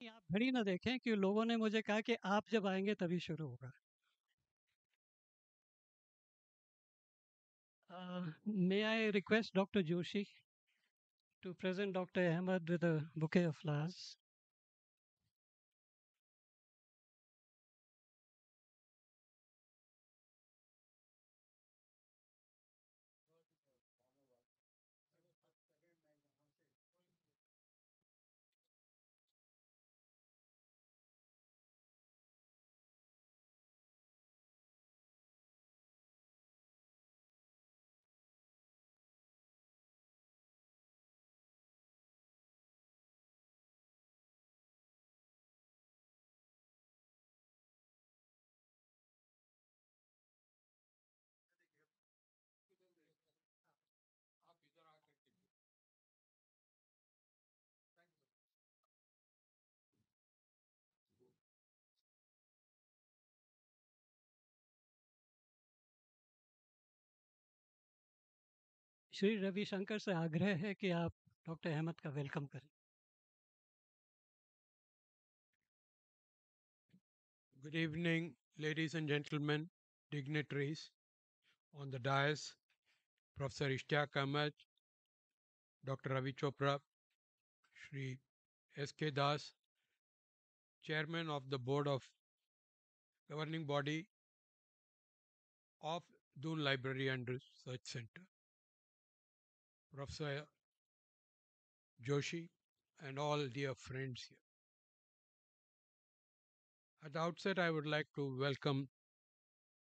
आप घड़ी ना देखें कि लोगों ने मुझे कहा कि आप जब आएँगे तभी शुरू होगा। May I request doctor Joshi to present doctor Ahmad with bouquet of flowers Shri Ravishankar से आग्रह है कि आप डॉक्टर अहमद का वेलकम करें। Good evening ladies and gentleman dignitaries on the dais professor Ishtiaq Ahmad doctor Ravi Chopra Shri S K Das chairman of the board of governing body of Doon library and research centre Professor Joshi, and all dear friends here. At the outset, I would like to welcome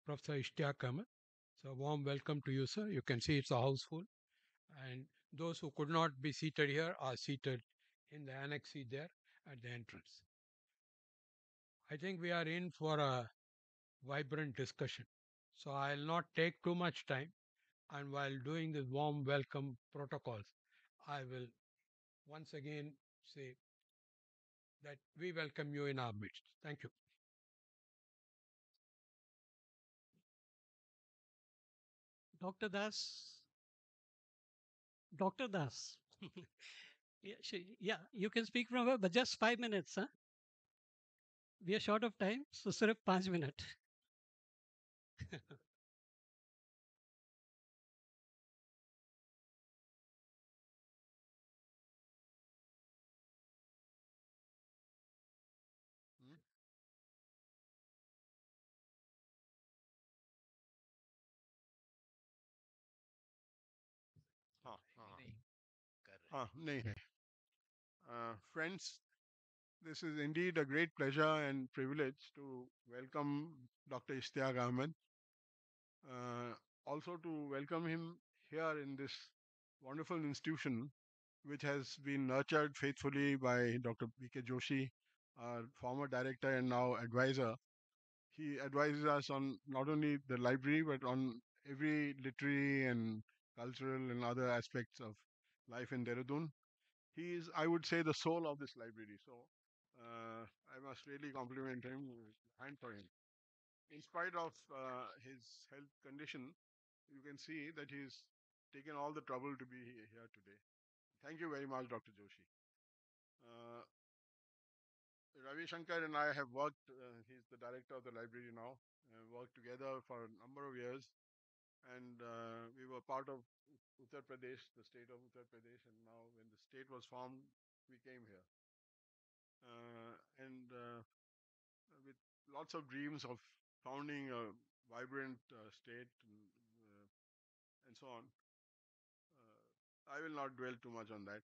Professor Ishtiaq Ahmed. So, warm welcome to you, sir. You can see it's a house full. And those who could not be seated here are seated in the annex there at the entrance. I think we are in for a vibrant discussion. So, I'll not take too much time. And while doing this warm welcome protocols, I will once again say that we welcome you in our midst. Thank you. Dr. Das. Dr. Das. yeah, she, yeah, you can speak from her, but just five minutes, huh? We are short of time, so sirf five minutes. Ah. Uh, friends, this is indeed a great pleasure and privilege to welcome Dr. Ishtiaq Ahmed. Uh, also to welcome him here in this wonderful institution, which has been nurtured faithfully by Dr. B.K. Joshi, our former director and now advisor. He advises us on not only the library, but on every literary and cultural and other aspects of life in Dehradun. He is, I would say, the soul of this library. So uh, I must really compliment him, hand for him. In spite of uh, his health condition, you can see that he's taken all the trouble to be here today. Thank you very much, Dr. Joshi. Uh, Ravi Shankar and I have worked, uh, he's the director of the library now, uh, worked together for a number of years. And uh, we were part of Uttar Pradesh, the state of Uttar Pradesh, and now when the state was formed, we came here. Uh, and uh, with lots of dreams of founding a vibrant uh, state and, uh, and, so on. Uh, I will not dwell too much on that.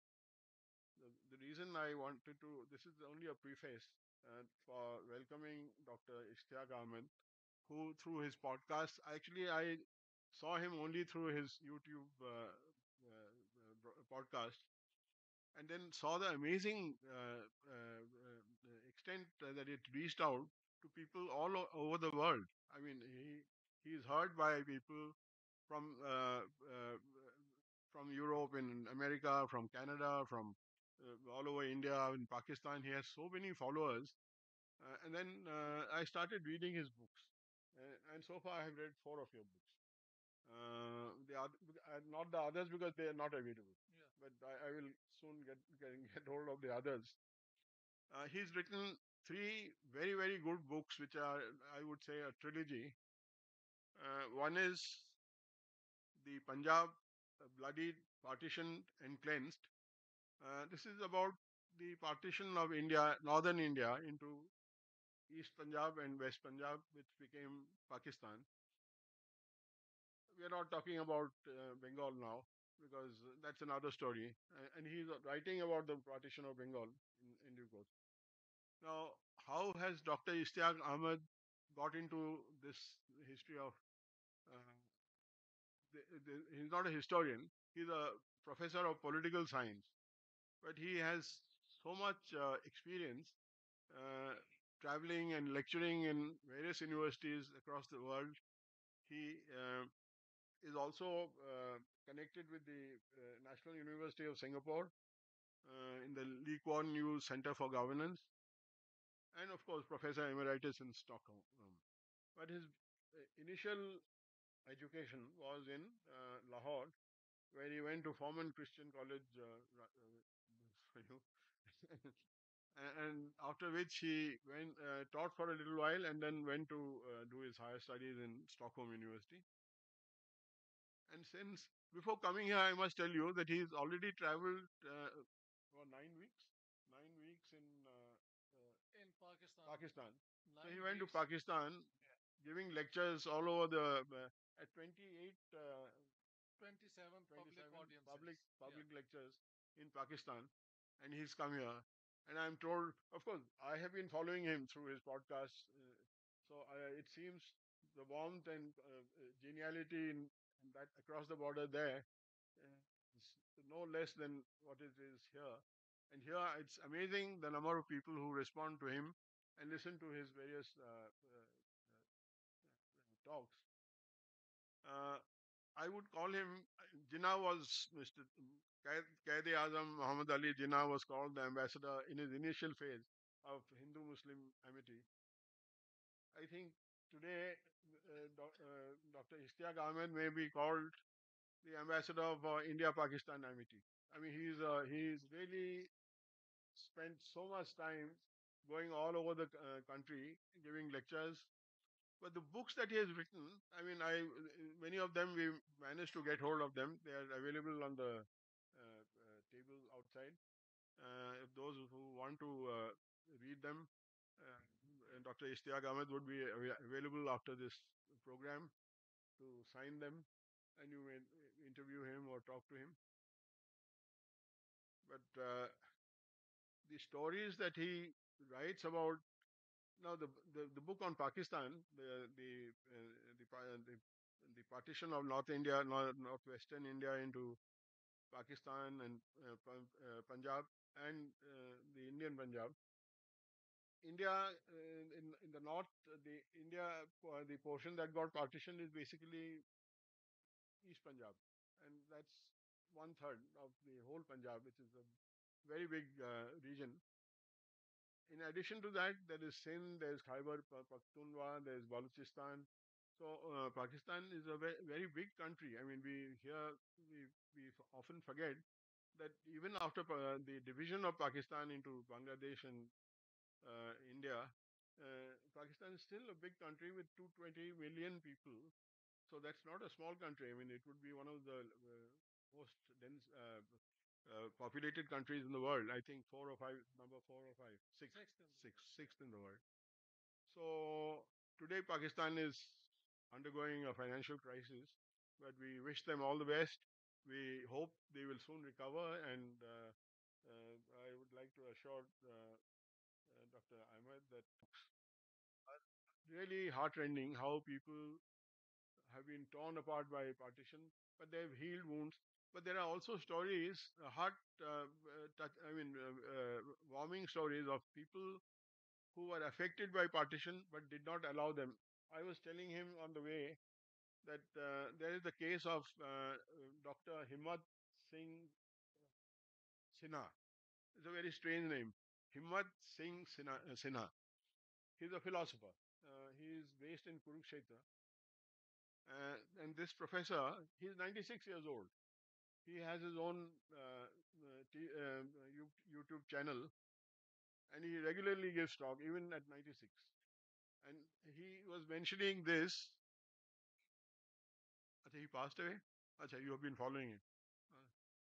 The, the, reason I wanted to, this is only a preface for welcoming Dr. Ishtiaq Ahmed, who through his podcast, actually I saw him only through his YouTube uh, uh, podcast, and then saw the amazing uh, extent that it reached out to people all over the world. I mean, he he is heard by people from from Europe in America, from Canada, from uh, all over India and Pakistan. He has so many followers. Uh, and then uh, I started reading his books. and so far, I have read four of your books. Uh, the other, uh, not the others because they are not available. Yeah. But I, I will soon get, get, get hold of the others. Uh, he's written three very, very good books, which are, I would say, a trilogy. Uh, one is the Punjab bloodied, partitioned, and cleansed. Uh, this is about the partition of India, northern India, into East Punjab and West Punjab, which became Pakistan. We are not talking about uh, Bengal now because that's another story. And he's writing about the partition of Bengal in, in due course. Now, how has Dr. Ishtiaq Ahmed got into this history of? Uh, the, the, he's not a historian. He's a professor of political science, but he has so much uh, experience uh, traveling and lecturing in various universities across the world. He uh, is also uh, connected with the uh, National University of Singapore uh, in the Lee Kuan Yew Center for Governance, and of course, Professor Emeritus in Stockholm. But his initial education was in Lahore, where he went to Forman Christian College and after which he went uh, taught for a little while and then went to uh, do his higher studies in Stockholm University. And since before coming here, I must tell you that he's already traveled uh, for nine weeks, nine weeks in in Pakistan. Pakistan. So he went to weeks. Pakistan, giving lectures all over the at 28 27 public audiences. public Yeah. public lectures in Pakistan, and he's come here. And I'm told, of course, I have been following him through his podcast. Uh, so uh, it seems the warmth and uh, uh, geniality in, in that across the border there uh, no less than what it is here. And here it's amazing the number of people who respond to him and listen to his various uh, uh, uh, talks. Uh, I would call him, Jinnah was Mr. Qaid Azam Muhammad Ali Jinnah was called the ambassador in his initial phase of Hindu Muslim amity. I think today uh, uh, Dr. Ishtiaq Ahmed may be called the ambassador of uh, India Pakistan amity. I mean, he's uh, he's really spent so much time going all over the uh, country giving lectures but the books that he has written, I mean, I many of them we managed to get hold of them. They are available on the uh, uh, table outside. Uh, if those who want to uh, read them, uh, Dr. Ishtiaq Ahmed would be available after this program to sign them, and you may interview him or talk to him. But uh, the stories that he writes about now the, the the book on Pakistan, the the uh, the, the the partition of North India, North, northwestern India into Pakistan and uh, uh, Punjab and uh, the Indian Punjab. India uh, in in the north, uh, the India uh, the portion that got partitioned is basically East Punjab, and that's one third of the whole Punjab, which is a very big uh, region. In addition to that, there is Sindh, there is Khyber Pa- Pakhtunkhwa, there is Balochistan. So uh, Pakistan is a very, very big country. I mean, we here we we often forget that even after pa- the division of Pakistan into Bangladesh and uh, India, uh, Pakistan is still a big country with 220 million people. So that's not a small country. I mean, it would be one of the uh, most dense, uh, uh, populated countries in the world. I think four or five, number four or five, six, Sixth in the six, sixth in the world. So today Pakistan is undergoing a financial crisis, but we wish them all the best. We hope they will soon recover, and uh, uh, I would like to assure uh, uh, Dr. Ahmed that are really heartrending how people have been torn apart by partition, but they've healed wounds. But there are also stories, uh, heart, uh, uh, touch, I mean, uh, uh, warming stories of people who were affected by partition but did not allow them. I was telling him on the way that there is the case of Dr. Himmat Singh Sinha. It's a very strange name. Himmat Singh Sinha. uh, He's a philosopher. Uh, he is based in Kurukshetra. Uh, and this professor, he's 96 years old. He has his own uh, uh, t- uh, You- YouTube channel, and he regularly gives talk, even at 96. And he was mentioning this. Acha, he passed away? Acha, you have been following him.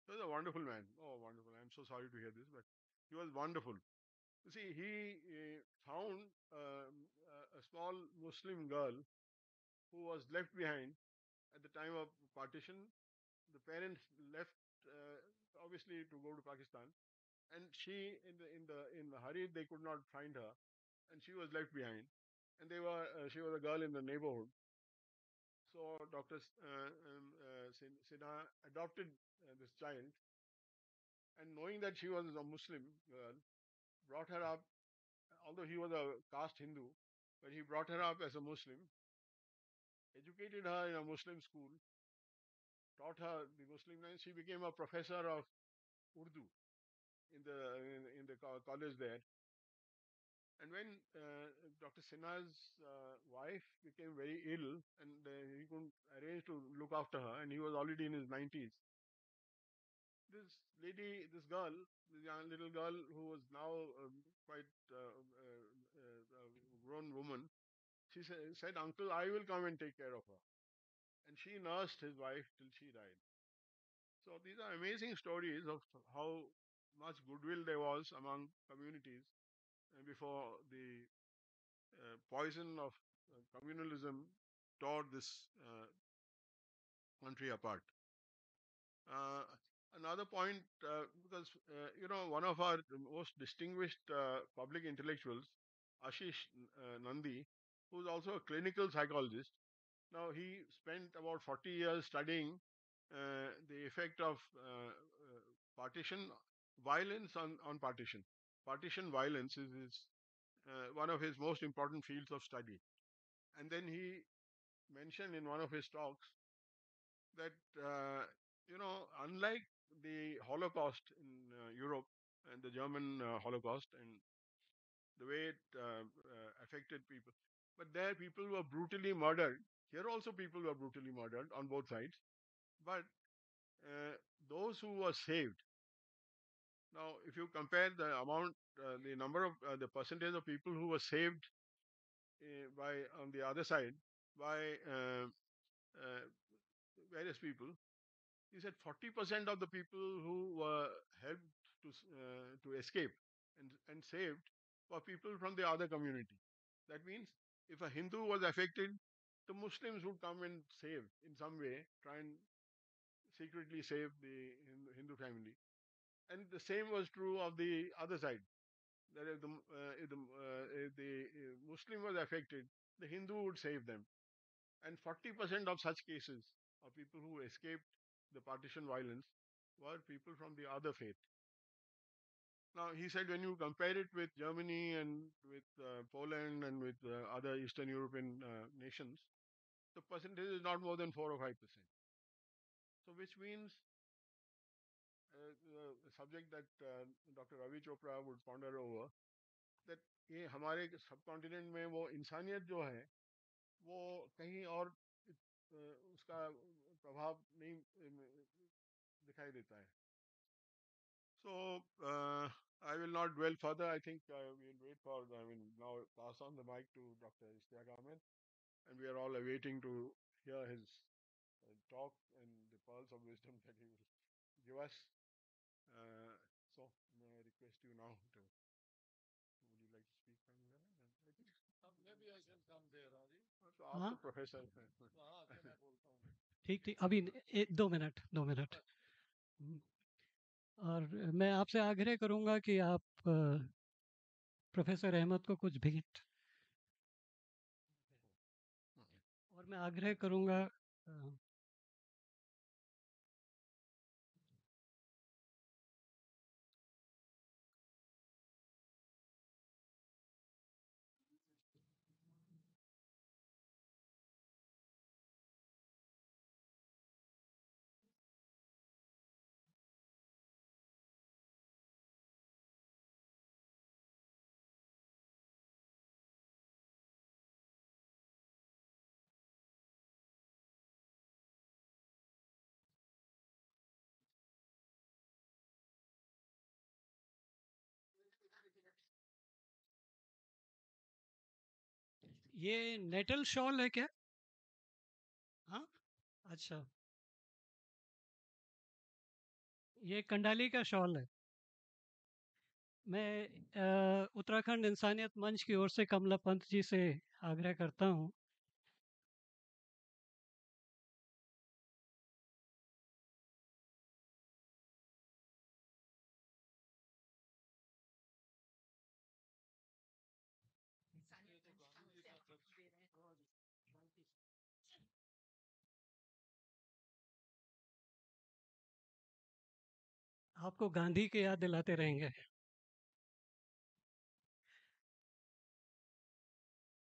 He was a wonderful man. Oh, wonderful. I'm so sorry to hear this, but he was wonderful. You see, he found um, a- small Muslim girl who was left behind at the time of partition. The parents left, uh, obviously, to go to Pakistan, and she, in the in the in the hurry, they could not find her, and she was left behind. And they were, uh, she was a girl in the neighborhood. So Dr. Uh, um, uh, Sin- Sinha adopted uh, this child, and knowing that she was a Muslim girl, brought her up. Although he was a caste Hindu, but he brought her up as a Muslim, educated her in a Muslim school, taught her the Muslim language. She became a professor of Urdu in the in, in the college there. And when uh, Dr. Sinha's uh, wife became very ill, and uh, he couldn't arrange to look after her, and he was already in his 90s. This lady, this girl, this young little girl who was now um, quite uh, uh, uh, a grown woman, she sa- said, Uncle, I will come and take care of her. And she nursed his wife till she died. So these are amazing stories of how much goodwill there was among communities uh, before the uh, poison of uh, communalism tore this uh, country apart. Uh, another point, uh, because uh, you know, one of our most distinguished uh, public intellectuals, Ashish uh, Nandi, who's also a clinical psychologist. Now he spent about 40 years studying uh, the effect of uh, partition violence on, on partition. Partition violence is, one of his most important fields of study. And then he mentioned in one of his talks that, uh, you know, unlike the Holocaust in uh, Europe and the German uh, Holocaust and the way it uh, uh, affected people, but there people were brutally murdered. Here also people were brutally murdered on both sides. But uh, those who were saved, now, if you compare the amount, the number of the percentage of people who were saved by on the other side by various people, he said 40% of the people who were helped to uh, to escape and and saved were people from the other community. That means if a Hindu was affected, the Muslims would come and save in some way, try and secretly save the Hindu, family. And the same was true of the other side. That if the, uh, if the, uh, if the uh, Muslim was affected, the Hindu would save them. And 40% of such cases of people who escaped the partition violence were people from the other faith. Now, he said when you compare it with Germany and with uh, Poland and with uh, other Eastern European uh, nations, the percentage is not more than 4 or 5%. So, which means uh, the subject that uh, Dr. Ravi Chopra would ponder over that ये हमारे सब continent में वो इंसानियत जो है वो कहीं और अ, उसका प्रभाव नहीं अ, दिखाई देता है so uh, I will not dwell further. I think uh, we'll wait for. I mean, now pass on the mic to Dr. Ishtiaq Ahmed, and we are all awaiting to hear his uh, talk and the pearls of wisdom that he will give us. Uh, so, may I request you now to. Would you like to speak from here? I think Uh, maybe I can come there, Adi. so ask हाँ? the professor. हाँ हूँ ठीक ठीक। अभी ए, दो minute दो minute. हम्म। और मैं आपसे आग्रह करूँगा कि आप प्रोफेसर अहमद को कुछ भेंट। और मैं आग्रह करूँगा ये नेटल शॉल है क्या? हाँ। अच्छा। ये कंडाली का शॉल है। मैं उत्तराखंड इंसानियत मंच की ओर से कमला पंत जी से आग्रह करता हूँ आपको गांधी की याद दिलाते रहेंगे।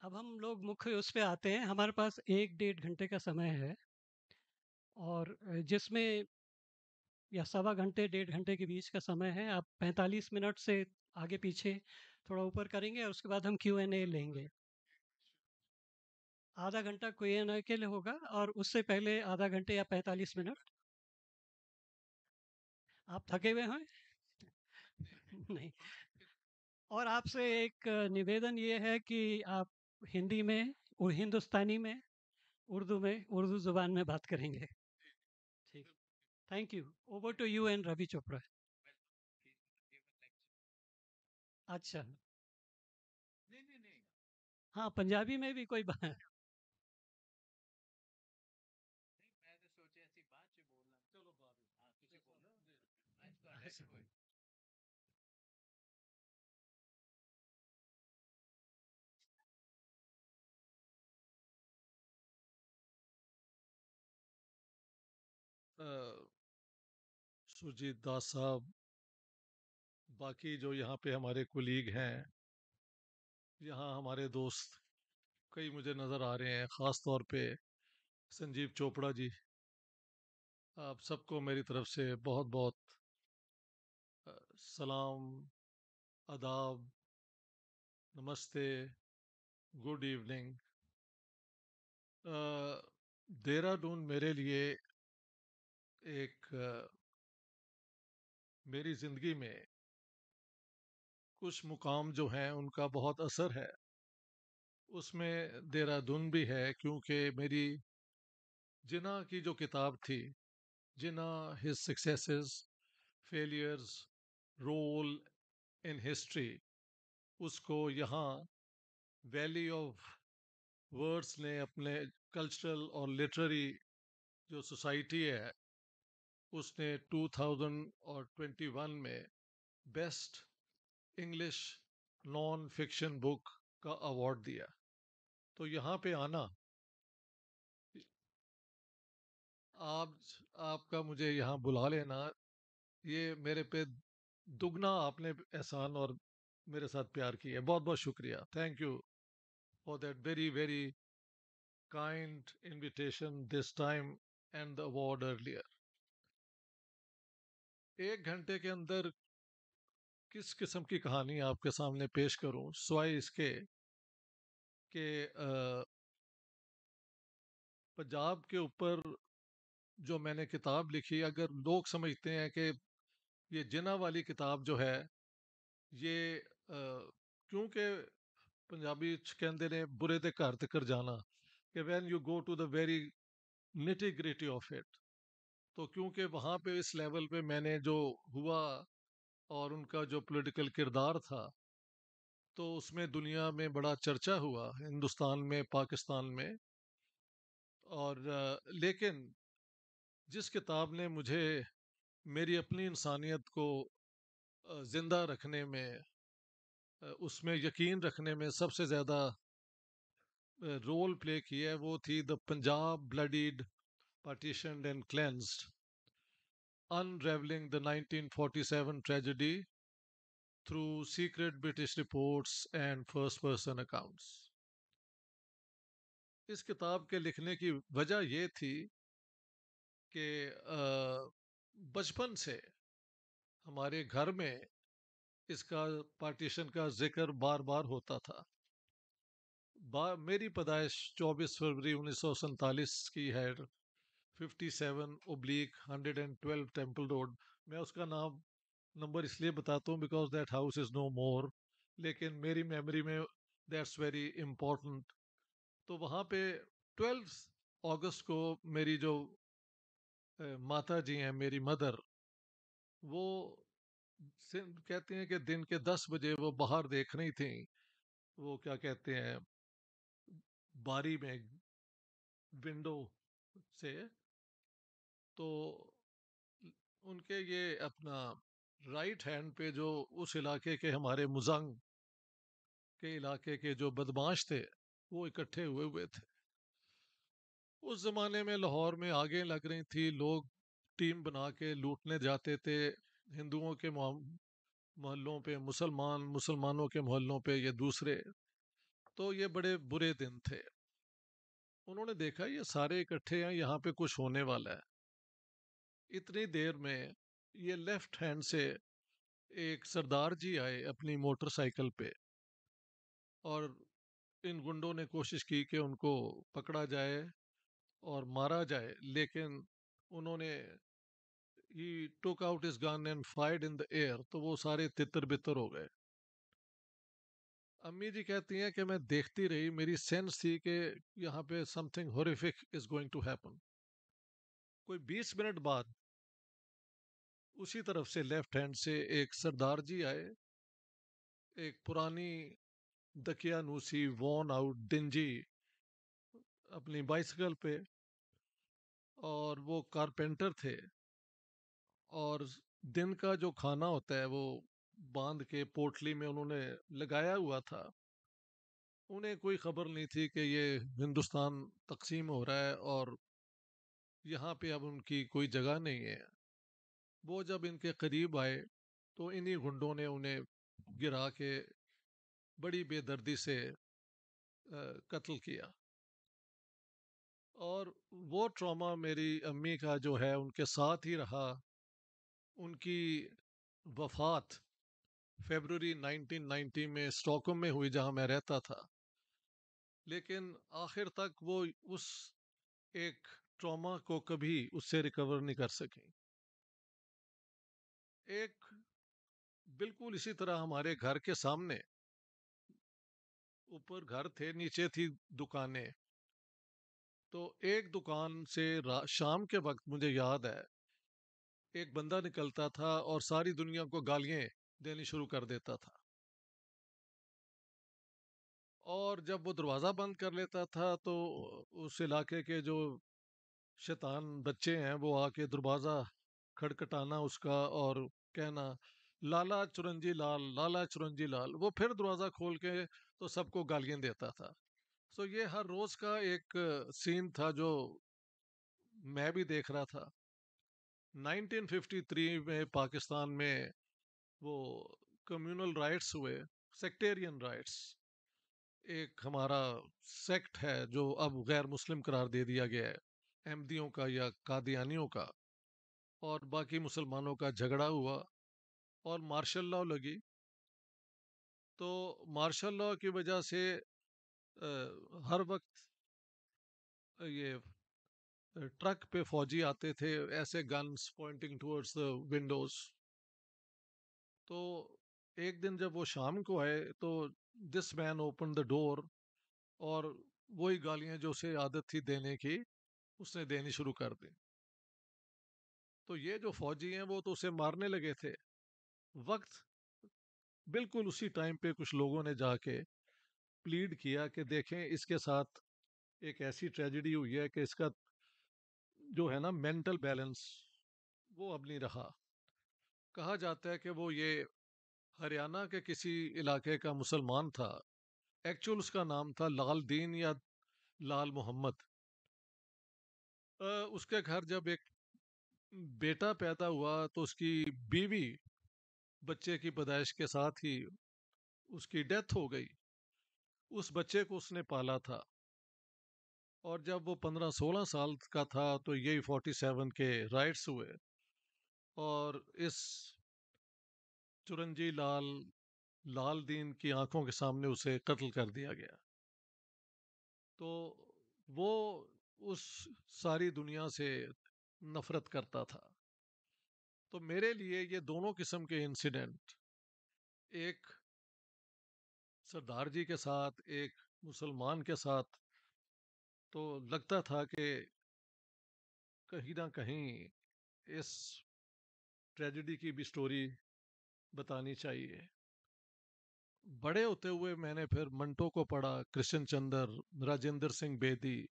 अब हम लोग मुख्य उस पर आते हैं। हमारे पास एक डेढ़ घंटे का समय है और जिसमें या सवा घंटे, डेढ़ घंटे के बीच का समय है। आप 45 मिनट से आगे पीछे थोड़ा ऊपर करेंगे और उसके बाद हम क्यू एन ए लेंगे। आधा घंटा क्यू एन ए के लिए होगा और उससे पहले आधा घंटे या 45 मिनट आप थके हुए हैं? नहीं। और आपसे एक निवेदन ये है कि आप हिंदी में और हिंदुस्तानी में उर्दू में उर्दू ज़ुबान में बात करेंगे। ठीक। Thank you over to you and Ravi Chopra अच्छा। नहीं नहीं नहीं। हाँ पंजाबी में भी कोई बात सुरजीत दास साहब, बाकी जो यहाँ पे हमारे कुलीग हैं, यहाँ हमारे दोस्त कई मुझे नज़र आ रहे हैं, ख़ास तौर पे संजीव चोपड़ा जी। आप सबको मेरी तरफ़ से बहुत बहुत सलाम, आदाब, नमस्ते, गुड इवनिंग। देहरादून मेरे लिए एक, मेरी ज़िंदगी में कुछ मुकाम जो हैं, उनका बहुत असर है। उसमें देहरादून भी है, क्योंकि मेरी जिना की जो किताब थी, Jinnah his successes failures role in history उसको यहाँ वैली ऑफ़ वर्ड्स ने अपने कल्चरल और लिटरेरी जो सोसाइटी है उसने 2021 में best English non fiction book का अवार्ड दिया। तो यहाँ पे आना। आप, आपका मुझे यहाँ बुला लेना। ये मेरे पे दुगना आपने एहसान और मेरे साथ प्यार किया बहुत बहुत शुक्रिया। Thank you for that very very kind invitation this time and the award earlier एक घंटे के अंदर किस किस्म की कहानी आपके सामने पेश करूँ? सिवाय इसके कि पंजाब के ऊपर जो मैंने किताब लिखी, अगर लोग समझते हैं कि ये जिना वाली किताब जो है, ये क्योंकि पंजाबी कहते ने, बुरे दे घर तक जाना कि when you go to the very nitty gritty of it तो क्योंकि वहाँ पे इस लेवल पे मैंने जो हुआ और उनका जो पॉलिटिकल किरदार था तो उसमें दुनिया में बड़ा चर्चा हुआ, हिंदुस्तान में, पाकिस्तान में। और लेकिन जिस किताब ने मुझे मेरी अपनी इंसानियत को ज़िंदा रखने में उसमें यकीन रखने में सबसे ज़्यादा रोल प्ले किया है वो थी the Punjab bloodied partitioned and cleansed unraveling the 1947 tragedy through secret British reports and first person accounts. इस किताब के लिखने की वजह ये थी कि अ, बचपन से हमारे घर में इसका पार्टीशन का जिक्र बार बार होता था बा, मेरी पैदाइश 24 फरवरी 1947 की है 57 ओब्लिक 112 टेंपल रोड मैं उसका नाम नंबर इसलिए बताता हूँ because that house is no more लेकिन मेरी मेमोरी में दैट्स वेरी इम्पोर्टेंट तो वहाँ पे ट्वेल्व अगस्त को मेरी जो माता जी हैं, मेरी मदर वो कहते हैं कि दिन के दस बजे वो बाहर देख रही थी। वो क्या कहते हैं, बारी में विंडो से तो उनके ये अपना राइट हैंड पे जो उस इलाके के हमारे मुजंग के इलाके के जो बदमाश थे, वो इकट्ठे हुए हुए थे। उस जमाने में लाहौर में आगे लग रही थी, लोग टीम बना के लूटने जाते थे, हिंदुओं के मोहल्लों पे, मुसलमान, मुसलमानों के मोहल्लों पे, ये दूसरे। तो ये बड़े बुरे दिन थे। उन्होंने देखा, ये सारे इकट्ठे हैं, यहाँ पे कुछ होने वाला है। इतनी देर में ये लेफ़्ट हैंड से एक सरदार जी आए अपनी मोटरसाइकिल पे और इन गुंडों ने कोशिश की कि उनको पकड़ा जाए और मारा जाए, लेकिन उन्होंने ही took out his gun and fired in the air तो वो सारे तितर बितर हो गए। अम्मी जी कहती हैं कि मैं देखती रही, मेरी सेंस थी कि यहाँ पे something horrific is going to happen कोई 20 मिनट बाद उसी तरफ़ से लेफ़्ट हैंड से एक सरदार जी आए। एक पुरानी दकियानूसी वॉन आउट डिंजी अपनी बाइसिकल पे और वो कारपेंटर थे। और दिन का जो खाना होता है वो बाँध के पोटली में उन्होंने लगाया हुआ था। उन्हें कोई खबर नहीं थी कि ये हिंदुस्तान तकसीम हो रहा है और यहाँ पे अब उनकी कोई जगह नहीं है। वो जब इनके करीब आए तो इन्हीं गुंडों ने उन्हें गिरा के बड़ी बेदर्दी से कत्ल किया। और वो ट्रॉमा मेरी अम्मी का जो है, उनके साथ ही रहा। उनकी वफात फरवरी 1990 में स्टॉकहोम में हुई, जहाँ मैं रहता था। लेकिन आखिर तक वो उस एक ट्रॉमा को कभी उससे रिकवर नहीं कर सकी। एक बिल्कुल इसी तरह हमारे घर के सामने ऊपर घर थे, नीचे थी दुकानें। तो एक दुकान से शाम के वक्त मुझे याद है, एक बंदा निकलता था और सारी दुनिया को गालियाँ देनी शुरू कर देता था। और जब वो दरवाज़ा बंद कर लेता था तो उस इलाके के जो शैतान बच्चे हैं, वो आके दरवाज़ा खटखटाना उसका और कहना, लाला चुरंजी लाल लाला चुरंजी लाल वो फिर दरवाज़ा खोल के तो सबको गालियाँ देता था। सो ये हर रोज़ का एक सीन था जो मैं भी देख रहा था। 1953 में पाकिस्तान में वो कम्युनल राइट्स हुए, सेक्टेरियन राइट्स। एक हमारा सेक्ट है जो अब गैर मुस्लिम करार दे दिया गया है अहमदियों का या कादियानियों का। और बाकी मुसलमानों का झगड़ा हुआ और मार्शल लॉ लगी। तो मार्शल लॉ की वजह से हर वक्त ये ट्रक पे फौजी आते थे, ऐसे गन्स पॉइंटिंग टुवर्ड्स विंडोज़ तो एक दिन जब वो शाम को आए तो this man open the door और वही गालियाँ जो उसे आदत थी देने की, उसने देनी शुरू कर दी। तो ये जो फौजी हैं, वो तो उसे मारने लगे थे। वक्त बिल्कुल उसी टाइम पे कुछ लोगों ने जाके प्लीड किया कि देखें इसके साथ एक ऐसी ट्रेजिडी हुई है कि इसका जो है ना, मेंटल बैलेंस वो अब नहीं रहा। कहा जाता है कि वो ये हरियाणा के किसी इलाके का मुसलमान था। एक्चुअल उसका नाम था लाल दीन या लाल मोहम्मद। उसके घर जब एक बेटा पैदा हुआ तो उसकी बीवी बच्चे की पैदाइश के साथ ही उसकी डेथ हो गई। उस बच्चे को उसने पाला था। और जब वो पंद्रह सोलह साल का था तो यही फोर्टी सेवन के राइट्स हुए। और इस चुरंजी लाल लाल दीन की आँखों के सामने उसे कत्ल कर दिया गया। तो वो उस सारी दुनिया से नफरत करता था। तो मेरे लिए ये दोनों किस्म के इंसिडेंट एक सरदार जी के साथ, एक मुसलमान के साथ तो लगता था कि कहीं ना कहीं इस ट्रेजेडी की भी स्टोरी बतानी चाहिए। बड़े होते हुए मैंने फिर मंटो को पढ़ा कृष्ण चंद्र राजेंद्र सिंह बेदी,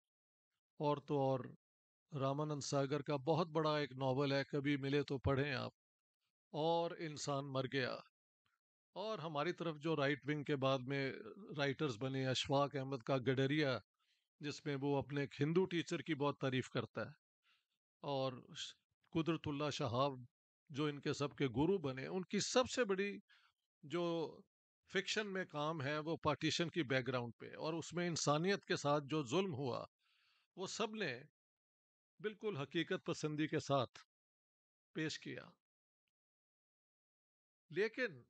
और तो और रामानंद सागर का बहुत बड़ा एक नावल है, कभी मिले तो पढ़ें आप। और इंसान मर गया। और हमारी तरफ़ जो राइट विंग के बाद में राइटर्स बने अशफाक अहमद का गडरिया, जिसमें वो अपने एक हिंदू टीचर की बहुत तारीफ़ करता है। और कुदरतुल्ला शहाब, जो इनके सबके गुरु बने, उनकी सबसे बड़ी जो फिक्शन में काम है, वो पार्टीशन की बैकग्राउंड पे और उसमें इंसानियत के साथ जो जुल्म हुआ, वो सबने बिल्कुल हकीकत पसंदी के साथ पेश किया। लेकिन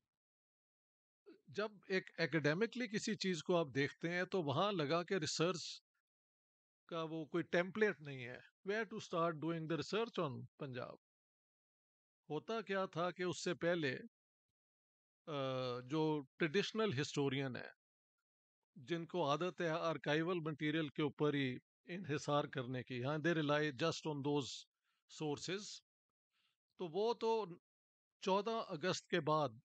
जब एक एकेडमिकली किसी चीज़ को आप देखते हैं तो वहाँ लगा के रिसर्च का वो कोई टेम्पलेट नहीं है। Where to start doing the research on Punjab होता क्या था कि उससे पहले जो ट्रेडिशनल हिस्टोरियन है, जिनको आदत है आर्काइवल मटेरियल के ऊपर ही इनहिसार करने की हाँ they rely just on those sources. तो वो तो 14 अगस्त के बाद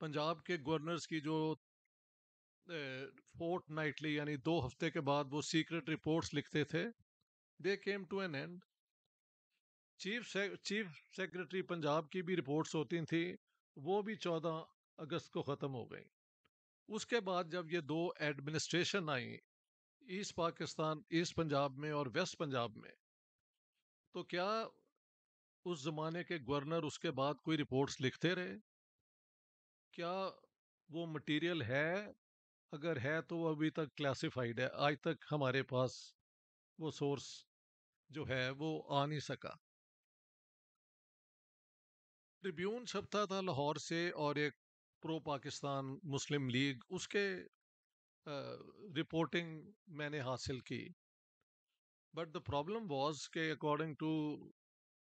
पंजाब के गवर्नर्स की जो फोर्ट नाइटली यानी दो हफ़्ते के बाद वो सीक्रेट रिपोर्ट्स लिखते थे they came to an end chief से, चीफ सेक्रेटरी पंजाब की भी रिपोर्ट्स होती थी वो भी 14 अगस्त को ख़त्म हो गई। उसके बाद जब ये दो एडमिनिस्ट्रेशन आई ईस्ट पाकिस्तान, ईस्ट पंजाब में और वेस्ट पंजाब में। तो क्या उस ज़माने के गवर्नर उसके बाद कोई रिपोर्ट्स लिखते रहे? क्या वो मटेरियल है? अगर है तो वो अभी तक क्लासिफाइड है। आज तक हमारे पास वो सोर्स जो है वो आ नहीं सका। ट्रिब्यून छपता था लाहौर से और एक प्रो पाकिस्तान मुस्लिम लीग उसके रिपोर्टिंग मैंने हासिल की। बट द प्रॉब्लम वॉज़ के according to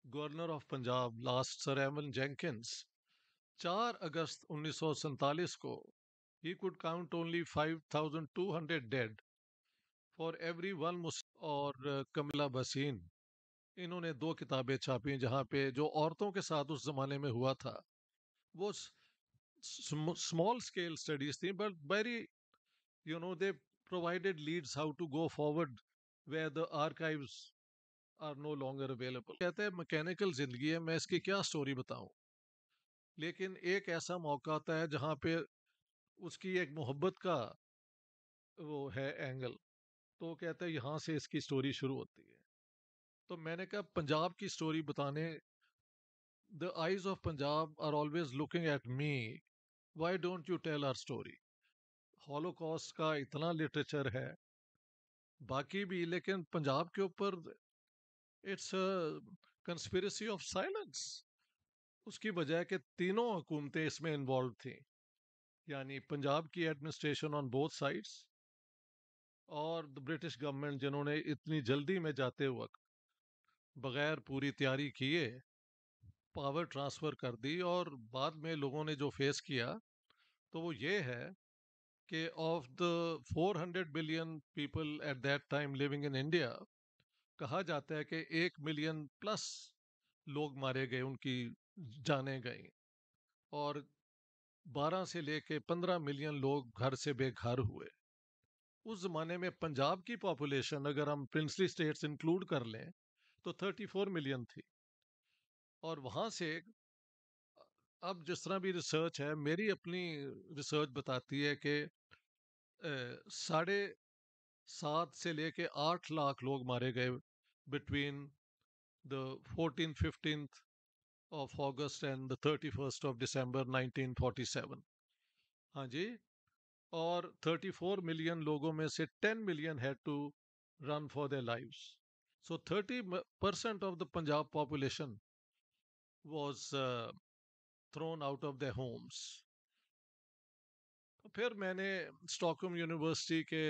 governor of Punjab last sir Evan Jenkins 4 अगस्त उन्नीस सौ सैंतालीस को ही could he could count only 5200 dead for every one Muslim और कमला बसीन इन्होंने दो किताबें छापी जहाँ पे जो औरतों के साथ उस जमाने में हुआ था। वो स्मॉल स्केल स्टडीज़ थी but very you know they provided leads how to go forward where the archives are no longer available कहते हैं, मैकेनिकल ज़िंदगी है, मैं इसकी क्या स्टोरी बताऊँ? लेकिन एक ऐसा मौका आता है जहाँ पे उसकी एक मोहब्बत का वो है एंगल तो कहते हैं, यहाँ से इसकी स्टोरी शुरू होती है। तो मैंने कहा, पंजाब की स्टोरी बताने the eyes of Punjab are always looking at me why don't you tell our story holocaust का इतना लिटरेचर है। बाकी भी, लेकिन पंजाब के ऊपर इट्स कंस्पिरेसी ऑफ़ साइलेंस उसकी वजह के तीनों हुकूमतें इसमें इन्वॉल्व थी, यानी पंजाब की एडमिनिस्ट्रेशन ऑन बोथ साइड्स और ब्रिटिश गवर्नमेंट जिन्होंने इतनी जल्दी में जाते वक्त बगैर पूरी तैयारी किए पावर ट्रांसफ़र कर दी और बाद में लोगों ने जो फेस किया तो वो ये है कि of the 400 billion people at that time living in India कहा जाता है कि एक मिलियन प्लस लोग मारे गए, उनकी जाने गई। और 12 से लेके 15 मिलियन लोग घर से बेघर हुए। उस ज़माने में पंजाब की पॉपुलेशन अगर हम प्रिंसली स्टेट्स इंक्लूड कर लें तो 34 मिलियन थी। और वहाँ से अब जिस तरह भी रिसर्च है मेरी अपनी रिसर्च बताती है कि साढ़े सात से लेके आठ लाख लोग मारे गए between the fourteen fifteen of August and the thirty first of December 1947 हाँ जी? और 34 मिलियन लोगों में से 10 million had to run for their lives so 30 percent of the Punjab population uh, thrown out of their homes. तो फिर मैंने Stockholm university के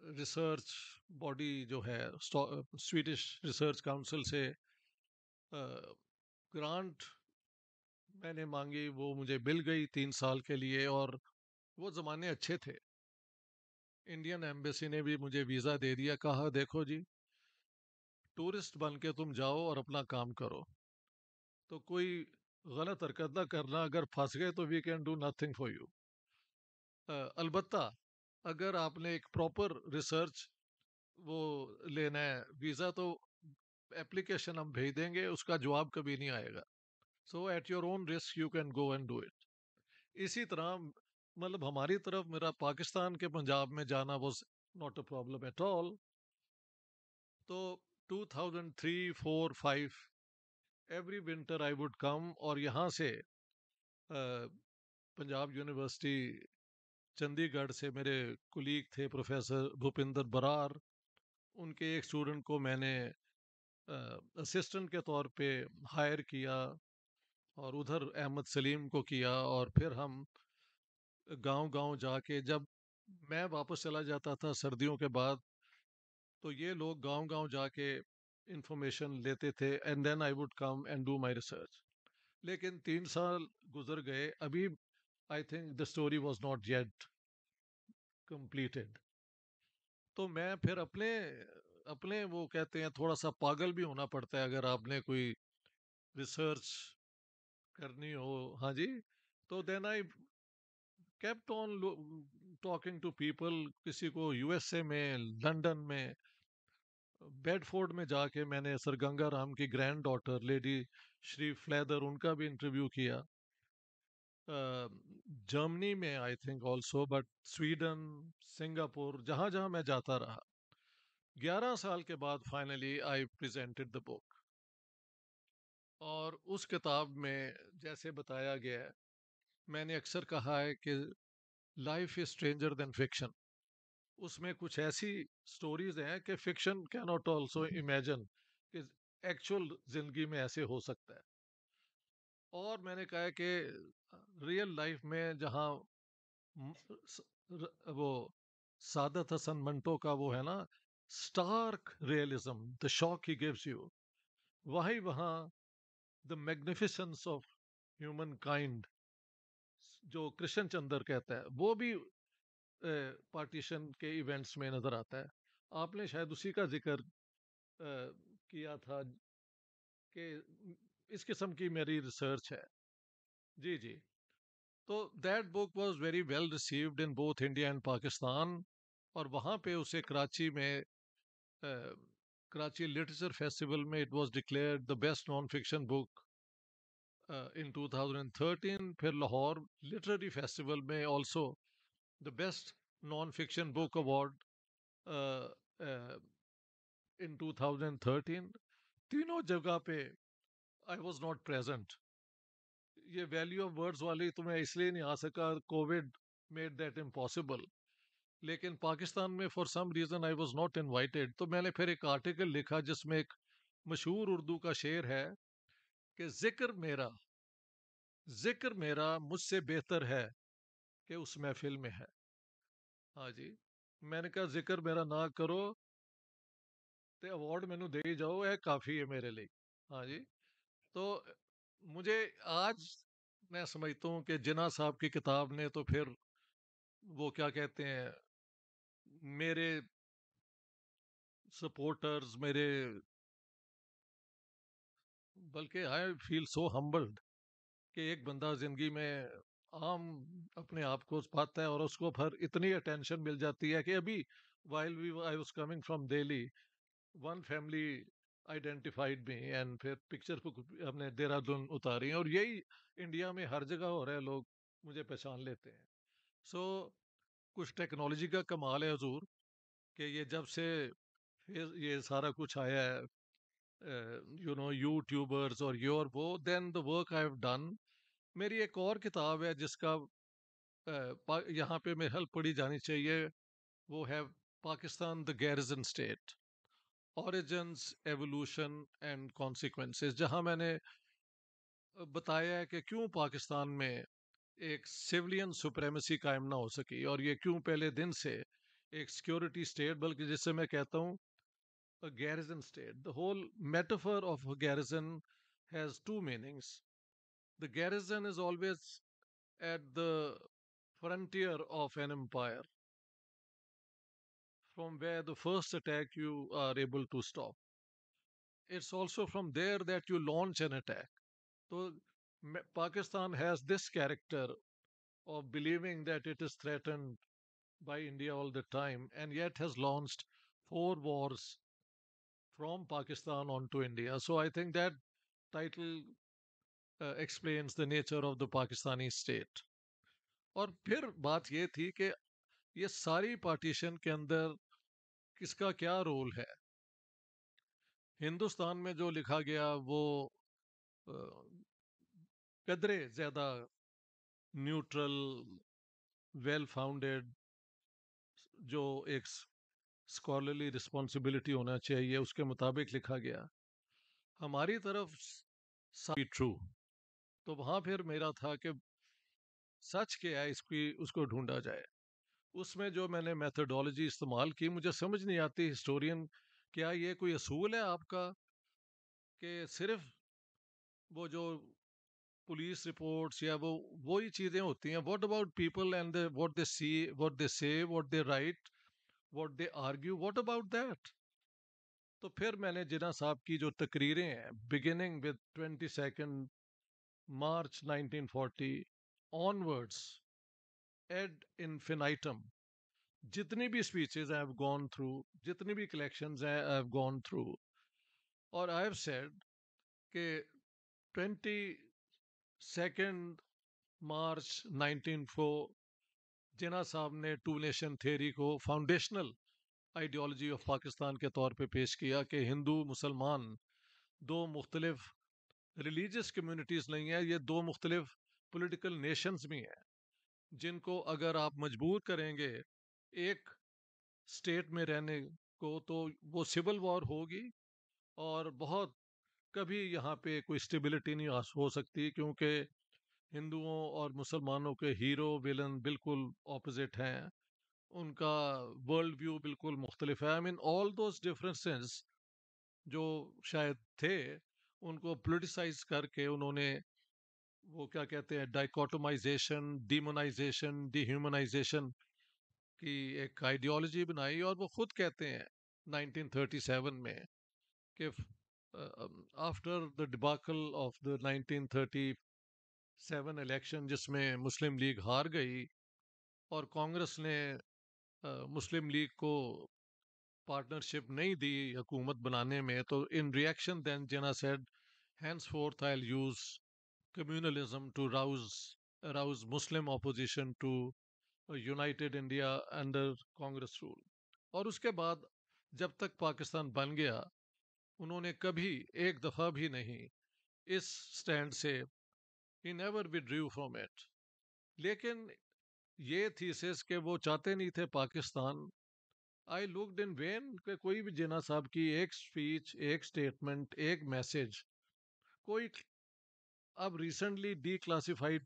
रिसर्च बॉडी जो है स्वीडिश रिसर्च काउंसिल से ग्रांट मैंने मांगी, वो मुझे मिल गई तीन साल के लिए और वो ज़माने अच्छे थे इंडियन एम्बेसी ने भी मुझे वीज़ा दे दिया, कहा, देखो जी टूरिस्ट बन के तुम जाओ और अपना काम करो तो कोई गलत हरकत ना करना, अगर फंस गए तो we can do nothing for you अलबत्ता, अगर आपने एक प्रॉपर रिसर्च वो लेना है वीज़ा तो एप्लीकेशन हम भेज देंगे, उसका जवाब कभी नहीं आएगा। So at your own risk you can go and do it इसी तरह मतलब हमारी तरफ़ मेरा पाकिस्तान के पंजाब में जाना was not a problem at all तो 2003 4 5 every winter I would come और यहाँ से पंजाब यूनिवर्सिटी चंडीगढ़ से मेरे कुलीग थे प्रोफेसर भूपिंदर बरार। उनके एक स्टूडेंट को मैंने असिस्टेंट के तौर पे हायर किया और उधर अहमद सलीम को किया और फिर हम गांव-गांव जाके जब मैं वापस चला जाता था सर्दियों के बाद तो ये लोग गांव-गांव जाके इंफॉर्मेशन लेते थे and then I would come and do my research लेकिन तीन साल गुजर गए, अभी I think the story was not yet completed तो मैं फिर अपने अपने वो कहते हैं थोड़ा सा पागल भी होना पड़ता है अगर आपने कोई रिसर्च करनी हो। हाँ जी? तो then I kept on talking to people किसी को यूएसए में लंदन में बेडफोर्ड में जाके मैंने सर गंगा राम की granddaughter, lady Shri Flather, उनका भी इंटरव्यू किया। जर्मनी में, I think also but Sweden, Singapore जहाँ जहाँ मैं जाता रहा। ग्यारह साल के बाद finally I presented the book. और उस किताब में जैसे बताया गया मैंने अक्सर कहा है कि life is stranger than fiction. उसमें कुछ ऐसी स्टोरीज हैं कि fiction can not also imagine कि एक्चुअल ज़िंदगी में ऐसे हो सकता है। और मैंने कहा है कि रियल लाइफ में जहाँ वो सादत हसन मंटो का वो है ना stark realism the shock he gives you वही वहाँ the magnificence of human kind जो कृष्ण चंद्र कहता है वो भी पार्टीशन के इवेंट्स में नज़र आता है। आपने शायद उसी का ज़िक्र किया था कि इस किस्म की मेरी रिसर्च है। जी जी। तो that book was very well received in both India and Pakistan और वहाँ पे उसे कराची में कराची लिटरेचर फेस्टिवल में it was declared the best non fiction book in 2013 फिर लाहौर लिटरेरी फेस्टिवल में also best non fiction book award in 2013 तीनों जगह पे आई वाज नॉट प्रेजेंट ये वैल्यू ऑफ़ वर्ड्स वाली तो मैं इसलिए नहीं आ सका कोविड मेड दैट इम्पॉसिबल लेकिन पाकिस्तान में for some reason I was not invited तो मैंने फिर एक आर्टिकल लिखा जिसमें एक मशहूर उर्दू का शेर है कि ज़िक्र मेरा ज़िक्र मेरा मुझसे बेहतर है। कि उस महफिल में है। हाँ जी, मैंने कहा, ज़िक्र मेरा ना करो। तो अवार्ड मैनू दे जाओ है काफ़ी है मेरे लिए। हाँ जी तो मुझे आज मैं समझता हूँ कि जिना साहब की किताब ने तो फिर वो क्या कहते हैं, मेरे सपोर्टर्स, मेरे बल्कि आई फील सो हम्बल्ड कि एक बंदा ज़िंदगी में आम अपने आप को पाता है और उसको फिर इतनी अटेंशन मिल जाती है कि अभी while we I was coming from Delhi one family identified me and फिर पिक्चर हमने देहरादून उतारी और यही इंडिया में हर जगह हो रहा है लोग मुझे पहचान लेते हैं। सो so, कुछ टेक्नोलॉजी का कमाल है हजूर कि ये जब से ये सारा कुछ आया है यू नो यूट्यूबर्स और योर वो then the work I have done मेरी एक और किताब है, जिसका यहाँ पे मेरे हेल्प पढ़ी जानी चाहिए, वो है Pakistan the garrison state, origins, evolution and consequences जहाँ मैंने बताया है कि क्यों पाकिस्तान में एक सिविलियन सुप्रेमेसी कायम ना हो सकी और ये क्यों पहले दिन से एक सिक्योरिटी स्टेट, बल्कि जिससे मैं कहता हूँ state. The whole metaphor of a garrison has two meanings. The garrison is always at the frontier of an empire. from where the first attack you are able to stop. It's also from there that you launch an attack. So Pakistan has this character of believing that it is threatened by India all the time and yet has launched four wars from Pakistan onto India. So I think that title uh, the nature of the Pakistani state और फिर बात ये थी कि ये सारी partition के अंदर किसका क्या रोल है? हिंदुस्तान में जो लिखा गया वो कदरे ज़्यादा न्यूट्रल वेल फाउंडेड जो एक स्कॉलरली रिस्पॉन्सिबिलिटी होना चाहिए उसके मुताबिक लिखा गया। हमारी तरफ़ ट्रू तो वहाँ फिर मेरा था कि सच क्या है इसकी, उसको ढूंढा जाए। उसमें जो मैंने मेथडोलॉजी इस्तेमाल की, मुझे समझ नहीं आती हिस्टोरियन क्या ये कोई असूल है आपका? कि सिर्फ़ वो जो पुलिस रिपोर्ट्स या वो, वही चीज़ें होती हैं what about people and they what they see what they say what they write what they argue what about that तो फिर मैंने जिना साहब की जो तकरीरें हैं beginning with twenty second March 1940 onwards ad infinitum जितनी भी speeches I have gone through जितनी भी कलेक्शंस हैं आई हैव गॉन थ्रू और आई हैव सेड कि twenty second March 1904 Jinnah Sahab ने टू नेशन थेरी को फाउंडेशनल आइडियोलॉजी ऑफ़ पाकिस्तान के तौर पे पेश किया कि हिंदू, मुसलमान, दो मुख्तलिफ़ रिलीजियस कम्युनिटीज़ नहीं है, ये दो मुख्तलिफ़ पॉलिटिकल नेशंस भी हैं, जिनको अगर आप मजबूर करेंगे, एक स्टेट में रहने को तो वो सिविल वॉर होगी और बहुत कभी यहाँ पे कोई स्टेबिलिटी नहीं हो सकती क्योंकि हिंदुओं और मुसलमानों के हीरो विलन बिल्कुल ऑपोजिट हैं, उनका वर्ल्ड व्यू बिल्कुल मुख्तलिफ़ है। I mean all those differences जो शायद थे उनको पोलिटिसाइज करके उन्होंने वो क्या कहते हैं डाइकोटोमाइजेशन डीमोनाइजेशन डिह्यूमनाइजेशन की एक आइडियोलॉजी बनाई और वो खुद कहते हैं 1937 में कि after the debacle of the 1937 election जिसमें मुस्लिम लीग हार गई और कांग्रेस ने मुस्लिम लीग को पार्टनरशिप नहीं दी हुकूमत बनाने में तो in reaction then Jinnah said henceforth I use communalism to rouse rouse Muslim opposition to unite India under Congress rule और उसके बाद जब तक पाकिस्तान बन गया, उन्होंने कभी एक दफ़ा भी नहीं इस स्टैंड से ही never be drive from it लेकिन ये थीसिस के वो चाहते नहीं थे Pakistan I looked in vain कि कोई भी जिना साहब की एक स्पीच एक स्टेटमेंट एक मैसेज कोई अब रिसेंटली डी क्लासिफाइड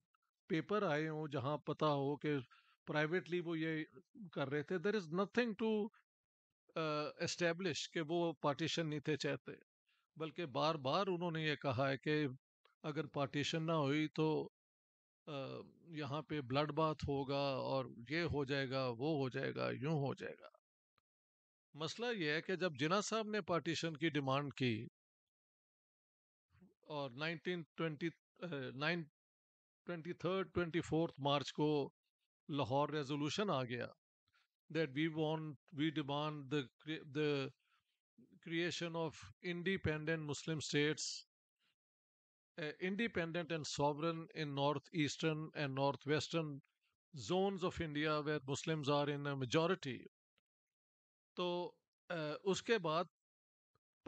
पेपर आए हों जहाँ पता हो कि प्राइवेटली वो ये कर रहे थे there is nothing to establish कि वो पार्टीशन नहीं थे चाहते। बल्कि बार बार उन्होंने ये कहा है कि अगर पार्टीशन ना हुई तो यहाँ पे ब्लड बाथ होगा और ये हो जाएगा, वो हो जाएगा, यूँ हो जाएगा। मसला यह है कि जब जिना साहब ने पार्टीशन की डिमांड की और 1923 मार्च को लाहौर रेजोल्यूशन आ गया that we want we demand the creation of independent Muslim states independent and sovereign in north eastern and north western zones of India where Muslims are in majority तो uh, उसके बाद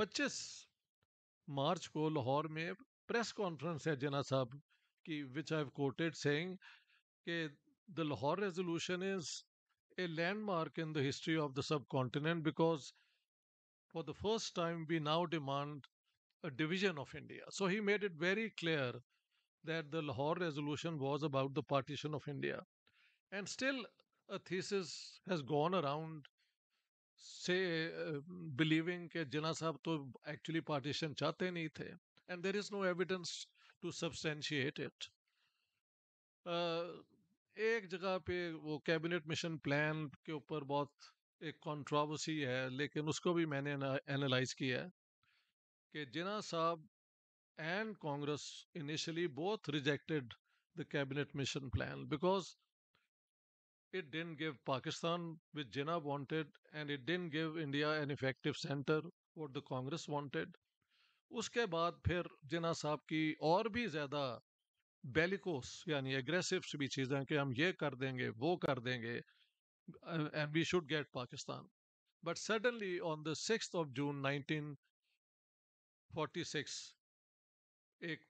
25 March को लाहौर में press conference है जना साहब की which I quoted saying कि the Lahore resolution is a landmark in the history of the subcontinent because for the first time we now demand a division of India. So he made it very clear that the Lahore resolution was about the partition of India. And still, a thesis has gone around, से believing के जिना साहब तो actually partition चाहते नहीं थे, and there is no evidence to substantiate it. एक जगह पे वो कैबिनेट मिशन प्लान के ऊपर बहुत एक कंट्रोवर्सी है, लेकिन उसको भी मैंने एनालाइज किया है कि जिना साहब and Congress initially both rejected the cabinet mission plan, because it didn't give Pakistan which Jinnah wanted and it didn't give India an effective center what the Congress wanted. उसके बाद फिर जिना साहब की और भी ज़्यादा बेलिकोस यानी एग्रेसिव भी चीज़ें कि हम ये कर देंगे वो कर देंगे and we should get Pakistan. But suddenly on the 6th of June 1946 एक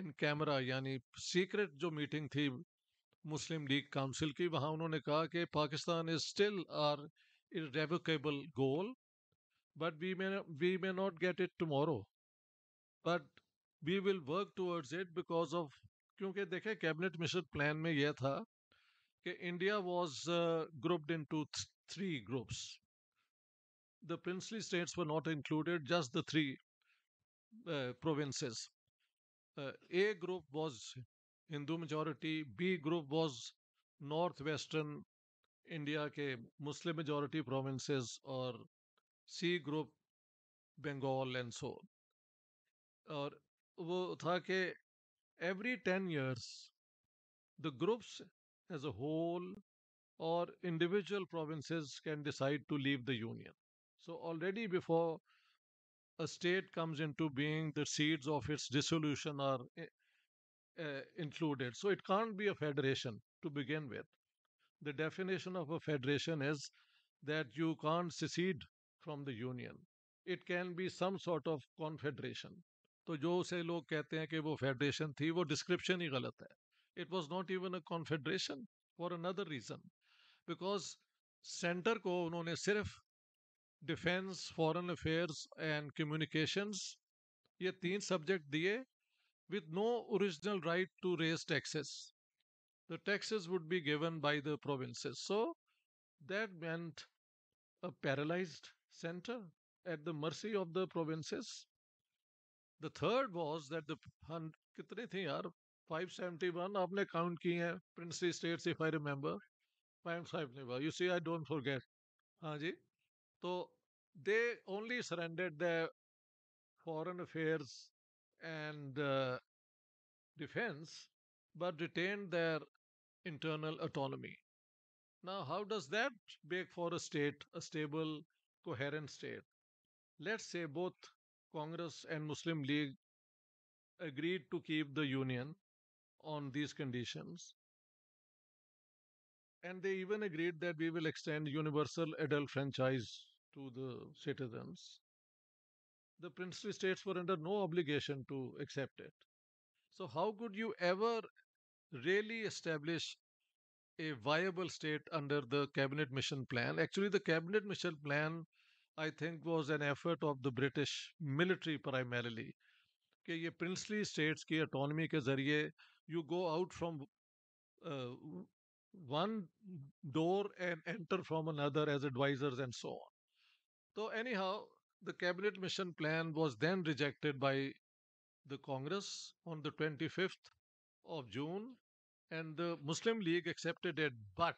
इन कैमरा यानी सीक्रेट जो मीटिंग थी मुस्लिम लीग काउंसिल की, वहाँ उन्होंने कहा कि Pakistan is still our irrevocable goal but we may we may not get it tomorrow but we will work towards it because of क्योंकि देखे कैबिनेट मिशन प्लान में यह था कि India was grouped into three groups the princely states were not included just the three provinces a group was A group was Hindu majority, B group was northwestern India के Muslim majority provinces और C group Bengal and so on. और वो था कि every 10 years the groups as a whole or individual provinces can decide to leave the union. So already before a state comes into being, the seeds of its dissolution are uh, included. So it can't be a federation to begin with. The definition of a federation is that you can't secede from the union. It can be some sort of confederation. तो जो उसे लोग कहते हैं कि वो federation थी वो डिस्क्रिप्शन ही गलत है it was not even a confederation for another reason because centre को उन्होंने सिर्फ defence foreign affairs and communications ये तीन सब्जेक्ट दिए with no original right to raise taxes. The taxes would be given by the provinces. So that meant a paralyzed center at the mercy of the provinces. The third was that the hun- कितने थे यार 571 आपने count किए हैं princely states if I remember 571 you see I don't forget हाँ जी तो they only surrendered their foreign affairs and uh, defense, but retained their internal autonomy. Now, how does that make for a state a stable, coherent state? Let's say both Congress and Muslim League agreed to keep the union on these conditions. And they even agreed that we will extend universal adult franchise to the citizens the princely states were under no obligation to accept it. So, how could you ever really establish a viable state under the cabinet mission plan? Actually, the cabinet mission plan, I think, was an effort of the British military primarily. कि ये princely states की autonomy के जरिए you go out from uh, one door and enter from another as advisors and so on. So anyhow, the cabinet mission plan was then rejected by the Congress on the 25th of June, and the Muslim League accepted it. But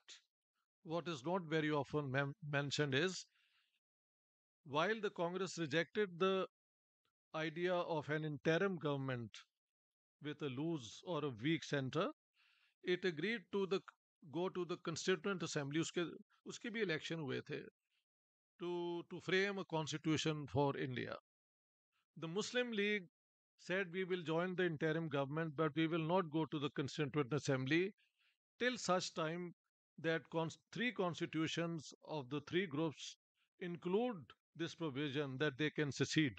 what is not very often mem- mentioned is while the Congress rejected the idea of an interim government with a loose or a weak center, it agreed to the go to the constituent assembly उसके उसके भी election हुए थे to, to frame a constitution for India. The Muslim League said we will join the interim government, but we will not go to the Constituent Assembly till such time that cons- three constitutions of the three groups include this provision that they can secede.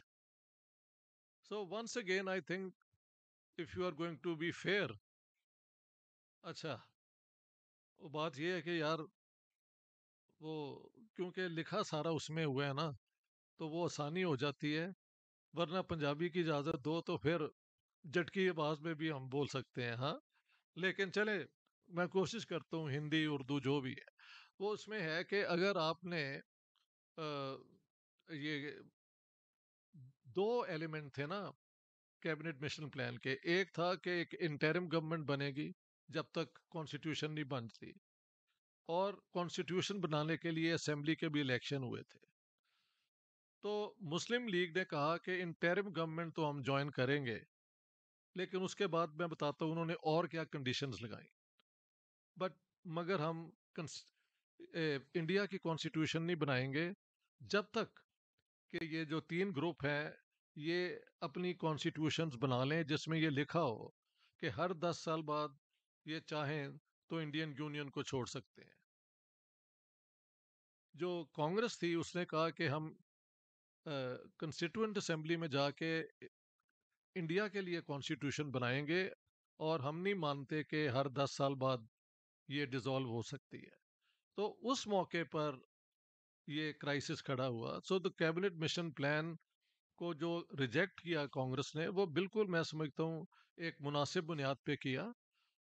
So, once again, I think if you are going to be fair, अच्छा वो बात ये है कि यार वो क्योंकि लिखा सारा उसमें हुआ है ना तो वो आसानी हो जाती है वरना पंजाबी की इजाज़त दो तो फिर झटकी आवाज़ में भी हम बोल सकते हैं हाँ। लेकिन चले मैं कोशिश करता हूँ हिंदी उर्दू जो भी है वो उसमें है कि अगर आपने आ, ये दो एलिमेंट थे ना कैबिनेट मिशन प्लान के एक था कि एक इंटरिम गवर्नमेंट बनेगी जब तक कॉन्स्टिट्यूशन नहीं बनती। और कॉन्स्टिट्यूशन बनाने के लिए असेंबली के भी इलेक्शन हुए थे। तो मुस्लिम लीग ने कहा कि इंटरिम गवर्नमेंट तो हम ज्वाइन करेंगे लेकिन उसके बाद मैं बताता हूँ उन्होंने और क्या कंडीशंस लगाई। बट मगर हम ए, इंडिया की कॉन्स्टिट्यूशन नहीं बनाएँगे जब तक कि ये जो तीन ग्रुप हैं ये अपनी कॉन्स्टिट्यूशंस बना लें जिसमें ये लिखा हो कि हर दस साल बाद ये चाहें तो इंडियन यूनियन को छोड़ सकते हैं। जो कांग्रेस थी, उसने कहा कि हम कंस्टिट्यूंट असेंबली में जाके इंडिया के लिए कॉन्स्टिट्यूशन बनाएँगे और हम नहीं मानते कि हर दस साल बाद ये डिसॉल्व हो सकती है। तो उस मौके पर ये क्राइसिस खड़ा हुआ। So the cabinet mission plan को जो रिजेक्ट किया कांग्रेस ने, वो बिल्कुल मैं समझता हूँ एक मुनासिब बुनियाद पे किया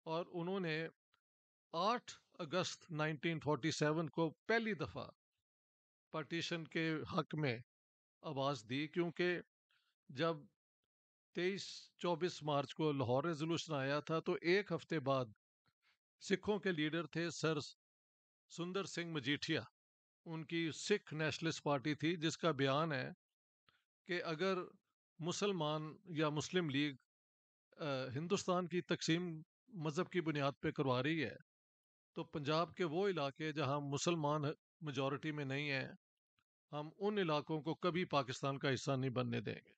और उन्होंने 8 अगस्त 1947 को पहली दफ़ा पार्टीशन के हक में आवाज़ दी, क्योंकि जब 23-24 मार्च को लाहौर रेजोल्यूशन आया था तो एक हफ़्ते बाद सिखों के लीडर थे सर सुंदर सिंह मजीठिया। उनकी सिख नेशनलिस्ट पार्टी थी, जिसका बयान है कि अगर मुसलमान या मुस्लिम लीग हिंदुस्तान की तकसीम मज़हब की बुनियाद पर करवा रही है तो पंजाब के वो इलाके जहाँ मुसलमान मेजॉरिटी में नहीं है, हम उन इलाकों को कभी पाकिस्तान का हिस्सा नहीं बनने देंगे।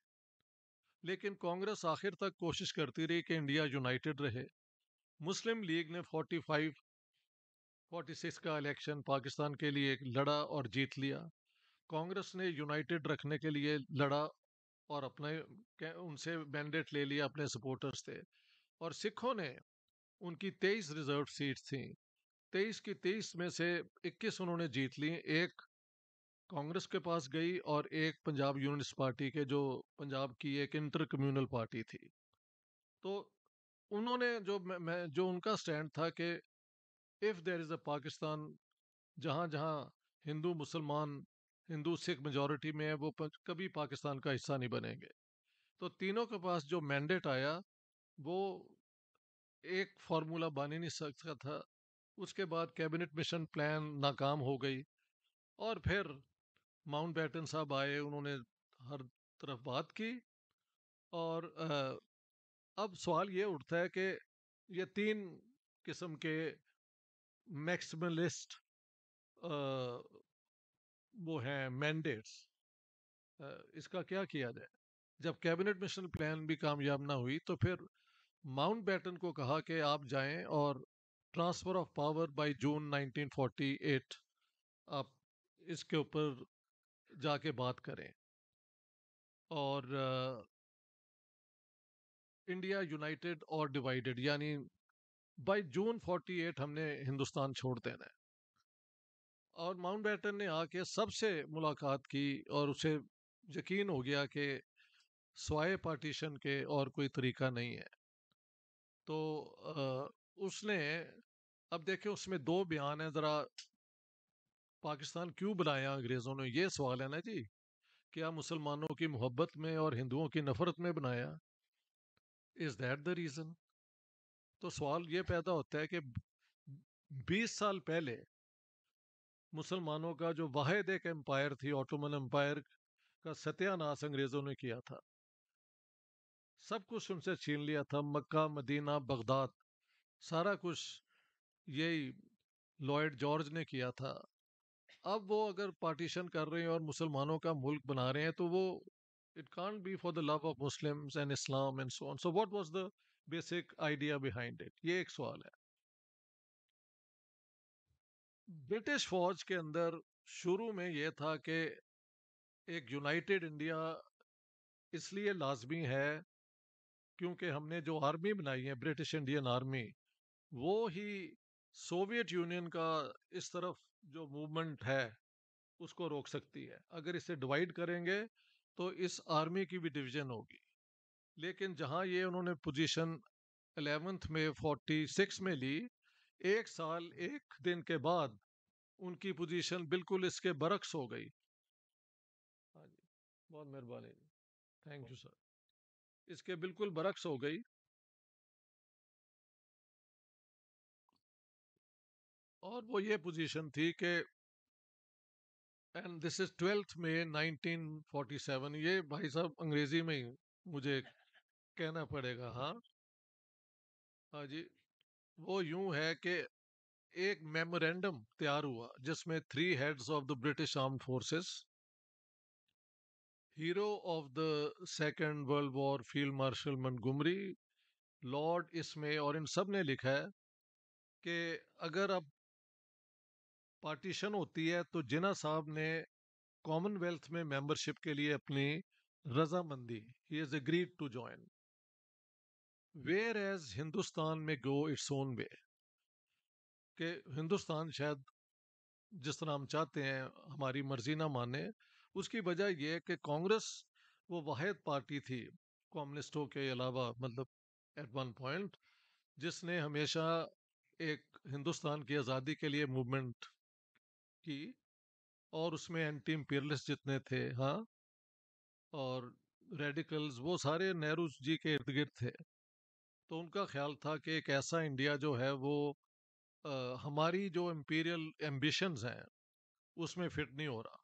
लेकिन कांग्रेस आखिर तक कोशिश करती रही कि इंडिया यूनाइटेड रहे। मुस्लिम लीग ने 45 46 का इलेक्शन पाकिस्तान के लिए लड़ा और जीत लिया। कांग्रेस ने यूनाइटेड रखने के लिए लड़ा और अपने उनसे मैंडेट ले लिया अपने सपोर्टर्स थे और सिखों ने उनकी 23 रिज़र्व सीट्स थी। 23 की 23 में से 21 उन्होंने जीत ली। एक कांग्रेस के पास गई और एक पंजाब यूनिस्ट पार्टी के, जो पंजाब की एक इंटर कम्युनल पार्टी थी। तो उन्होंने जो मैं जो उनका स्टैंड था कि if there is a Pakistan, जहाँ जहाँ हिंदू, मुसलमान, हिंदू, सिख मेजॉरिटी में है, वो कभी पाकिस्तान का हिस्सा नहीं बनेंगे। तो तीनों के पास जो मैंडेट आया, वो एक फार्मूला बन ही नहीं सकता था। उसके बाद कैबिनेट मिशन प्लान नाकाम हो गई और फिर माउंट बैटन साहब आए, उन्होंने हर तरफ़ बात की और अब सवाल ये उठता है कि ये तीन किस्म के मैक्सिमलिस्ट वो हैं मैंडेट्स इसका क्या किया जाए? जब कैबिनेट मिशन प्लान भी कामयाब ना हुई तो फिर माउंट बैटन को कहा कि आप जाएँ और transfer of power by June 1948 आप इसके ऊपर जाके बात करें। और इंडिया यूनाइटेड और डिवाइडेड, यानी बाय जून 48 हमने हिंदुस्तान छोड़ देना है। और माउंट बैटन ने आके सबसे मुलाकात की और उसे यकीन हो गया कि स्वाय पार्टीशन के और कोई तरीका नहीं है। तो उसने, अब देखें उसमें दो बयान है, ज़रा पाकिस्तान क्यों बनाया अंग्रेज़ों ने? ये सवाल है ना जी, क्या मुसलमानों की मोहब्बत में और हिंदुओं की नफरत में बनाया? इज़ दैट द रीज़न तो सवाल ये पैदा होता है कि 20 साल पहले मुसलमानों का जो वाहिद एक एम्पायर थी ऑटोमन एम्पायर का सत्यानाश अंग्रेज़ों ने किया था। सब कुछ उनसे छीन लिया था, मक्का, मदीना, बगदाद। सारा कुछ यही लॉयड जॉर्ज ने किया था। अब वो अगर पार्टीशन कर रहे हैं और मुसलमानों का मुल्क बना रहे हैं तो वो it can't be for the love of Muslims and Islam and so on so what was the basic idea behind it ये एक सवाल है। ब्रिटिश फौज के अंदर शुरू में ये था कि एक यूनाइटेड इंडिया इसलिए लाजमी है क्योंकि हमने जो आर्मी बनाई है, ब्रिटिश इंडियन आर्मी वो ही सोवियत यूनियन का इस तरफ़ जो मूवमेंट है उसको रोक सकती है। अगर इसे डिवाइड करेंगे तो इस आर्मी की भी डिवीज़न होगी। लेकिन जहाँ ये उन्होंने पोजीशन 11th में 46 में ली एक साल एक दिन के बाद उनकी पोजीशन बिल्कुल इसके बरक्स हो गई। हाँ जी बहुत मेहरबानी। Thank you sir. इसके बिल्कुल बरक्स हो गई। और वो ये पोजीशन थी कि एंड दिस इज़ ट्वेल्थ में 1947 ये भाई साहब अंग्रेज़ी में ही मुझे कहना पड़ेगा हाँ। हाँ जी, वो यूँ है कि एक मेमोरेंडम तैयार हुआ, जिसमें three heads of the British arm forces hero of the second world war field marshal Montgomery Lord इसमें और इन सबने लिखा है कि अगर अब पार्टीशन होती है तो जिना साहब ने कॉमनवेल्थ में मेंबरशिप के लिए अपनी रजामंदी ही is agreed to join whereas Hindustan में गो इट्स ओन वे कि हिंदुस्तान शायद जिस तरह हम चाहते हैं, हमारी मर्ज़ी ना माने, उसकी वजह यह है कि कांग्रेस वो वाहिद पार्टी थी, कम्युनिस्टों के अलावा मतलब एट वन पॉइंट जिसने हमेशा एक हिंदुस्तान की आज़ादी के लिए मूवमेंट की और उसमें एंटी इम्पीरियलिस्ट जितने थे हाँ और रेडिकल्स वो सारे नेहरू जी के इर्द गिर्द थे। तो उनका ख्याल था कि एक ऐसा इंडिया जो है वो आ, हमारी जो इम्पीरियल एम्बिशंस हैं उसमें फिट नहीं हो रहा।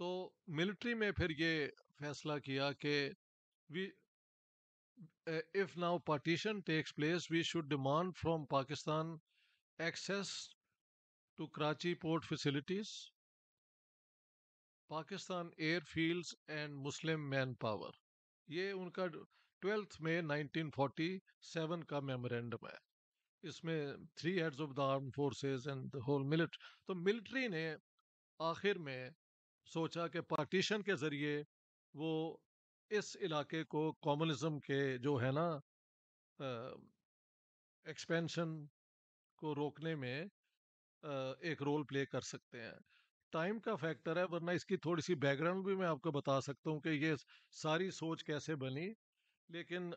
तो मिलिट्री में फिर ये फैसला किया कि we if now partition takes place we should demand from Pakistan access to Karachi port facilities Pakistan airfields and Muslim manpower ये उनका ट्वेल्थ में 1947 का मेमोरेंडम है। इसमें three heads of the arm forces and the whole military तो military ने आखिर में सोचा कि पार्टीशन के ज़रिए वो इस इलाके को कम्युनिज्म के जो है ना एक्सपेंशन को रोकने में एक रोल प्ले कर सकते हैं। टाइम का फैक्टर है, वरना इसकी थोड़ी सी बैकग्राउंड भी मैं आपको बता सकता हूँ कि ये सारी सोच कैसे बनी, लेकिन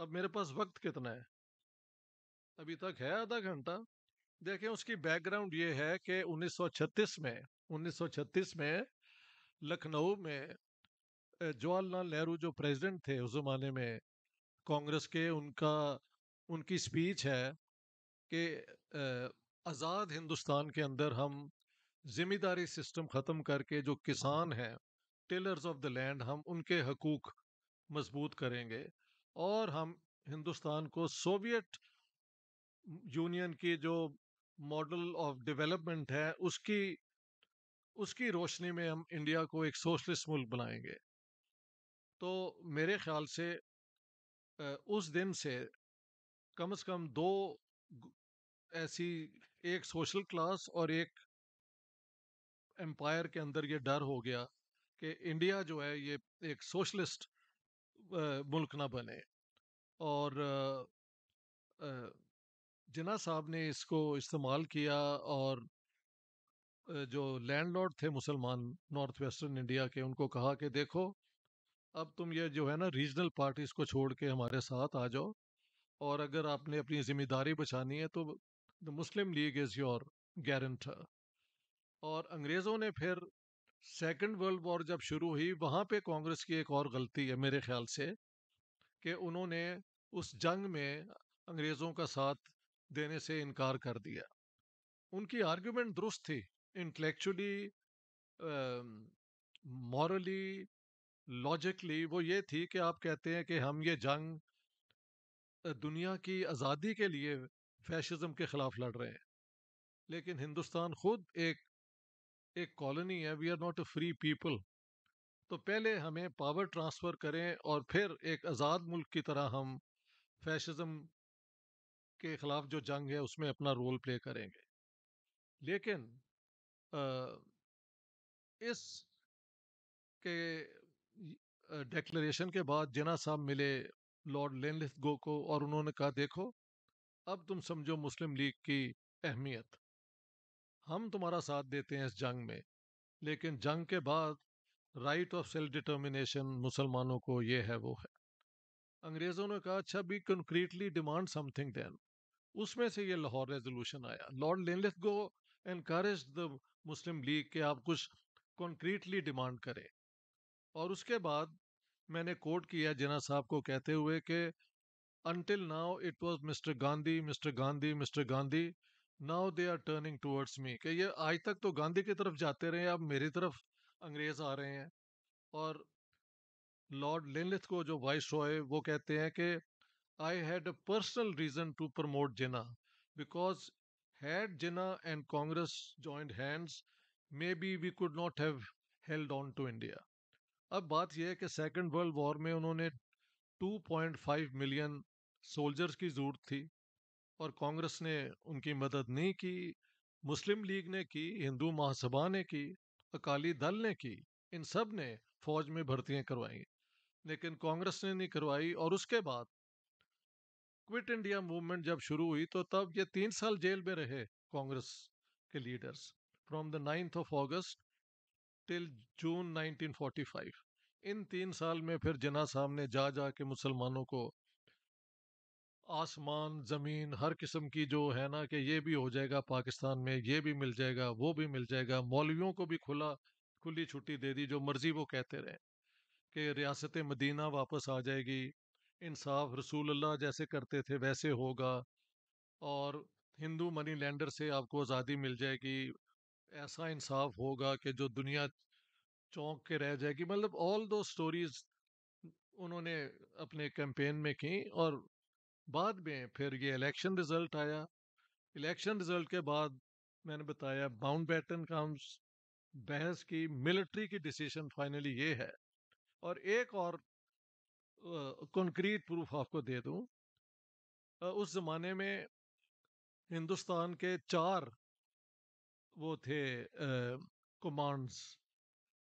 अब मेरे पास वक्त कितना है? अभी तक है आधा घंटा। देखें उसकी बैकग्राउंड ये है कि 1936 में 1936 में लखनऊ में जवाहरलाल नेहरू जो प्रेसिडेंट थे उस ज़माने में, कांग्रेस के उनका, उनकी स्पीच है कि आज़ाद हिंदुस्तान के अंदर हम ज़िम्मेदारी सिस्टम ख़त्म करके जो किसान हैं, टेलर्स ऑफ़ द लैंड, हम उनके हकूक़ मज़बूत करेंगे। और हम हिंदुस्तान को सोवियत यूनियन की जो मॉडल ऑफ़ डेवलपमेंट है, उसकी उसकी रोशनी में हम इंडिया को एक सोशलिस्ट मुल्क बनाएँगे। तो मेरे ख्याल से उस दिन से कम से कम दो ऐसी एक सोशल क्लास और एक एम्पायर के अंदर ये डर हो गया कि इंडिया जो है ये एक सोशलिस्ट मुल्क ना बने। और जिना साहब ने इसको इस्तेमाल किया और जो लैंडलॉर्ड थे मुसलमान नॉर्थ वेस्टर्न इंडिया के, उनको कहा कि देखो, अब तुम ये जो है ना रीजनल पार्टीज़ को छोड़ के हमारे साथ आ जाओ और अगर आपने अपनी ज़िम्मेदारी बचानी है तो the Muslim League is your guarantor. और अंग्रेज़ों ने फिर सेकेंड वर्ल्ड वॉर जब शुरू हुई, वहाँ पे कांग्रेस की एक और गलती है मेरे ख्याल से, कि उन्होंने उस जंग में अंग्रेज़ों का साथ देने से इनकार कर दिया। उनकी आर्गुमेंट दुरुस्त थी। इंटेलेक्चुअली मॉरली, लॉजिकली वो ये थी कि आप कहते हैं कि हम ये जंग दुनिया की आज़ादी के लिए फैशिज्म के ख़िलाफ़ लड़ रहे हैं। लेकिन हिंदुस्तान खुद एक एक कॉलोनी है we are not a free people तो पहले हमें पावर ट्रांसफ़र करें और फिर एक आज़ाद मुल्क की तरह हम फैशिज्म के ख़िलाफ़ जो जंग है उसमें अपना रोल प्ले करेंगे। लेकिन आ, इस के डेक्लेरेशन के बाद जना साहब मिले लॉर्ड लेनलिथ गो को और उन्होंने कहा देखो अब तुम समझो मुस्लिम लीग की अहमियत। हम तुम्हारा साथ देते हैं इस जंग में, लेकिन जंग के बाद राइट ऑफ़ सेल्फ डिटर्मिनेशन मुसलमानों को ये है, वो है। अंग्रेज़ों ने कहा अच्छा भी कंक्रीटली डिमांड समथिंग देन उसमें से ये लाहौर रेजोल्यूशन आया। Lord Linlithgow encourage the Muslim League के आप कुछ कॉन्क्रीटली डिमांड करें। और उसके बाद मैंने कोट किया जिना साहब को कहते हुए कि until now it was mister Gandhi mister Gandhi mister Gandhi now they are turning towards me कि ये आज तक तो गांधी की तरफ़ जाते रहे अब मेरी तरफ़ अंग्रेज़ आ रहे हैं। और लॉर्ड लिनलिथ को जो वाइस रॉय वो कहते हैं कि I had a personal reason to promote Jinnah because had Jinnah and Congress joined hands maybe we could not have held on to India अब बात यह है कि सेकेंड वर्ल्ड वॉर में उन्होंने 2.5 मिलियन सोल्जर्स की ज़रूरत थी और कांग्रेस ने उनकी मदद नहीं की, मुस्लिम लीग ने की, हिंदू महासभा ने की, अकाली दल ने की, इन सबने फौज में भर्तियाँ करवाई। लेकिन कांग्रेस ने नहीं करवाई और उसके बाद क्विट इंडिया मूवमेंट जब शुरू हुई तो तब ये तीन साल जेल में रहे कांग्रेस के leaders, from the ninth of August till June 1945 इन तीन साल में फिर जना साहब ने जा जा के मुसलमानों को आसमान, ज़मीन, हर किस्म की जो है ना कि ये भी हो जाएगा पाकिस्तान में, ये भी मिल जाएगा, वो भी मिल जाएगा, मौलवियों को भी खुला, खुली छुट्टी दे दी, जो मर्ज़ी वो कहते रहे, कि रियासत मदीना वापस आ जाएगी, इंसाफ रसूल अल्लाह जैसे करते थे वैसे होगा, और हिंदू मनी लैंडर से आपको आज़ादी मिल जाएगी, ऐसा इंसाफ होगा कि जो दुनिया चौंक के रह जाएगी मतलब ऑल दो स्टोरीज उन्होंने अपने कैंपेन में की और बाद में फिर ये इलेक्शन रिज़ल्ट आया। इलेक्शन रिज़ल्ट के बाद मैंने बताया माउंट बैटन का हम बहस की मिलिट्री की डिसीज़न फाइनली ये है। और एक और कंक्रीट प्रूफ आपको दे दूँ। उस जमाने में हिंदुस्तान के चार वो थे commands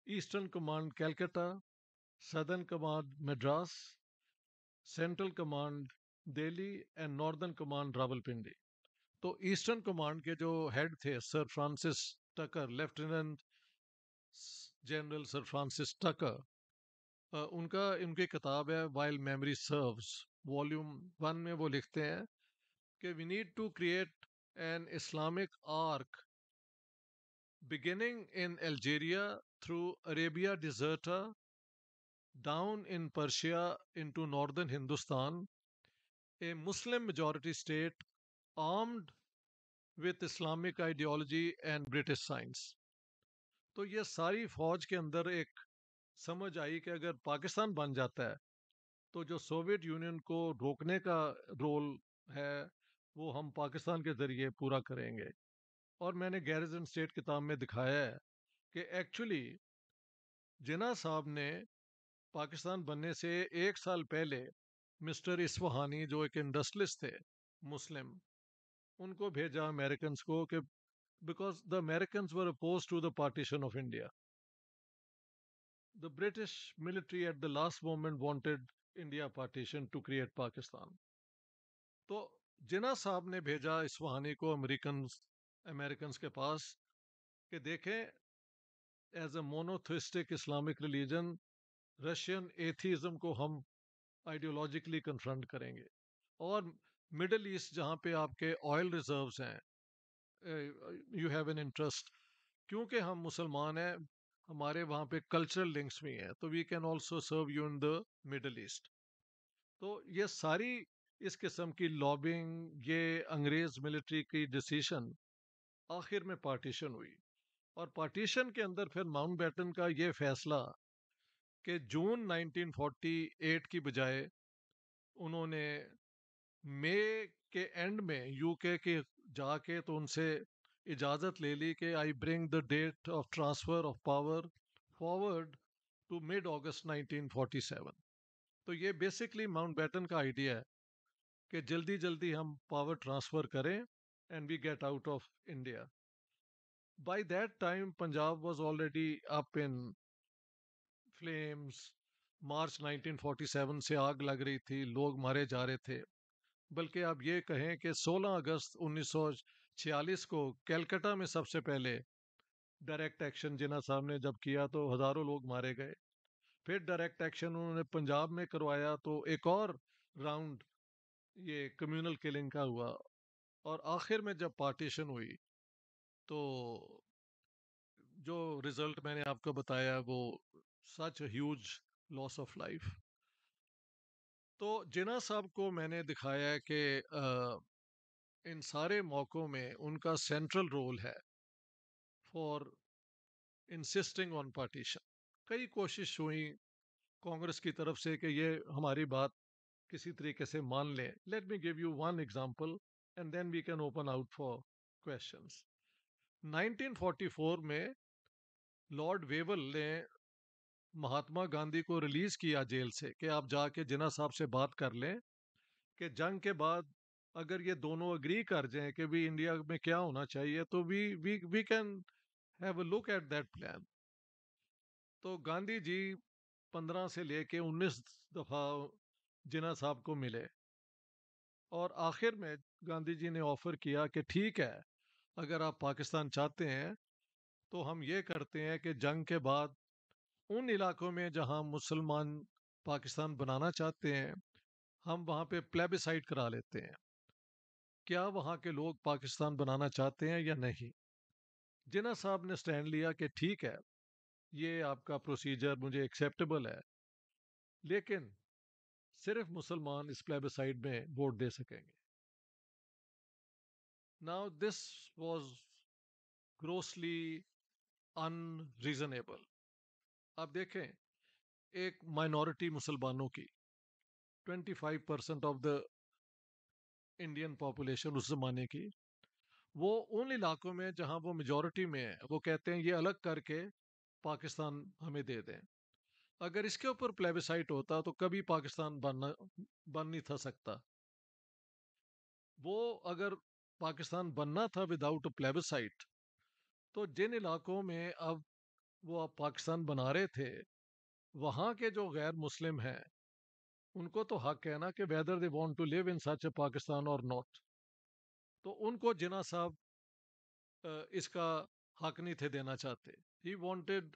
eastern command Calcutta southern command Madras central command Delhi and northern command Rawalpindi. तो ईस्टर्न कमांड के जो हेड थे sir Francis Tucker lieutenant general sir Francis Tucker उनका उनकी किताब है while memory serves volume one में वो लिखते हैं कि we need to create an Islamic arc beginning in Algeria through Arabia Deserta, down in Persia into northern Hindustan, a Muslim majority state armed with Islamic ideology and British science. तो ये सारी फौज के अंदर एक समझ आई कि अगर पाकिस्तान बन जाता है तो जो सोवियत यूनियन को रोकने का रोल है, वो हम पाकिस्तान के ज़रिए पूरा करेंगे और मैंने गैरिजन स्टेट किताब में दिखाया है कि एक्चुअली जिना साहब ने पाकिस्तान बनने से एक साल पहले मिस्टर इस्फहानी, जो एक इंडस्ट्रियलिस्ट थे, मुस्लिम, उनको भेजा अमेरिकन को कि, because the American were oppose to the partition of India. The British military at the last moment wanted India partition to create Pakistan. तो जिना साहब ने भेजा इस्फहानी को अमेरिकन अमेरिकन के पास कि देखें as a monotheistic Islamic religion Russian atheism को हम आइडियोलॉजिकली कन्फ्रंट करेंगे। और मिडल ईस्ट जहाँ पे आपके ऑयल रिजर्व्स हैं यू हैव एन इंटरेस्ट क्योंकि हम मुसलमान हैं, हमारे वहाँ पे कल्चरल लिंक्स भी हैं तो we can also serve you in the middle east तो ये सारी इस किस्म की लॉबिंग ये अंग्रेज़ मिलिट्री की डिसीशन आखिर में पार्टीशन हुई। और पार्टीशन के अंदर फिर माउंट बैटन का ये फैसला कि जून 1948 की बजाय उन्होंने मई के एंड में यूके के जाके तो उनसे इजाज़त ले ली कि I bring the date of transfer of power forward to mid August 1947 तो ये बेसिकली माउंट बैटन का आइडिया है कि जल्दी जल्दी हम पावर ट्रांसफ़र करें and we get out of India By that time, Punjab was already up in flames. March 1947 से आग लग रही थी, लोग मारे जा रहे थे बल्कि आप ये कहें कि 16 अगस्त 1946 को कैलकाटा में सबसे पहले डायरेक्ट एक्शन जिना साहब ने जब किया तो हज़ारों लोग मारे गए फिर डायरेक्ट एक्शन उन्होंने पंजाब में करवाया तो एक और राउंड ये कम्युनल किलिंग का हुआ और आखिर में जब पार्टीशन हुई तो जो रिज़ल्ट मैंने आपको बताया वो such huge loss of life तो जिना साहब को मैंने दिखाया है कि इन सारे मौक़ों में उनका सेंट्रल रोल है फॉर इंसिस्टिंग ऑन पार्टीशन कई कोशिश हुई कांग्रेस की तरफ़ से कि ये हमारी बात किसी तरीके से मान लें। Let me give you one example and then we can open out for questions 1944 में लॉर्ड वेवल ने महात्मा गांधी को रिलीज़ किया जेल से कि आप जाके जिना साहब से बात कर लें कि जंग के बाद अगर ये दोनों अग्री कर जाएँ कि भी इंडिया में क्या होना चाहिए तो we we we can have a look at that plan तो गांधी जी पंद्रह से लेके उन्नीस दफ़ा जिना साहब को मिले। और आखिर में गांधी जी ने ऑफ़र किया कि ठीक है, अगर आप पाकिस्तान चाहते हैं तो हम ये करते हैं कि जंग के बाद उन इलाकों में जहाँ मुसलमान पाकिस्तान बनाना चाहते हैं, हम वहाँ पे प्लेबिसाइड करा लेते हैं। क्या वहाँ के लोग पाकिस्तान बनाना चाहते हैं या नहीं? जिना साहब ने स्टैंड लिया कि ठीक है, ये आपका प्रोसीजर मुझे एक्सेप्टेबल है, लेकिन सिर्फ़ मुसलमान इस प्लेबिसाइड में वोट दे सकेंगे। Now this was grossly unreasonable आप देखें, एक माइनॉरिटी मुसलमानों की 25 percent of the Indian population उस जमाने की, वो उन इलाकों में जहाँ वो मेजॉरिटी में है, वो कहते हैं, ये अलग करके पाकिस्तान हमें दे दें। अगर इसके ऊपर प्लेबिसाइट होता तो कभी पाकिस्तान बनना, बन नहीं था सकता। वो अगर पाकिस्तान बनना था विदाउट प्लेबिसाइट तो जिन इलाकों में अब वो अब पाकिस्तान बना रहे थे, वहाँ के जो गैर मुस्लिम हैं, उनको तो हक है ना कि whether they want to live in such a Pakistan or not तो उनको जिना साहब इसका हक नहीं थे देना चाहते। He wanted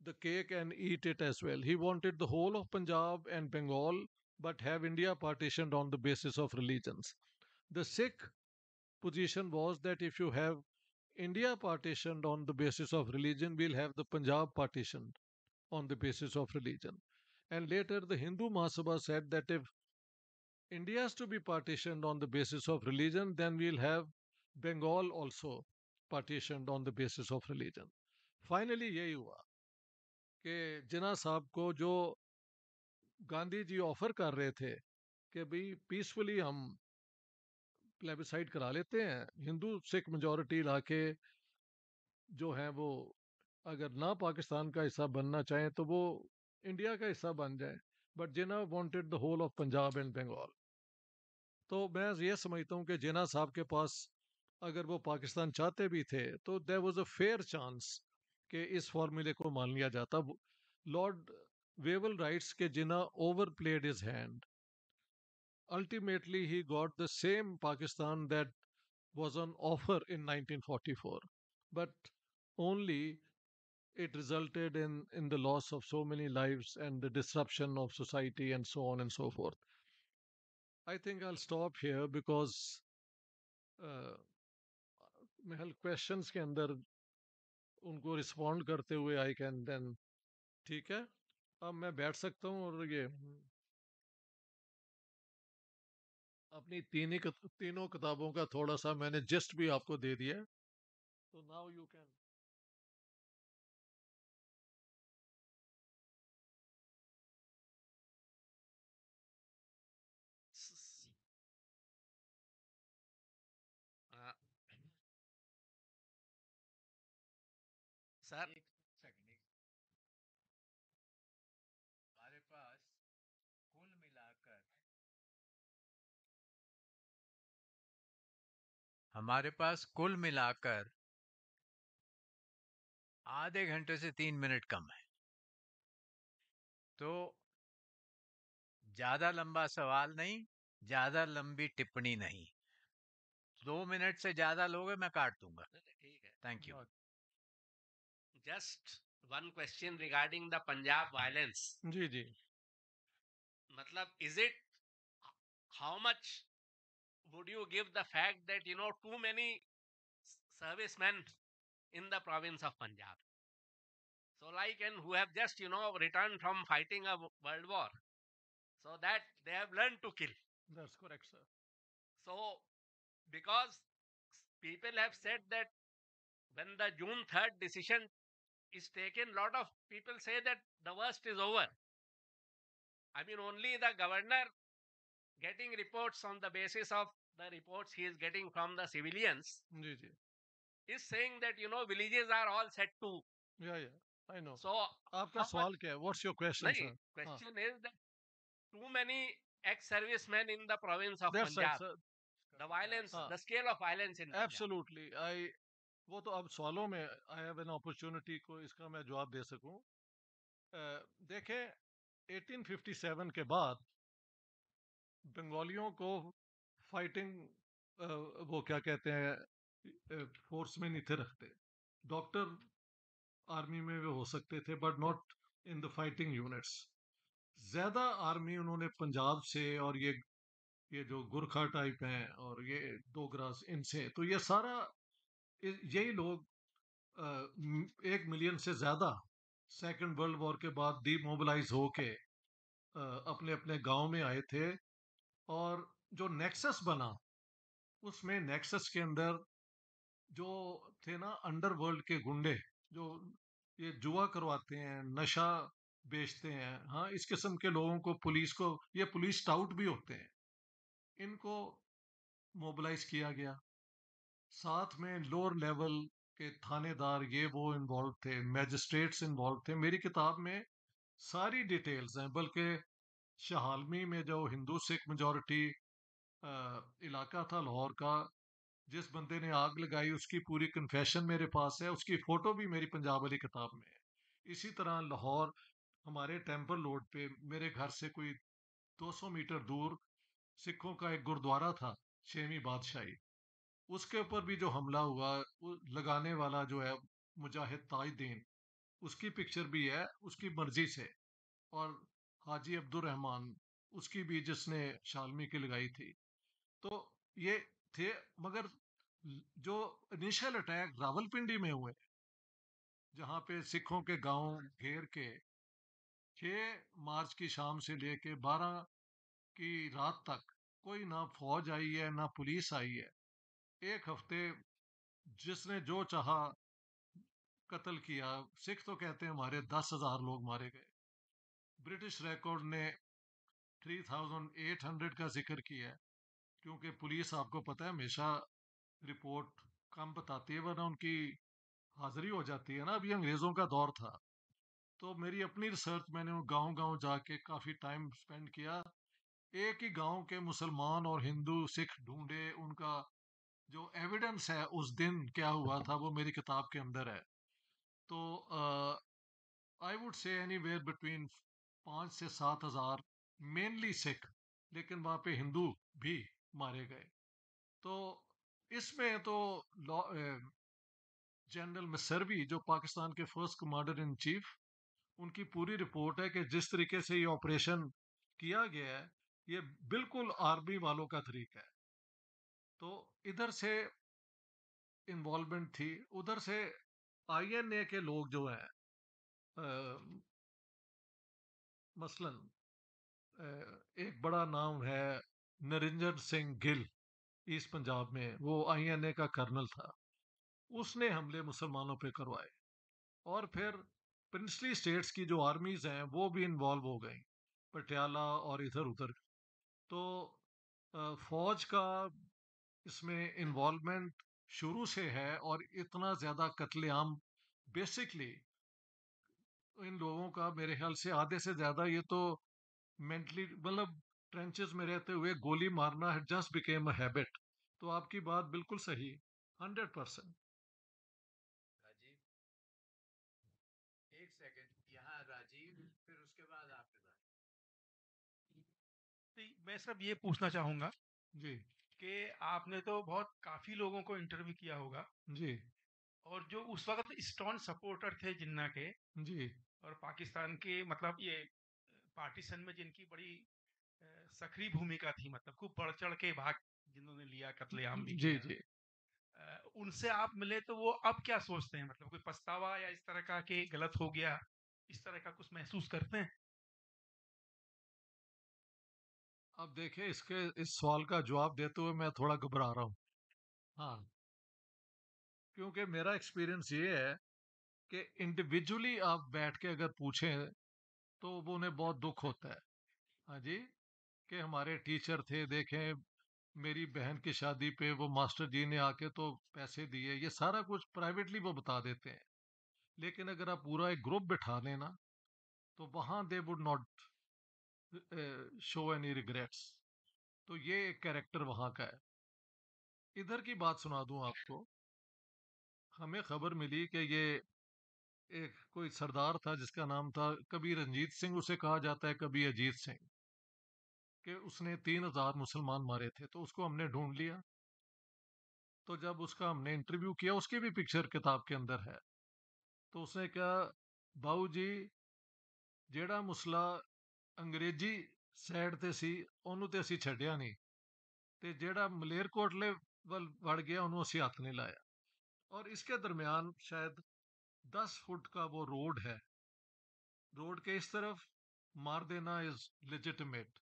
the cake and eat it as well he wanted the whole of Punjab and Bengal but have India partitioned on the basis of religions. The Sikh position was that if you have India partitioned on the basis of religion, we'll have the Punjab partitioned on the basis of religion. And later the Hindu Mahasabha said that if India is to be partitioned on the basis of religion, then we'll have Bengal also partitioned on the basis of religion. Finally यही हुआ कि जिना साहब को जो Gandhi ji offer कर रहे थे कि भाई पीसफुली हम प्लेबिसाइड करा लेते हैं। हिंदू, सिख मेजॉरिटी इलाके जो हैं वो अगर ना पाकिस्तान का हिस्सा बनना चाहें तो वो इंडिया का हिस्सा बन जाए। But Jinnah wanted the whole of Punjab and Bengal तो मैं ये समझता हूँ कि जिना साहब के पास अगर वो पाकिस्तान चाहते भी थे तो there was a fair chance कि इस फॉर्मूले को मान लिया जाता। लॉर्ड वेवल राइट्स के Jinnah overplayed his hand ultimately he got the same Pakistan that was on offer in 1944 but only it resulted in in the loss of so many lives and the disruption of society and so on and so forth i think i'll stop here because uh, Mahal questions के अंदर उनको respond करते हुए I can then ठीक है अब मैं बैठ सकता हूँ और ये अपनी तीन तीनों किताबों का थोड़ा सा मैंने जस्ट भी आपको दे दिया तो नाउ यू कैन सर हमारे पास कुल मिलाकर आधे घंटे से तीन मिनट कम है। तो ज़्यादा लंबा सवाल नहीं ज़्यादा लंबी टिप्पणी नहीं। दो मिनट से ज़्यादा लोगे मैं काट दूँगा। ठीक है। Thank you just one question regarding the Punjab violence. जी जी। मतलब is it how much would you give the fact that you know too many servicemen in the province of Punjab? So like and who have just you know returned from fighting a world war, so that they have learned to kill. That's correct, sir. So because people have said that when the June third decision is taken, lot of people say that the worst is over. I mean, only the governor getting reports on the basis of the reports he is getting from the civilians जी जी is saying that, you know, villages are all set to. Yeah yeah I know So, आपका how much- सवाल क्या है what's your question nahi, sir question is that too many ex-servicemen in the province of that's Punjab, sir the violence, हाँ. the scale of violence in absolutely Punjab. I वो तो अब सवालों में आई हैव एन अपॉर्चुनिटी को इसका मैं जवाब दे सकूँ अ, देखें 1857 के बाद बंगालियों को फाइटिंग वो क्या कहते हैं फोर्स में नहीं थे रखते। डॉक्टर आर्मी में भी हो सकते थे but not in the fighting units ज़्यादा आर्मी उन्होंने पंजाब से और ये ये जो गुरखा टाइप हैं और ये डोगरास इनसे तो ये सारा यही लोग एक मिलियन से ज़्यादा सेकेंड वर्ल्ड वॉर के बाद डीमोबिलाइज होके अपने अपने गाँव में आए थे और जो नेक्सस बना, उसमें नेक्सस के अंदर जो थे ना अंडरवर्ल्ड के गुंडे, जो ये जुआ करवाते हैं, नशा बेचते हैं हाँ इस किस्म के लोगों को पुलिस को, ये पुलिस टाउट भी होते हैं, इनको मोबिलाइज किया गया। साथ में लोअर लेवल के थानेदार ये वो इन्वॉल्व थे मैजिस्ट्रेट्स इन्वॉल्व थे। मेरी किताब में सारी डिटेल्स हैं, बल्कि शहालमी में जो हिंदू सिख मेजॉरिटी इलाका था लाहौर का। जिस बंदे ने आग लगाई, उसकी पूरी कन्फेशन मेरे पास है, उसकी फ़ोटो भी मेरी पंजाब वाली किताब में है। इसी तरह लाहौर हमारे टेंपल रोड पे मेरे घर से कोई 200 मीटर दूर सिखों का एक गुरुद्वारा था छेवीं बादशाही। उसके ऊपर भी जो हमला हुआ लगाने वाला जो है मुजाहिद ताजदीन उसकी पिक्चर भी है, उसकी मर्ज़ी से। और हाजी अब्दुलरहमान उसकी भी जिसने शालमी की लगाई थी। तो ये थे मगर जो इनिशियल अटैक रावलपिंडी में हुए जहाँ पे सिखों के गाँव घेर के छः मार्च की शाम से लेके बारह की रात तक कोई ना फौज आई है ना पुलिस आई है। एक हफ़्ते जिसने जो चाहा कत्ल किया सिख तो कहते हैं हमारे दस हज़ार लोग मारे गए। ब्रिटिश रिकॉर्ड ने थ्री थाउज़ेंड एट हंड्रेड का ज़िक्र किया। है क्योंकि पुलिस आपको पता है, हमेशा रिपोर्ट कम बताती है, वरना उनकी हाजिरी हो जाती है ना। अभी अंग्रेज़ों का दौर था तो मेरी अपनी रिसर्च मैंने गाँव गाँव जाके काफ़ी टाइम स्पेंड किया। एक ही गाँव के मुसलमान और हिंदू, सिख ढूंढे, उनका जो एविडेंस है, उस दिन क्या हुआ था, वो मेरी किताब के अंदर है। तो I would say anywhere between पाँच से सात हज़ार मेनली सिख, लेकिन वहाँ पे हिंदू भी मारे गए। तो इसमें तो जनरल मिसरवी जो पाकिस्तान के फ़र्स्ट कमांडर इन चीफ उनकी पूरी रिपोर्ट है कि जिस तरीके से ये ऑपरेशन किया गया है ये बिल्कुल आर्मी वालों का तरीका है। तो इधर से इन्वॉल्वमेंट थी उधर से आईएनए के लोग जो हैं मसलन अ, एक बड़ा नाम है नरिंजन सिंह गिल ईस्ट पंजाब में, वो आईएनए का कर्नल था। उसने हमले मुसलमानों पे करवाए और फिर प्रिंसली स्टेट्स की जो आर्मीज हैं, वो भी इन्वॉल्व हो गई, पटियाला और इधर उधर तो फौज का इसमें इन्वॉल्वमेंट शुरू से है और इतना ज़्यादा कत्लेआम। बेसिकली इन लोगों का मेरे ख्याल से आधे से ज़्यादा ये तो मेंटली मतलब ट्रेंचेस में रहते हुए गोली मारना जस्ट बिकेम अ हैबिट तो आपकी बात बिल्कुल सही हंड्रेड परसेंट राजीव? एक सेकंड यहाँ राजीव फिर उसके बाद आपके मैं। सब ये पूछना चाहूँगा जी। कि आपने तो बहुत काफ़ी लोगों को इंटरव्यू किया होगा। जी। और जो उस वक्त स्ट्रॉन्ग सपोर्टर थे जिन्ना के जी। और पाकिस्तान के मतलब ये पार्टीशन में जिनकी बड़ी सक्रिय भूमिका थी मतलब खूब बढ़ चढ़ के भाग जिन्होंने लिया कत्लेआम भी जी जी। उनसे आप मिले तो वो अब क्या सोचते हैं? मतलब कोई पछतावा या इस तरह का कि गलत हो गया इस तरह का कुछ महसूस करते हैं? अब देखिए इसके इस सवाल का जवाब देते हुए मैं थोड़ा घबरा रहा हूँ। हाँ। क्योंकि मेरा एक्सपीरियंस ये है कि इंडिविजुअली आप बैठ के अगर पूछें तो वो उन्हें बहुत दुख होता है। हाँ जी? कि हमारे टीचर थे, देखें, मेरी बहन की शादी पे वो मास्टर जी ने आके तो पैसे दिए, ये सारा कुछ प्राइवेटली वो बता देते हैं। लेकिन अगर आप पूरा एक ग्रुप बिठा लेना तो वहाँ they would not show any regrets तो ये एक कैरेक्टर वहाँ का है। इधर की बात सुना दूँ आपको। हमें खबर मिली कि ये एक कोई सरदार था जिसका नाम था कभी रंजीत सिंह, उसे कहा जाता है कभी अजीत सिंह। कि उसने तीन हजार मुसलमान मारे थे तो उसको हमने ढूंढ लिया तो जब उसका हमने इंटरव्यू किया उसकी भी पिक्चर किताब के अंदर है तो उसने कहा बाबू जी ਜਿਹੜਾ ਮੁਸਲਾ ਅੰਗਰੇਜ਼ੀ ਸਾਈਡ ਤੇ ਸੀ ਉਹਨੂੰ ਤੇ ਅਸੀਂ ਛੱਡਿਆ ਨਹੀਂ ਤੇ ਜਿਹੜਾ ਮਲੇਰਕੋਟਲੇ ਵੱਲ ਵੜ ਗਿਆ ਉਹਨੂੰ ਅਸੀਂ ਹੱਥ ਨਹੀਂ ਲਾਇਆ और इसके दरमियान शायद 10 फुट का वो रोड है रोड के इस तरफ मार देना इज लेजिटिमेट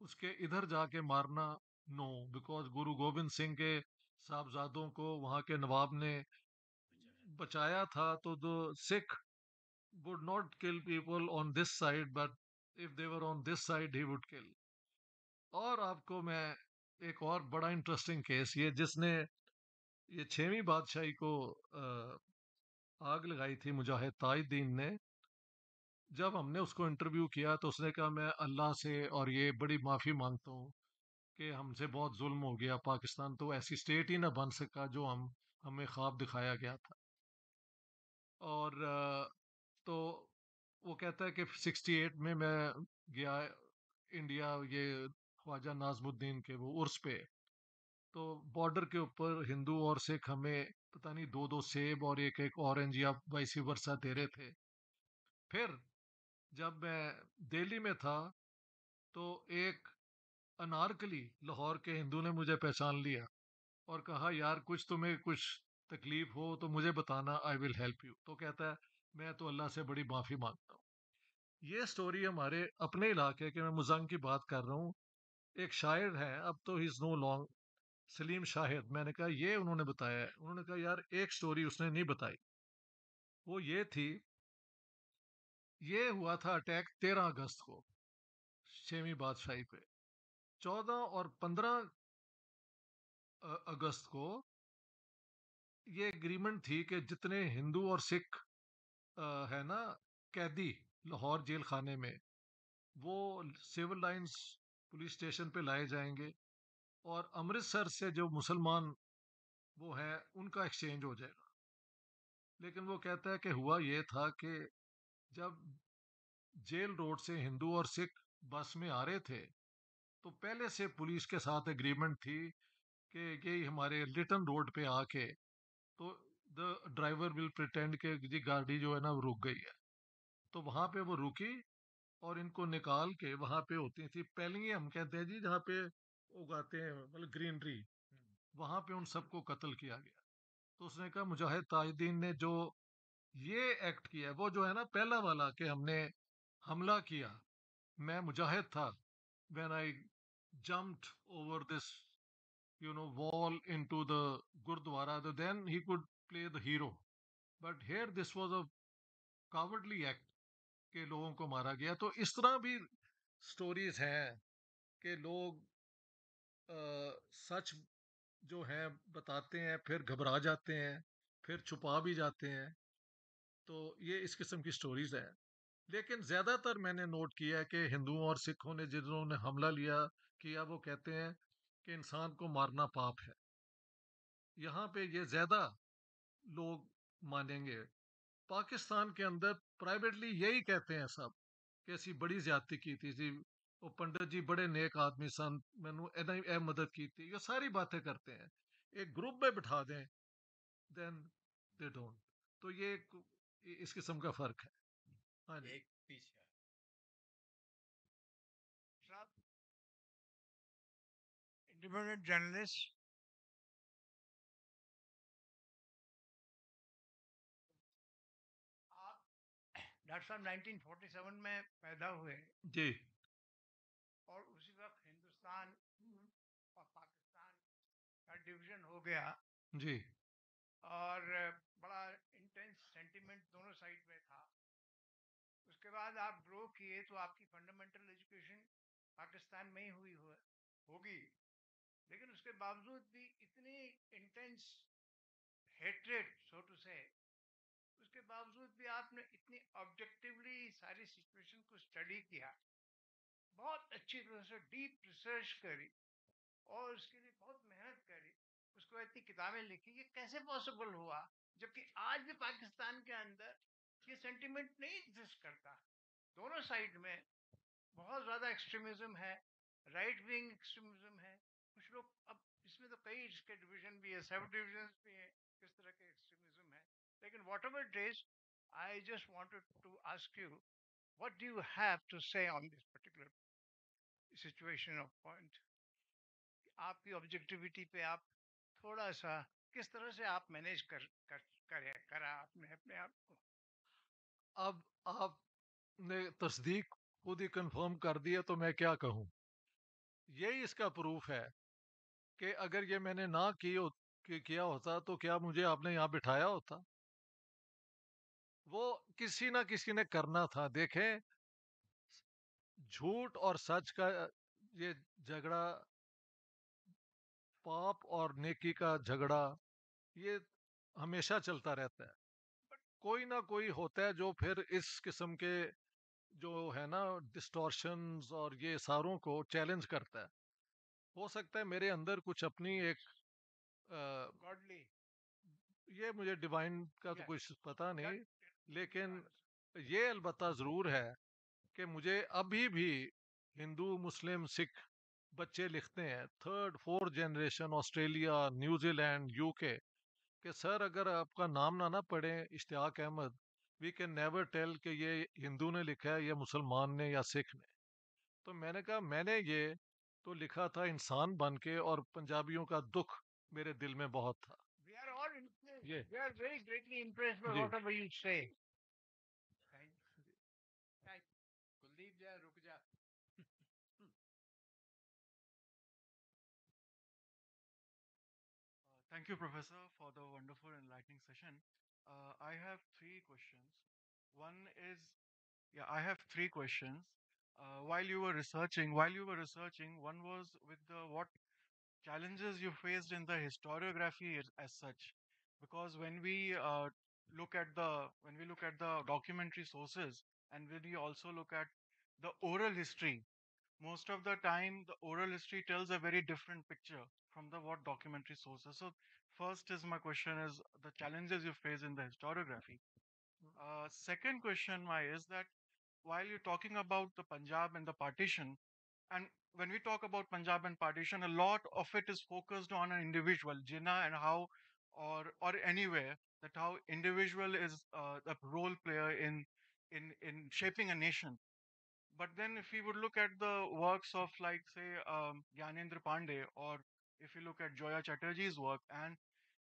उसके इधर जाके मारना, नो, बिकॉज़ गुरु गोविंद सिंह के साहबजादों को वहाँ के नवाब ने बचाया था तो the Sikh would not kill people on this side, but if they were on this side, he would kill. और आपको मैं एक और बड़ा इंटरेस्टिंग केस ये जिसने ये छवीं बादशाही को आग लगाई थी, मुजाहिद ताजुद्दीन ने जब हमने उसको इंटरव्यू किया तो उसने कहा, मैं अल्लाह से और ये बड़ी माफ़ी माँगता हूँ कि हमसे बहुत जुल्म हो गया पाकिस्तान। तो ऐसी स्टेट ही ना बन सका जो हम, हमें ख्वाब दिखाया गया था। और तो वो कहता है कि 68 में मैं गया इंडिया ये ख्वाजा नाजमुद्दीन के वो उर्स पे। तो बॉर्डर के ऊपर हिंदू और सिख हमें पता नहीं दो दो सेब और एक एक ऑरेंज या वैसी वर्षा दे रहे थे। फिर जब मैं दिल्ली में था तो एक अनारकली लाहौर के हिंदू ने मुझे पहचान लिया और कहा, यार, कुछ तुम्हें कुछ तकलीफ़ हो तो मुझे बताना आई विल हेल्प यू तो कहता है, मैं तो अल्लाह से बड़ी माफ़ी माँगता हूँ। ये स्टोरी हमारे अपने इलाके के, मैं मुजंग की बात कर रहा हूँ। एक शायर है, अब तो is no long Salim Shahid. मैंने कहा, ये उन्होंने बताया है। उन्होंने कहा, यार, एक स्टोरी उसने नहीं बताई। वो ये थी ये हुआ था अटैक तेरह अगस्त को छवीं बादशाही पे। चौदह और पंद्रह अगस्त को ये एग्रीमेंट थी कि जितने हिंदू और सिख है ना, कैदी लाहौर जेल खाने में, वो सिविल लाइंस पुलिस स्टेशन पे लाए जाएँगे और अमृतसर से जो मुसलमान वो है, उनका एक्सचेंज हो जाएगा। लेकिन वो कहता है कि हुआ ये था कि जब जेल रोड से हिंदू और सिख बस में आ रहे थे तो पहले से पुलिस के साथ एग्रीमेंट थी कि ये हमारे लिटन रोड पे आके तो द ड्राइवर विल प्रिटेंड के जी गाड़ी जो है ना वो रुक गई है। तो वहाँ पे वो रुकी और इनको निकाल के वहाँ पे होती थी पहले हम कहते हैं जी जहाँ पे उगाते हैं मतलब ग्रीनरी वहाँ पे उन सबको कत्ल किया गया। तो उसने कहा मुजाहिद ताजुद्दीन ने जो ये एक्ट किया है वो जो है ना पहला वाला कि हमने हमला किया। मैं मुजाहिद था। When I jumped over this you know wall into the gurdwara the then he could play the hero but here this was a cowardly act के लोगों को मारा गया। तो इस तरह भी स्टोरीज हैं कि लोग आ, सच जो है बताते हैं फिर घबरा जाते हैं फिर छुपा भी जाते हैं। तो ये इस किस्म की स्टोरीज है। लेकिन ज़्यादातर मैंने नोट किया है कि हिंदुओं और सिखों ने जिन्होंने हमला लिया, किया वो कहते हैं कि इंसान को मारना पाप है। यहाँ पे ये ज़्यादा लोग मानेंगे। पाकिस्तान के अंदर प्राइवेटली यही कहते हैं सब कि ऐसी बड़ी ज्यादती की थी जी। वो पंडित जी बड़े नेक आदमी सन, मैनू ए मदद की थी। ये सारी बातें करते हैं। एक ग्रुप में बिठा दें देन दे डोंट तो ये इस किस्म का फ़र्क है। हाँ जी। एक पीछे इंडिपेंडेंट जर्नलिस्ट। डॉक्टर साहब 1947 में पैदा हुए। जी। और उसी वक्त हिंदुस्तान और पाकिस्तान का डिवीज़न हो गया। जी। और बड़ा सेंटिमेंट दोनों साइड में था। उसके बाद आप ग्रो किए तो आपकी फंडामेंटल एजुकेशन पाकिस्तान में ही हुई हो, होगी। लेकिन उसके बावजूद भी इतनी intense hatred so to say उसके बावजूद भी आपने इतनी ऑब्जेक्टिवली सारी सिचुएशन को स्टडी किया। बहुत अच्छी तरह से डीप रिसर्च करी और उसके लिए बहुत मेहनत करी। उसको इतनी किताबें लिखी ये कैसे पॉसिबल हुआ? जबकि आज भी पाकिस्तान के अंदर ये सेंटिमेंट नहीं एग्जिस्ट करता। दोनों साइड में बहुत ज़्यादा एक्सट्रीमिज्म है राइट विंग एक्सट्रीमिज्म है। कुछ लोग अब इसमें तो कई इसके डिवीज़न भी है सब डिविजन भी है किस तरह के एक्सट्रीमिज्म है। लेकिन whatever it I just wanted to ask you what do you have to say on this particular situation of point? आपकी ऑब्जेक्टिविटी पे आप थोड़ा सा किस तरह से आप मैनेज कर कर, करे, करा आपने अपने आप को? अब आपने तस्दीक खुद ही कंफर्म कर दिया तो मैं क्या कहूँ? यही इसका प्रूफ है कि अगर ये मैंने ना की हो, कि किया होता तो क्या मुझे आपने यहाँ बिठाया होता? वो किसी ना किसी ने करना था। देखें, झूठ और सच का ये झगड़ा, पाप और नेकी का झगड़ा ये हमेशा चलता रहता है। कोई ना कोई होता है जो फिर इस किस्म के जो है ना डिस्टॉर्शंस और ये सारों को चैलेंज करता है। हो सकता है मेरे अंदर कुछ अपनी एक गॉडली ये मुझे डिवाइन का तो कुछ पता नहीं लेकिन ये अलबत्ता ज़रूर है कि मुझे अभी भी हिंदू मुस्लिम सिख बच्चे लिखते हैं। Third fourth generation Australia New Zealand UK कि सर अगर आपका नाम ना ना पढ़े Ishtiaq Ahmed we can never tell कि ये हिंदू ने लिखा है या मुसलमान ने या सिख ने तो मैंने कहा मैंने ये तो लिखा था इंसान बन के और पंजाबियों का दुख मेरे दिल में बहुत था We are all impressed. Yeah. We are very greatly impressed by Yeah. whatever you say. Thank you, Professor, for the wonderful enlightening session. Uh, I have three questions. One is, yeah, I have three questions. Uh, while you were researching, while you were researching, one was with the what challenges you faced in the historiography as, as such, because when we uh, look at the when we look at the documentary sources and when we also look at the oral history, most of the time the oral history tells a very different picture from the what documentary sources. So first is my question is the challenges you face in the historiography. Uh, second question my is that while you're talking about the Punjab and the partition, and when we talk about Punjab and partition, a lot of it is focused on an individual, Jinnah, and how, or or anywhere that how individual is uh, the role player in in in shaping a nation. But then, if we would look at the works of, like, say, um, Gyanendra Pandey, or if you look at Joya Chatterjee's work, and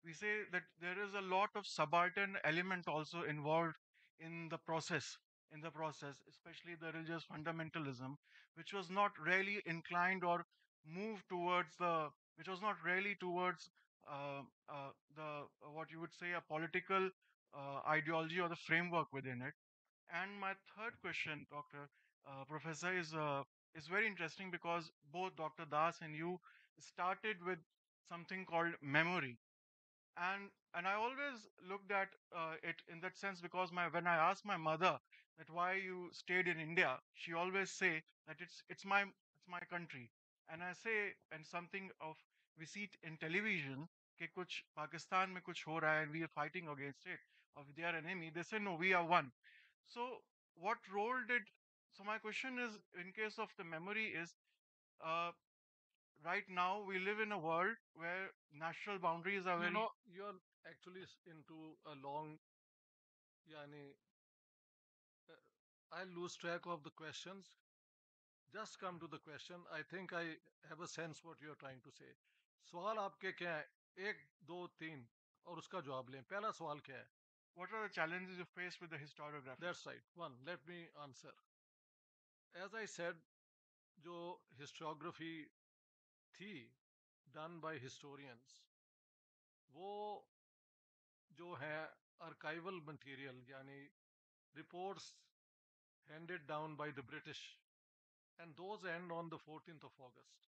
we say that there is a lot of subaltern element also involved in the process, in the process, especially the religious fundamentalism, which was not really inclined or moved towards the, which was not really towards uh, uh, the what you would say a political uh, ideology or the framework within it. And my third question, Doctor uh, Professor, is uh, is very interesting because both Dr. Das and you started with something called memory, and and I always looked at uh, it in that sense because my when I asked my mother that why you stayed in India, she always say that it's it's my it's my country, and I say and something of we see it in television कि कुछ पाकिस्तान में कुछ हो रहा है and we are fighting against it or they are enemy they say no we are one so what role did so my question is in case of the memory is uh, right now we live in a world where national boundaries are you very know you're actually s- into a long yani uh, i lose track of the questions just come to the question i think i have a sense what you're trying to say सवाल आपके क्या है एक दो तीन और उसका जवाब लें पहला सवाल क्या है what are the challenges you face with the historiography That's right. One, let me answer. As I said, जो historiography थी done by historians वो जो है archival material यानी reports handed down by the British and those end on the 14th of August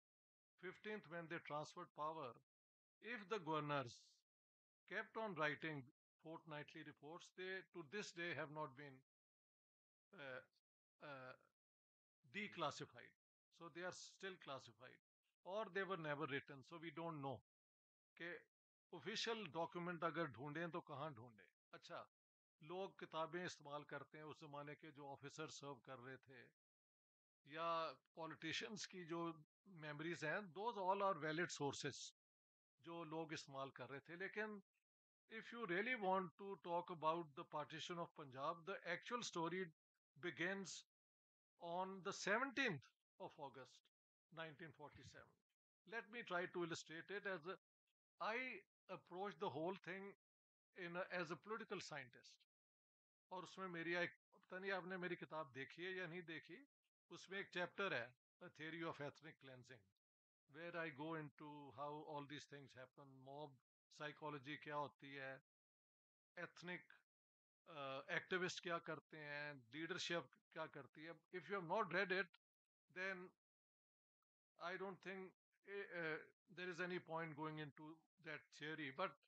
15th when they transferred power if the governors kept on writing fortnightly reports they to this day have not been uh, uh, declassified so they are still classified और they were never return so we don't know के official document अगर ढूंढें तो कहाँ ढूंढें? अच्छा लोग किताबें इस्तेमाल करते हैं उस जमाने के जो ऑफिसर सर्व कर रहे थे, या पॉलिटिशियंस की जो मेमरीज हैं those all are valid sources जो लोग इस्तेमाल कर रहे थे। लेकिन if you really want to talk about the partition of Punjab the actual story begins on the seventeen of August 1947. Let me try to illustrate it as a, I approached the whole thing in a, as a political scientist. और उसमें मेरी एक पता नहीं आपने मेरी किताब देखी है या नहीं देखी उसमें एक चैप्टर है A Theory of Ethnic Cleansing where I go into how all these things happen mob psychology क्या होती है एथनिक एक्टिविस्ट uh, क्या करते हैं लीडरशिप क्या करती है if you have not read it then I don't think there is any point going into that theory but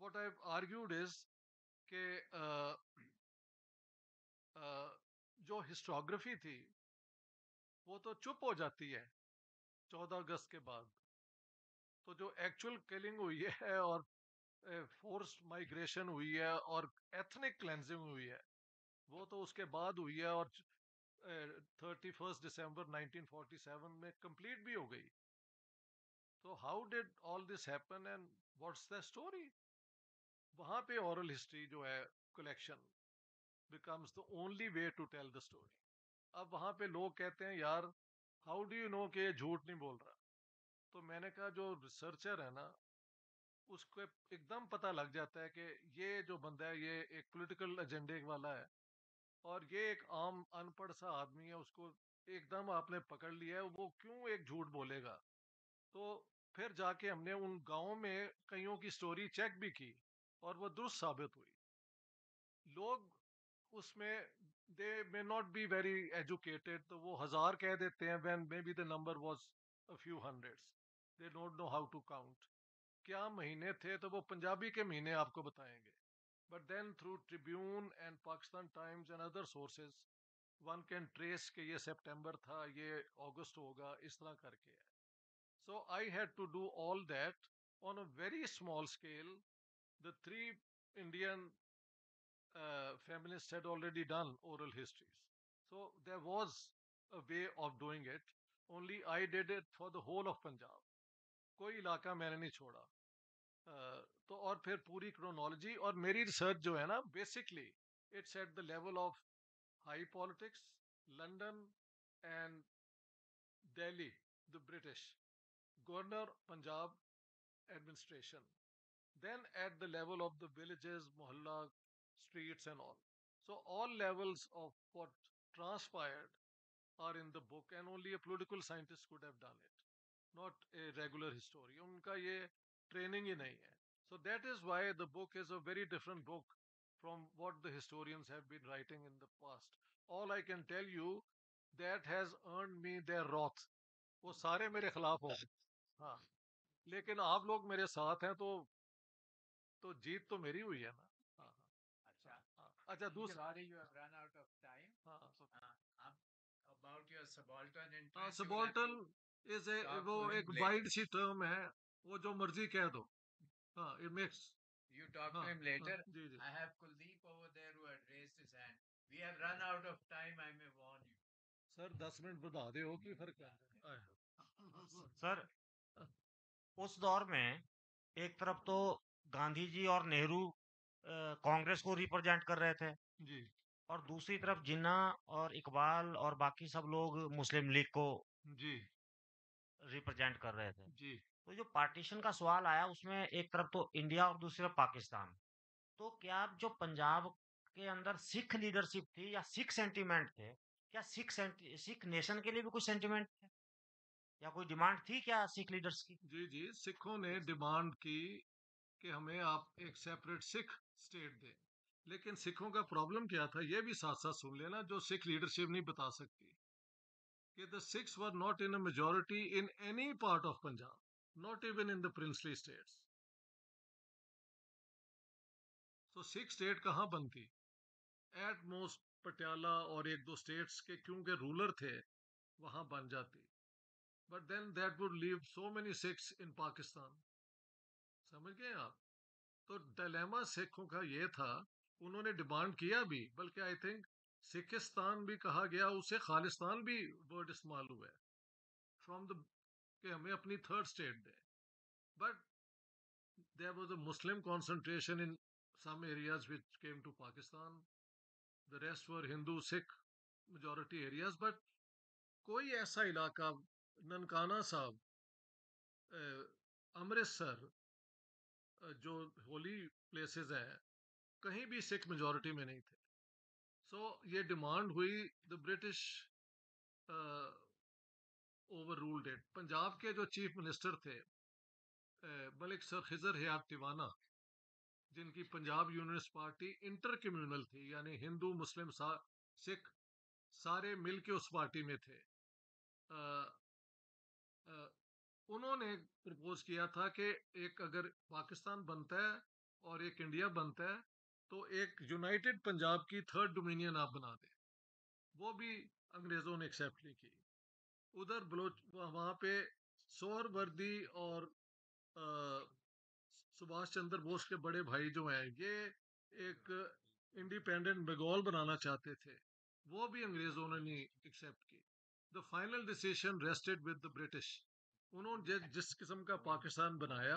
what I've argued is कि uh, uh, जो हिस्टोग्राफी थी वो तो चुप हो जाती है चौदह अगस्त के बाद तो जो एक्चुअल किलिंग हुई है और फोर्स माइग्रेशन हुई है और एथनिक क्लेंजिंग हुई है वो तो उसके बाद हुई है और थर्टी फ़र्स्ट दिसंबर 1947 में कंप्लीट भी हो गई। तो how did all this happen and what's the story वहाँ पे ओरल हिस्ट्री जो है collection becomes the only way to tell the story अब वहाँ पे लोग कहते हैं, यार हाउ डू यू नो कि ये झूठ नहीं बोल रहा? तो मैंने कहा, जो रिसर्चर है ना, उसको एकदम पता लग जाता है कि ये जो बंदा है, ये एक पॉलिटिकल एजेंडे वाला है। और ये एक आम, अनपढ़ सा आदमी है, उसको एकदम आपने पकड़ लिया है, वो क्यों एक झूठ बोलेगा तो फिर जाके हमने उन गाँव में कईयों की स्टोरी चेक भी की और वो दुरुस्त साबित हुई लोग उसमें they may not be very educated तो वो हज़ार कह देते हैं when maybe the number was a few hundreds. They don't know how to count. क्या महीने थे तो वो पंजाबी के महीने आपको बताएँगे but then through Tribune and Pakistan Times and other sources one can trace कि ये सितंबर था ये अगस्त होगा इस तरह करके है so I had to do all that on a very small scale the three Indian feminists had already done oral histories so there was a way of doing it only I did it for the whole of Punjab कोई इलाका मैंने नहीं छोड़ा uh, तो और फिर पूरी chronology और मेरी रिसर्च जो है ना basically it's at the level of high politics London and Delhi the British governor Punjab administration then at the level of the villages mohalla streets and all so all levels of what transpired are in the book and only a political scientist could have done it not a regular history उनका ये training ही नहीं है। So that is why the book is a very different book from what the historians have been writing in the past all I can tell you that has earned me their wrath वो सारे मेरे खिलाफ हो हाँ लेकिन आप लोग मेरे साथ हैं तो तो जीत तो मेरी हुई है ना हाँ अच्छा हाँ अच्छा दूसरा sorry you have run out of time हाँ uh, about your subaltern हाँ इज़ ए talk वो एक. वाइड सी टर्म है वो जो मर्ज़ी कह दो हाँ it makes you talk to हाँ him हाँ later? जी जी। I have Kuldeep over there who had raised his hand. We have run out of time, I may warn you. Sir दस मिनट बता दे हो कि फ़र्क क्या है? सर उस दौर में एक तरफ़ तो गांधी जी और नेहरू कांग्रेस को रिप्रेजेंट कर रहे थे। जी। और दूसरी तरफ़ जिन्ना और इकबाल और बाकी सब लोग मुस्लिम लीग को जी। रिप्रेजेंट कर रहे थे। जी। तो जो पार्टीशन का सवाल आया उसमें एक तरफ़ तो इंडिया और दूसरी तरफ़ पाकिस्तान। तो क्या जो पंजाब के अंदर सिख लीडरशिप थी या सिख सेंटीमेंट थे, क्या सिख सिख नेशन के लिए भी कुछ सेंटीमेंट थे? या कोई डिमांड थी क्या सिख लीडर्स की? जी जी, सिखों ने डिमांड की कि हमें आप एक सेपरेट सिख स्टेट दें। लेकिन सिखों का प्रॉब्लम क्या था, ये भी साथ साथ सुन लेना, जो सिख लीडरशिप नहीं बता सकती कि the Sikhs were not in a majority in any part of Punjab not even in the princely states तो सिख स्टेट कहाँ बनती? एट मोस्ट पटियाला और एक दो स्टेट्स के क्योंकि रूलर थे, वहाँ बन जाती। But then that would leave so many Sikhs in Pakistan समझ गए आप? तो डलेमा सिखों का ये था, उन्होंने डिमांड किया भी, बल्कि आई थिंक सिखिस्तान भी कहा गया, उसे खालिस्तान भी वर्ड इस्तेमाल हुआ है। फ्रॉम द कि हमें अपनी third state they but there was a Muslim concentration in some areas which came to Pakistan. The rest were Hindu, Sikh majority areas. But कोई ऐसा इलाका ननकाना साहब अमृतसर जो होली प्लेसेस हैं कहीं भी सिख मेजोरिटी में नहीं थे सो so, ये डिमांड हुई the British overruled it Punjab के जो चीफ मिनिस्टर थे मलिक सर खिजर हयात टिवाना जिनकी पंजाब यूनिवर्स पार्टी इंटर कम्यूनल थी यानी हिंदू मुस्लिम सा, सिख सारे मिल के उस पार्टी में थे। आ, आ, उन्होंने प्रपोज किया था कि एक अगर पाकिस्तान बनता है और एक इंडिया बनता है तो एक यूनाइटेड पंजाब की थर्ड डोमिनियन आप बना दें। वो भी अंग्रेज़ों ने एक्सेप्ट नहीं की। उधर बलोच, वहाँ पे सोहर वर्दी और सुभाष चंद्र बोस के बड़े भाई जो हैं, ये एक इंडिपेंडेंट बंगाल बनाना चाहते थे। वो भी अंग्रेज़ों ने नहीं एक्सेप्ट की। The final decision rested with the British उन्होंने जिस किस्म का पाकिस्तान बनाया,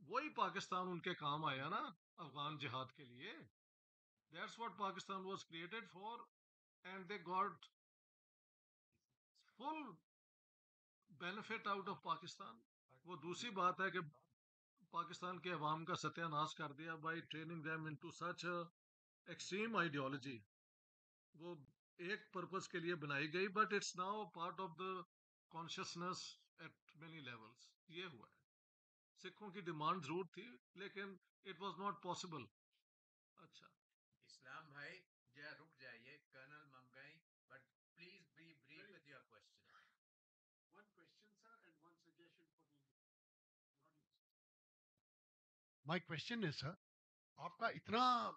वही पाकिस्तान उनके काम आया ना, अफगान जिहाद के लिए। That's what Pakistan was created for and they got full benefit out of Pakistan वो दूसरी बात है कि पाकिस्तान के अवाम का सत्यानाश कर दिया by training them into such extreme ideology वो एक पर्पस के लिए बनाई गई but it's now part of the consciousness at many levels ये हुआ है। सिखों की डिमांड ज़रूर थी लेकिन इट वाज नॉट पॉसिबल अच्छा। इस्लाम भाई जरा रुक जाइए कर्नल मंगाई but please be brief with your question one question sir and one suggestion for my question है सर आपका इतना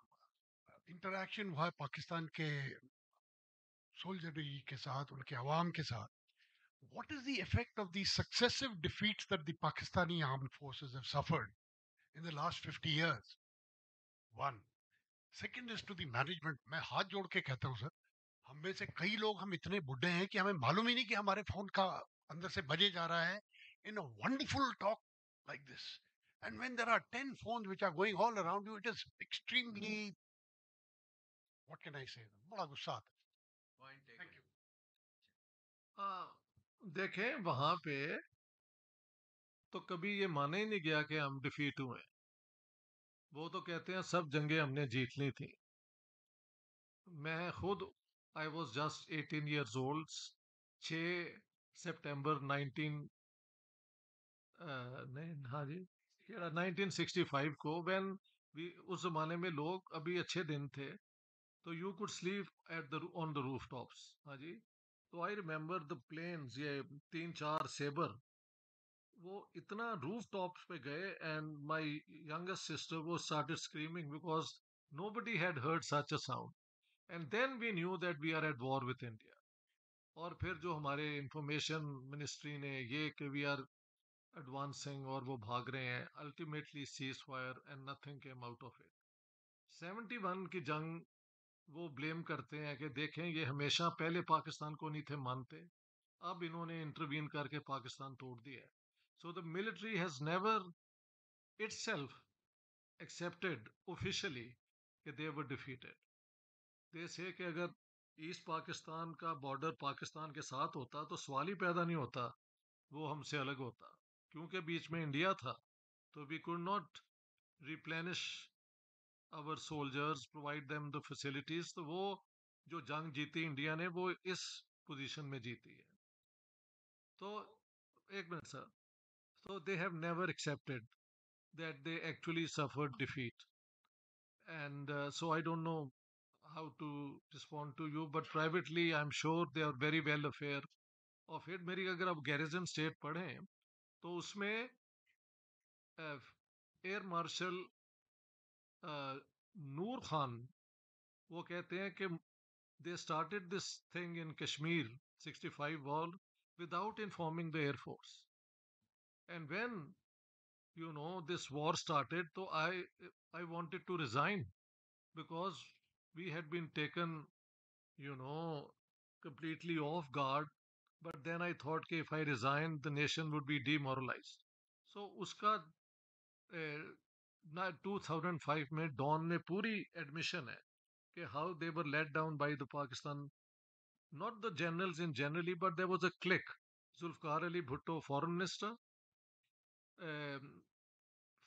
इंटरेक्शन हुआ है पाकिस्तान के सोल्जरी के साथ, उनके अवाम के साथ what is the effect of the arm forces suffered in the last 50 years one second is to the मैं हाथ जोड़ के कहता हूँ सर हम में से कई लोग हम इतने बुढ़े हैं कि हमें मालूम ही नहीं कि हमारे फ़ोन का अंदर से बजे जा रहा है in a wonderful talk like this And when there are 10 phones which are going all around you, it is extremely, what can I say? बड़ा गुस्सा आता है Thank you. देखें वहाँ पे तो कभी ये माना ही नहीं गया कि हम डिफीट हुए वो तो कहते हैं सब जंगें हमने जीत ली थी मैं खुद I was just 18 years old 6 सितंबर 19 नहीं हाँ जी 1965 को व्हेन उस जमाने में लोग अभी अच्छे दिन थे तो you could sleep at the on the roof tops हाँ जी? तो आई रिमेम्बर द प्लेन्स ये तीन चार सेबर वो इतना रूफ टॉप्स पे गए एंड माय यंगेस्ट सिस्टर वो started screaming because nobody had heard such a sound and then we knew that we are at war with india और फिर जो हमारे इंफॉर्मेशन मिनिस्ट्री ने ये कि वी आर एडवांसिंग और वो भाग रहे हैं ultimately cease fire and nothing came out of it 71 की जंग वो ब्लेम करते हैं कि देखें, ये हमेशा पहले पाकिस्तान को नहीं थे मानते, अब इन्होंने इंटरवीन करके पाकिस्तान तोड़ दिया है। So the military has never itself accepted officially कि they were defeated they say कि अगर ईस्ट पाकिस्तान का बॉर्डर पाकिस्तान के साथ होता तो सवाल ही पैदा नहीं होता, वो हमसे अलग होता। क्योंकि बीच में इंडिया था तो we could not replenish our soldiers provide them the facilities तो वो जो जंग जीती इंडिया ने, वो इस पोजिशन में जीती है। तो एक मिनट सर तो they have never accepted that they actually suffer defeat and so I don't know how to respond to you but privately I am sure they are very well aware और फिर मेरी अगर आप garrison state पढ़ें तो उसमें air marshal Noor Khan, वो कहते हैं कि they started this thing in Kashmir 65 five war without informing the air force and when you know this war started तो I I wanted to resign because we had been taken you know completely off guard but then I thought कि if I resign the nation would be demoralize so उसका two thousand five में Dawn ने पूरी admission है कि how they were let down by the Pakistan not the generals in generally but there was a clique Zulfikar Ali Bhutto foreign minister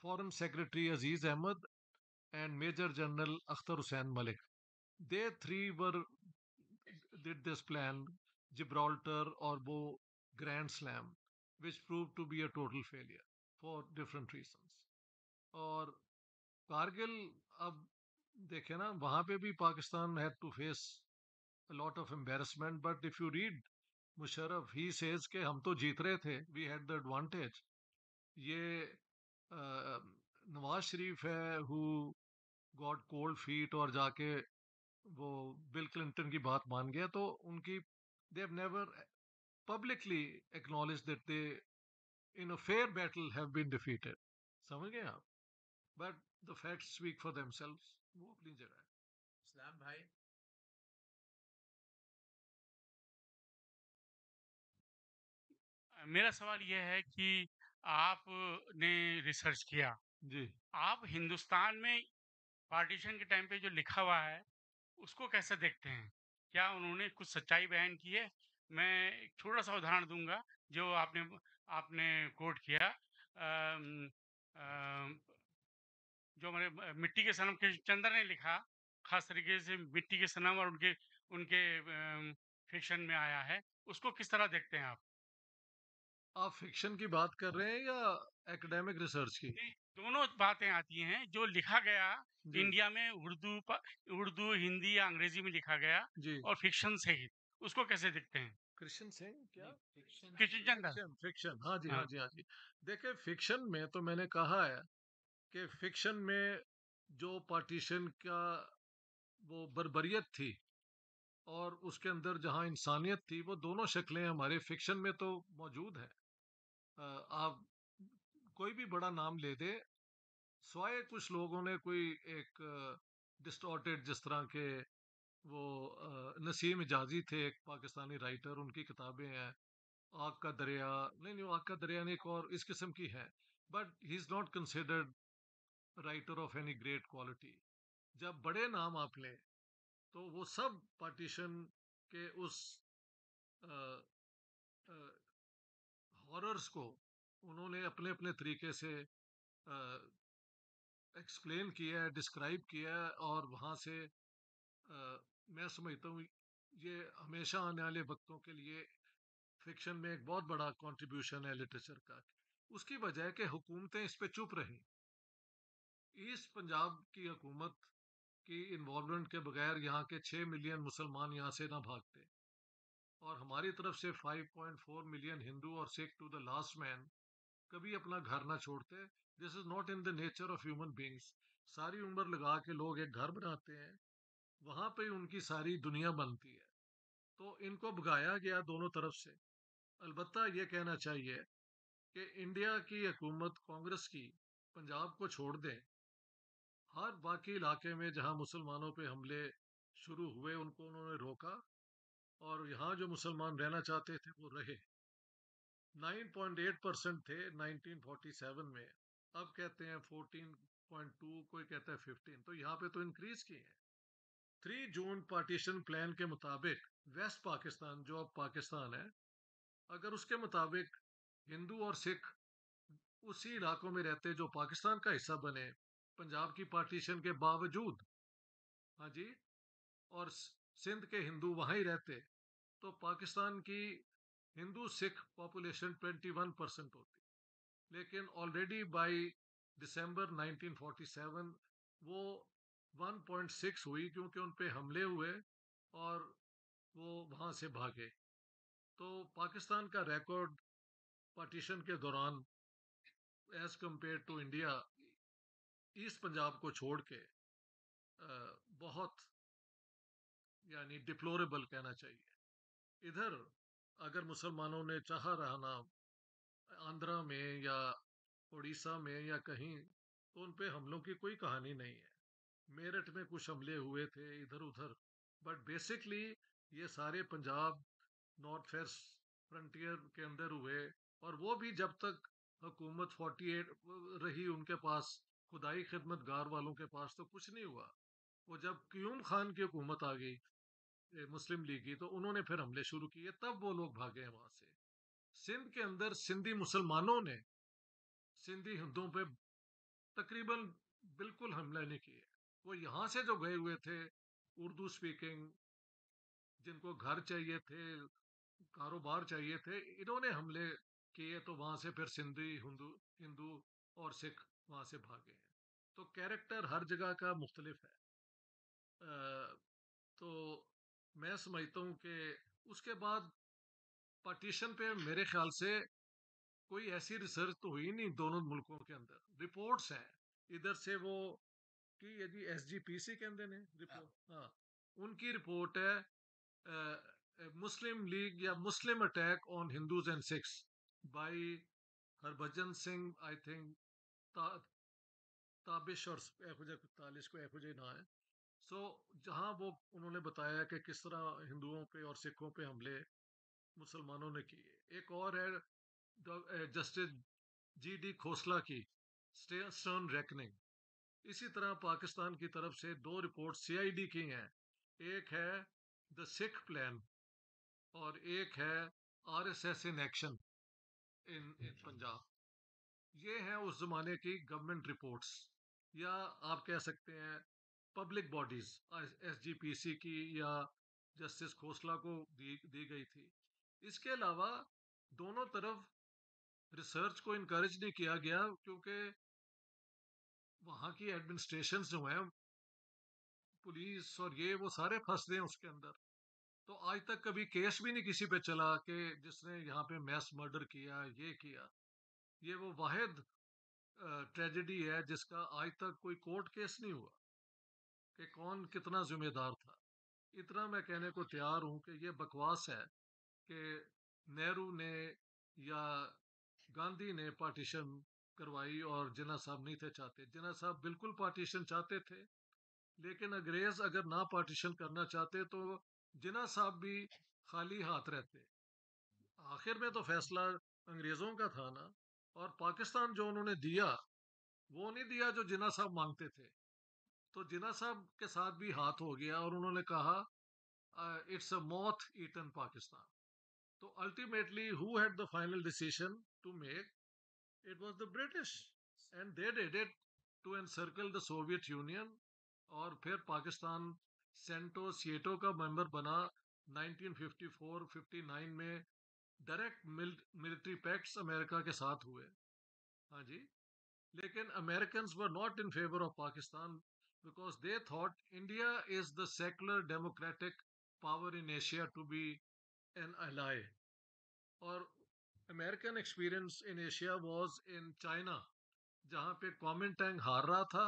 foreign secretary Aziz Ahmed and major general Akhtar Hussain Malik they three were did this plan Gibraltar or Bo Grand Slam, which proved to be a total failure for different reasons. और कारगिल अब देखे ना वहाँ पे भी Pakistan had to face lot of embarrassment but if you read Musharraf he says के हम तो जीत रहे थे वी हैड द एडवांटेज ये नवाज़ शरीफ है हु गॉट कोल्ड फीट और जाके वो बिल क्लिंटन की बात मान गया तो उनकी they have never publicly acknowledge that they in a fair battle have been defeated समझ गए आप? But the facts speak for themselves वो अपनी जगह है। इस्लाम भाई। मेरा सवाल यह है कि आपने रिसर्च किया। जी। आप हिंदुस्तान में पार्टीशन के टाइम पे जो लिखा हुआ है उसको कैसे देखते हैं? क्या उन्होंने कुछ सच्चाई बयान की है? मैं एक छोटा सा उदाहरण दूँगा जो आपने आपने कोट किया। अम, अम, जो हमारे मिट्टी के सनम के चंद्र ने लिखा खास तरीके से मिट्टी के सनम और उनके उनके फिक्शन में आया है। उसको किस तरह देखते हैं आप? आप फिक्शन की बात कर रहे हैं या एकेडमिक रिसर्च की? दोनों बातें आती हैं जो लिखा गया इंडिया में उर्दू उर्दू हिंदी या अंग्रेज़ी में लिखा गया जी। और फिक्शन सहित उसको कैसे देखते हैं? कृष्ण सिंह क्या? किशन फिक्शन फिक्शन हाँ जी हाँ। हाँ। जी हाँ जी। देखिए फिक्शन में तो मैंने कहा है कि फिक्शन में जो पार्टीशन का वो बर्बरियत थी और उसके अंदर जहाँ इंसानियत थी वो दोनों शक्लें हमारे फिक्शन में तो मौजूद है। आप कोई भी बड़ा नाम ले दे स्वाय कुछ लोगों ने कोई एक डिस्टॉर्टेड जिस तरह के वो नसीम इजाजी थे, एक पाकिस्तानी राइटर उनकी किताबें हैं, आग का दरिया, नहीं नहीं, आग का दरिया नहीं, एक और इस किस्म की है। But he is not considered writer of any great quality जब बड़े नाम आप लें तो वो सब पार्टीशन के उस हॉरर्स को उन्होंने अपने अपने तरीके से एक्सप्लेन किया है डिस्क्राइब किया है और वहाँ से अ, मैं समझता हूँ ये हमेशा आने वाले वक्तों के लिए फिक्शन में एक बहुत बड़ा कंट्रीब्यूशन है लिटरेचर का। उसकी वजह कि हुकूमतें इस पे चुप रहीं। ईस्ट पंजाब की हुकूमत की इन्वॉल्वमेंट के बगैर यहाँ के छः मिलियन मुसलमान यहाँ से ना भागते। और हमारी तरफ़ से 5.4 मिलियन हिंदू और Sikh to the last man कभी अपना घर ना छोड़ते। This is not in the nature of human beings सारी उम्र लगा के लोग एक घर बनाते हैं। वहाँ पे उनकी सारी दुनिया बनती है। तो इनको भगाया गया दोनों तरफ़ से। अलबत्ता ये कहना चाहिए कि इंडिया की हुकूमत कांग्रेस की पंजाब को छोड़ दें। हर बाकी इलाके में जहाँ मुसलमानों पे हमले शुरू हुए, उनको उन्होंने रोका और यहाँ जो मुसलमान रहना चाहते थे वो रहे। 9.8 परसेंट थे 1947 में। अब कहते हैं 14.2 कोई कहता है 15 तो यहाँ पे तो इंक्रीज किए हैं। थ्री जून पार्टीशन प्लान के मुताबिक वेस्ट पाकिस्तान जो अब पाकिस्तान है, अगर उसके मुताबिक हिंदू और सिख उसी इलाकों में रहते जो पाकिस्तान का हिस्सा बने, पंजाब की पार्टीशन के बावजूद हाँ जी, और सिंध के हिंदू वहाँ ही रहते तो पाकिस्तान की हिंदू सिख पॉपुलेशन 21 परसेंट होती। लेकिन ऑलरेडी बाय दिसंबर 1947 वो 1.6 हुई क्योंकि उन पे हमले हुए और वो वहाँ से भागे। तो पाकिस्तान का रिकॉर्ड पार्टीशन के दौरान as compared to India East Punjab को छोड़ के बहुत यानी डिप्लोरेबल कहना चाहिए। इधर अगर मुसलमानों ने चाह रहना आंध्रा में या उड़ीसा में या कहीं तो उन पे हमलों की कोई कहानी नहीं है। मेरठ में कुछ हमले हुए थे इधर उधर बट बेसिकली ये सारे पंजाब नॉर्थ वेस्ट फ्रंटियर के अंदर हुए, और वो भी जब तक हुकूमत 48 रही उनके पास, खुदाई खिदमत गार वालों के पास तो कुछ नहीं हुआ। वो जब क्यूम खान की हुकूमत आ गई मुस्लिम लीग की तो उन्होंने फिर हमले शुरू किए, तब वो लोग भागे हैं वहाँ से। सिंध के अंदर सिंधी मुसलमानों ने सिंधी हिंदुओं पे तकरीबन बिल्कुल हमले नहीं किए वो यहाँ से जो गए हुए थे उर्दू स्पीकिंग जिनको घर चाहिए थे कारोबार चाहिए थे इन्होंने हमले किए तो वहाँ से फिर सिंधी हिंदू हिंदू और सिख वहाँ से भागे हैं। तो कैरेक्टर हर जगह का मुख्तलिफ़ है। आ, तो मैं समझता हूँ कि उसके बाद पार्टीशन पे मेरे ख्याल से कोई ऐसी रिसर्च तो हुई नहीं दोनों मुल्कों के अंदर। रिपोर्ट्स हैं। इधर से वो कि यदि एस जी पी सी कहते हैं रिपोर्ट हाँ। उनकी रिपोर्ट है मुस्लिम लीग या Muslim attack on Hindus and Sikhs by Harbhajan Singh I think Tabish और तालिश को एफो ना है सो so, जहाँ वो उन्होंने बताया कि किस तरह हिंदुओं पे और सिखों पे हमले मुसलमानों ने किए। एक और है जस्टिस जी डी खोसला की स्टर्न रेकनिंग। इसी तरह पाकिस्तान की तरफ़ से दो रिपोर्ट सीआईडी की हैं। एक है द सिख प्लान और एक है RSS in action in in Punjab. ये हैं उस जमाने की गवर्नमेंट रिपोर्ट्स या आप कह सकते हैं पब्लिक बॉडीज एसजीपीसी की या जस्टिस खोसला को दी दी गई थी। इसके अलावा दोनों तरफ़ रिसर्च को इनक्रेज नहीं किया गया क्योंकि वहाँ की एडमिनिस्ट्रेशन जो है पुलिस और ये, वो सारे फंस हैं उसके अंदर। तो आज तक कभी केस भी नहीं किसी पे चला कि जिसने यहाँ पे मैस मर्डर किया, ये किया। ये वो वाहिद ट्रेजेडी है जिसका आज तक कोई कोर्ट केस नहीं हुआ कि कौन कितना जिम्मेदार था। इतना मैं कहने को तैयार हूँ कि ये बकवास है कि नेहरू ने या गांधी ने पार्टीशन करवाई और जिना साहब नहीं थे चाहते। जिना साहब बिल्कुल पार्टीशन चाहते थे, लेकिन अंग्रेज़ अगर ना पार्टीशन करना चाहते तो जिना साहब भी खाली हाथ रहते। आखिर में तो फैसला अंग्रेज़ों का था ना, और पाकिस्तान जो उन्होंने दिया, वो नहीं दिया जो जिना साहब मांगते थे। तो जिना साहब के साथ भी हाथ हो गया और उन्होंने कहा it's a moth eaten Pakistan. तो ultimately who had the final decision to make It was the British, and they did it to encircle the Soviet Union. और फिर पाकिस्तान सेंटो सीएटो का मेंबर बना 1954-59 में डायरेक्ट मिलिट्री पैक्ट्स अमेरिका के साथ हुए। हाँ जी? लेकिन American were not in favour of Pakistan because they thought India is the secular democratic power in Asia to be an ally और American experience in Asia was in China जहाँ पे कॉमिनटैंग हार रहा था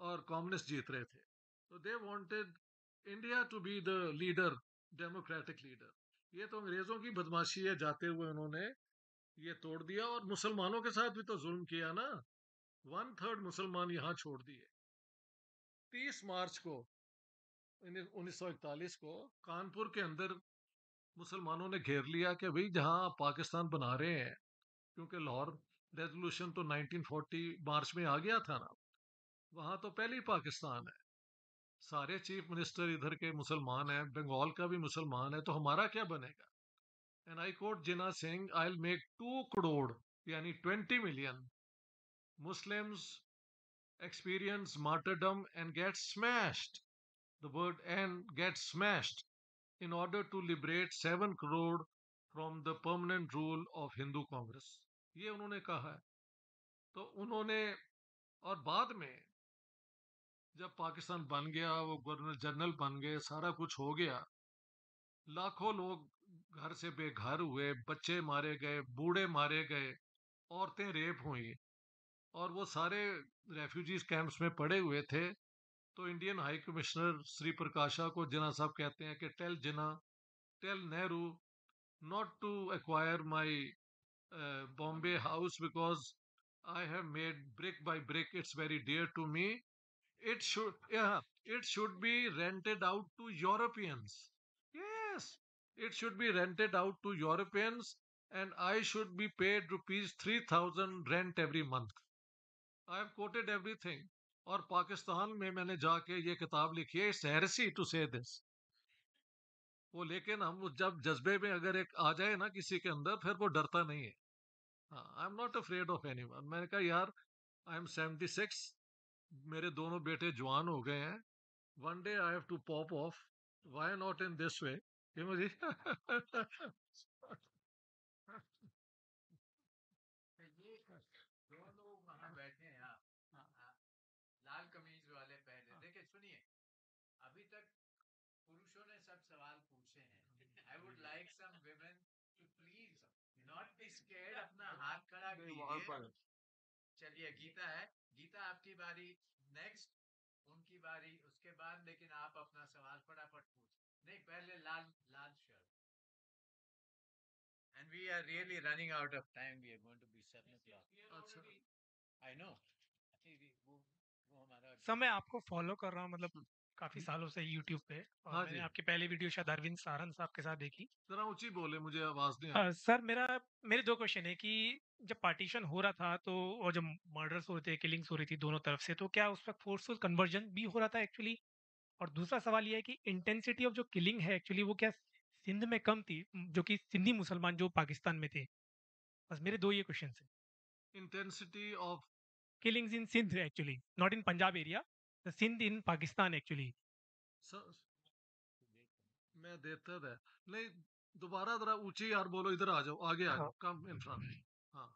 और कम्युनिस्ट जीत रहे थे। तो they wanted India to be the leader democratic leader ये तो अंग्रेज़ों की बदमाशी है, जाते हुए उन्होंने ये तोड़ दिया और मुसलमानों के साथ भी तो जुल्म किया ना। वन थर्ड मुसलमान यहाँ छोड़ दिए। तीस मार्च को, उन्नीस को, कानपुर के अंदर मुसलमानों ने घेर लिया कि भाई जहाँ पाकिस्तान बना रहे हैं, क्योंकि लाहौर रेजोल्यूशन तो 1940 मार्च में आ गया था ना, वहाँ तो पहले पाकिस्तान है। सारे चीफ मिनिस्टर इधर के मुसलमान हैं, बंगाल का भी मुसलमान है तो हमारा क्या बनेगा? And I quote Jinnah Singh I make two crore यानी twenty million Muslims experience martyrdom and get smashed. The word and get smashed. In order to liberate 7 crore from the permanent rule of Hindu Congress ये उन्होंने कहा है। तो उन्होंने, और बाद में, जब पाकिस्तान बन गया, वो गवर्नर जनरल बन गए, सारा कुछ हो गया, लाखों लोग घर से बेघर हुए, बच्चे मारे गए, बूढ़े मारे गए, औरतें रेप हुई, और वो सारे रेफ्यूजीज कैंप्स में पड़े हुए थे। तो Indian high commissioner Shri Prakasa को जिना साहब कहते हैं कि tell Jinnah tell Nehru not to acquire my uh, Bombay house because I have made brick by brick. It's very dear to me. It should, yeah, it should be rented out to Europeans. Yes, it should be rented out to Europeans, and I should be paid rupees three thousand rent every month. I have quoted everything. और पाकिस्तान में मैंने जाके ये किताब लिखी है it's heresy to say this वो लेकिन हम जब जज्बे में अगर एक आ जाए ना किसी के अंदर, फिर वो डरता नहीं है। I am not afraid of anyone मैंने कहा, यार आई एम सेवेंटी सिक्स मेरे दोनों बेटे जवान हो गए हैं। One day I have to pop off why not in this way मुझे ये दो लोग वहाँ बैठे हैं यहाँ हाँ, लाल कमीज वाले पहले देखिए सुनिए अभी तक पुरुषों ने सब सवाल पूछे हैं। I would like some women to please not be scared अपना हाथ खड़ा कीजिए। चलिए गीता है। गीता आपकी बारी। नेक्स्ट उनकी बारी उसके बाद लेकिन आप अपना सवाल फटाफट पूछ नहीं पहले लाल लाल shirt. And we are really running out of time we are going to be seven o'clock I know sir मैं आपको फॉलो कर रहा हूँ मतलब काफ़ी सालों से यूट्यूब पे और हाँ मैंने आपकी पहली वीडियो शायद अरविंद सारन साहब के साथ देखी। जरा ऊँची बोले मुझे आवाज़ नहीं आ सर मेरा मेरे दो क्वेश्चन है कि जब पार्टीशन हो रहा था तो और जब मर्डर्स हो रहे थे किलिंग्स हो रही थी दोनों तरफ़ से तो क्या उस वक्त फोर्सफुल कन्वर्जन भी हो रहा था एक्चुअली? और दूसरा सवाल ये है कि इंटेंसिटी ऑफ़ जो किलिंग है एक्चुअली वो क्या सिंध में कम थी जो कि सिंधी मुसलमान जो पाकिस्तान में थे? बस मेरे दो ये क्वेश्चन है। Intensity of killings in Sindh actually not in Punjab area Sindh in Pakistan actually मैं देता था। नहीं दोबारा जरा ऊँची यार बोलो इधर आ जाओ आगे आ हाँ। जाओ कम इन फ्रंट हाँ।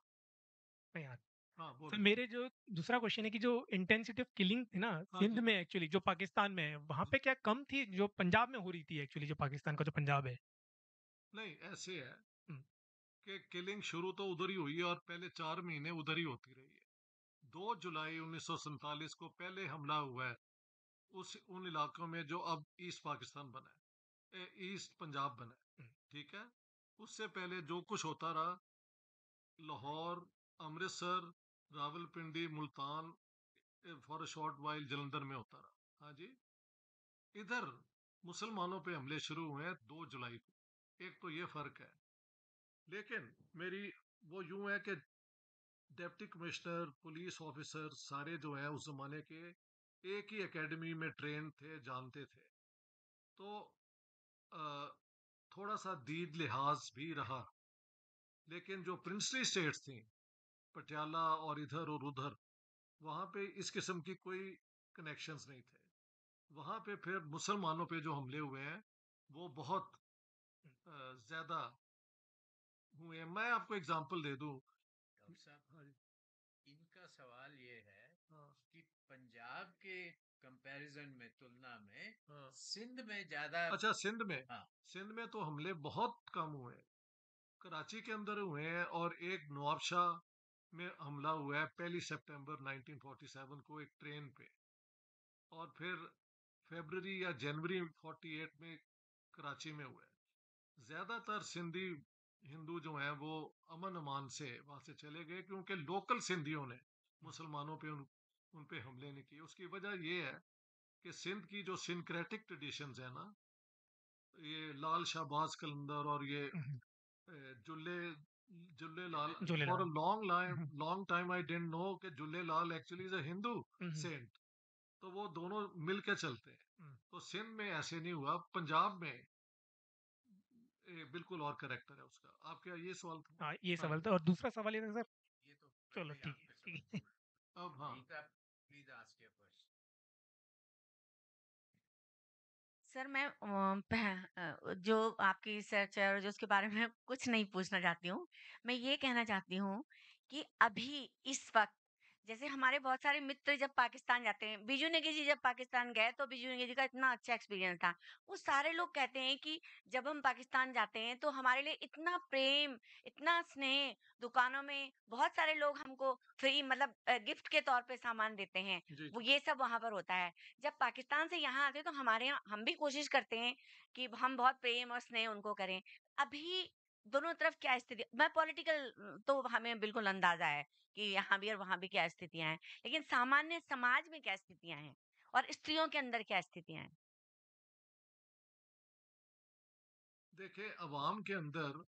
नहीं यार। हाँ तो मेरे जो दूसरा क्वेश्चन है कि जो इंटेंसिटी ऑफ़ किलिंग थी ना हाँ सिंध में एक्चुअली जो पाकिस्तान में है वहाँ पे क्या कम थी जो पंजाब में हो रही थी एक्चुअली जो पाकिस्तान का जो पंजाब है? नहीं ऐसे है हम्म। कि किलिंग शुरू तो उधर ही हुई है और पहले चार महीने उधर ही होती रही है। दो जुलाई उन्नीस को पहले हमला हुआ है। उस उन इलाकों में जो अब ईस्ट पाकिस्तान बना है। ईस्ट पंजाब बना है। हम्म। ठीक है? उससे पहले जो कुछ होता रहा Lahore Amritsar Rawalpindi Multan for a short while Jalandhar में होता रहा। हाँ जी? इधर मुसलमानों पे हमले शुरू हुए हैं दो जुलाई को। एक तो ये फ़र्क है। लेकिन मेरी वो यूँ है कि डिप्टी कमिश्नर पुलिस ऑफिसर सारे जो हैं उस जमाने के एक ही एकेडमी में ट्रेन थे, जानते थे। तो थोड़ा सा दीद लिहाज भी रहा। लेकिन जो प्रिंसली स्टेट्स थी, पटियाला और इधर और उधर, वहाँ पे इस किस्म की कोई कनेक्शंस नहीं थे। वहाँ पे फिर मुसलमानों पे जो हमले हुए हैं, वो बहुत ज़्यादा हुए हैं। मैं आपको एग्जांपल दे दूँ। साहब हाँ इनका सवाल ये है हाँ, कि पंजाब के कंपैरिजन में तुलना में हाँ। सिंध में ज़्यादा अच्छा सिंध में? हाँ। सिंध में तो हमले बहुत कम हुए कराची के अंदर हुए हैं और एक नवाबशाह में हमला हुआ है पहली सितंबर 1947 को एक ट्रेन पे। और फिर फरवरी या जनवरी 48 में कराची में हुआ है। ज़्यादातर सिंधी हिंदू जो हैं वो अमन अमान से वहाँ से चले गए क्योंकि लोकल सिंधियों ने मुसलमानों पे उन, उन पे हमले नहीं किए। उसकी वजह ये है कि सिंध की जो सिंक्रेटिक ट्रेडिशंस है ना ये लाल शाहबाज कलंदर और ये Jhule Jhule Lal Jhule for a long hmm. Long time I don't know कि Jhule Lal actually is a Hindu saint तो वो दोनों मिलके चलते हैं। तो सिंध में ऐसे नहीं हुआ। पंजाब में ए, बिल्कुल और करेक्टर है उसका। आपका ये सवाल था? हाँ ये हाँ। सवाल था और दूसरा सवाल ये था सर? ये तो चलो ठीक है ठीक है। अब हाँ। Please ask your question sir मैं जो आपकी रिसर्च है और जो उसके बारे में कुछ नहीं पूछना चाहती हूँ। मैं ये कहना चाहती हूँ कि अभी इस वक़्त जैसे हमारे बहुत सारे मित्र जब पाकिस्तान जाते हैं, बिजू नेगी जी जब पाकिस्तान गए तो बिजू नेगी जी का इतना अच्छा एक्सपीरियंस था। वो सारे लोग कहते हैं कि जब हम पाकिस्तान जाते हैं तो हमारे लिए इतना प्रेम, इतना स्नेह, दुकानों में बहुत सारे लोग हमको फ्री मतलब गिफ्ट के तौर पे सामान देते हैं। वो ये सब वहाँ पर होता है। जब पाकिस्तान से यहाँ आते हैं तो हमारे यहाँ हम भी कोशिश करते हैं कि हम बहुत प्रेम और स्नेह उनको करें। अभी दोनों तरफ क्या स्थिति मैं पॉलिटिकल उम, तो हमें बिल्कुल अंदाज़ा है कि यहाँ भी और वहाँ भी क्या स्थितियाँ हैं। लेकिन सामान्य समाज में क्या स्थितियाँ हैं और स्त्रियों के अंदर क्या स्थितियाँ हैं? देखिए, अवाम के अंदर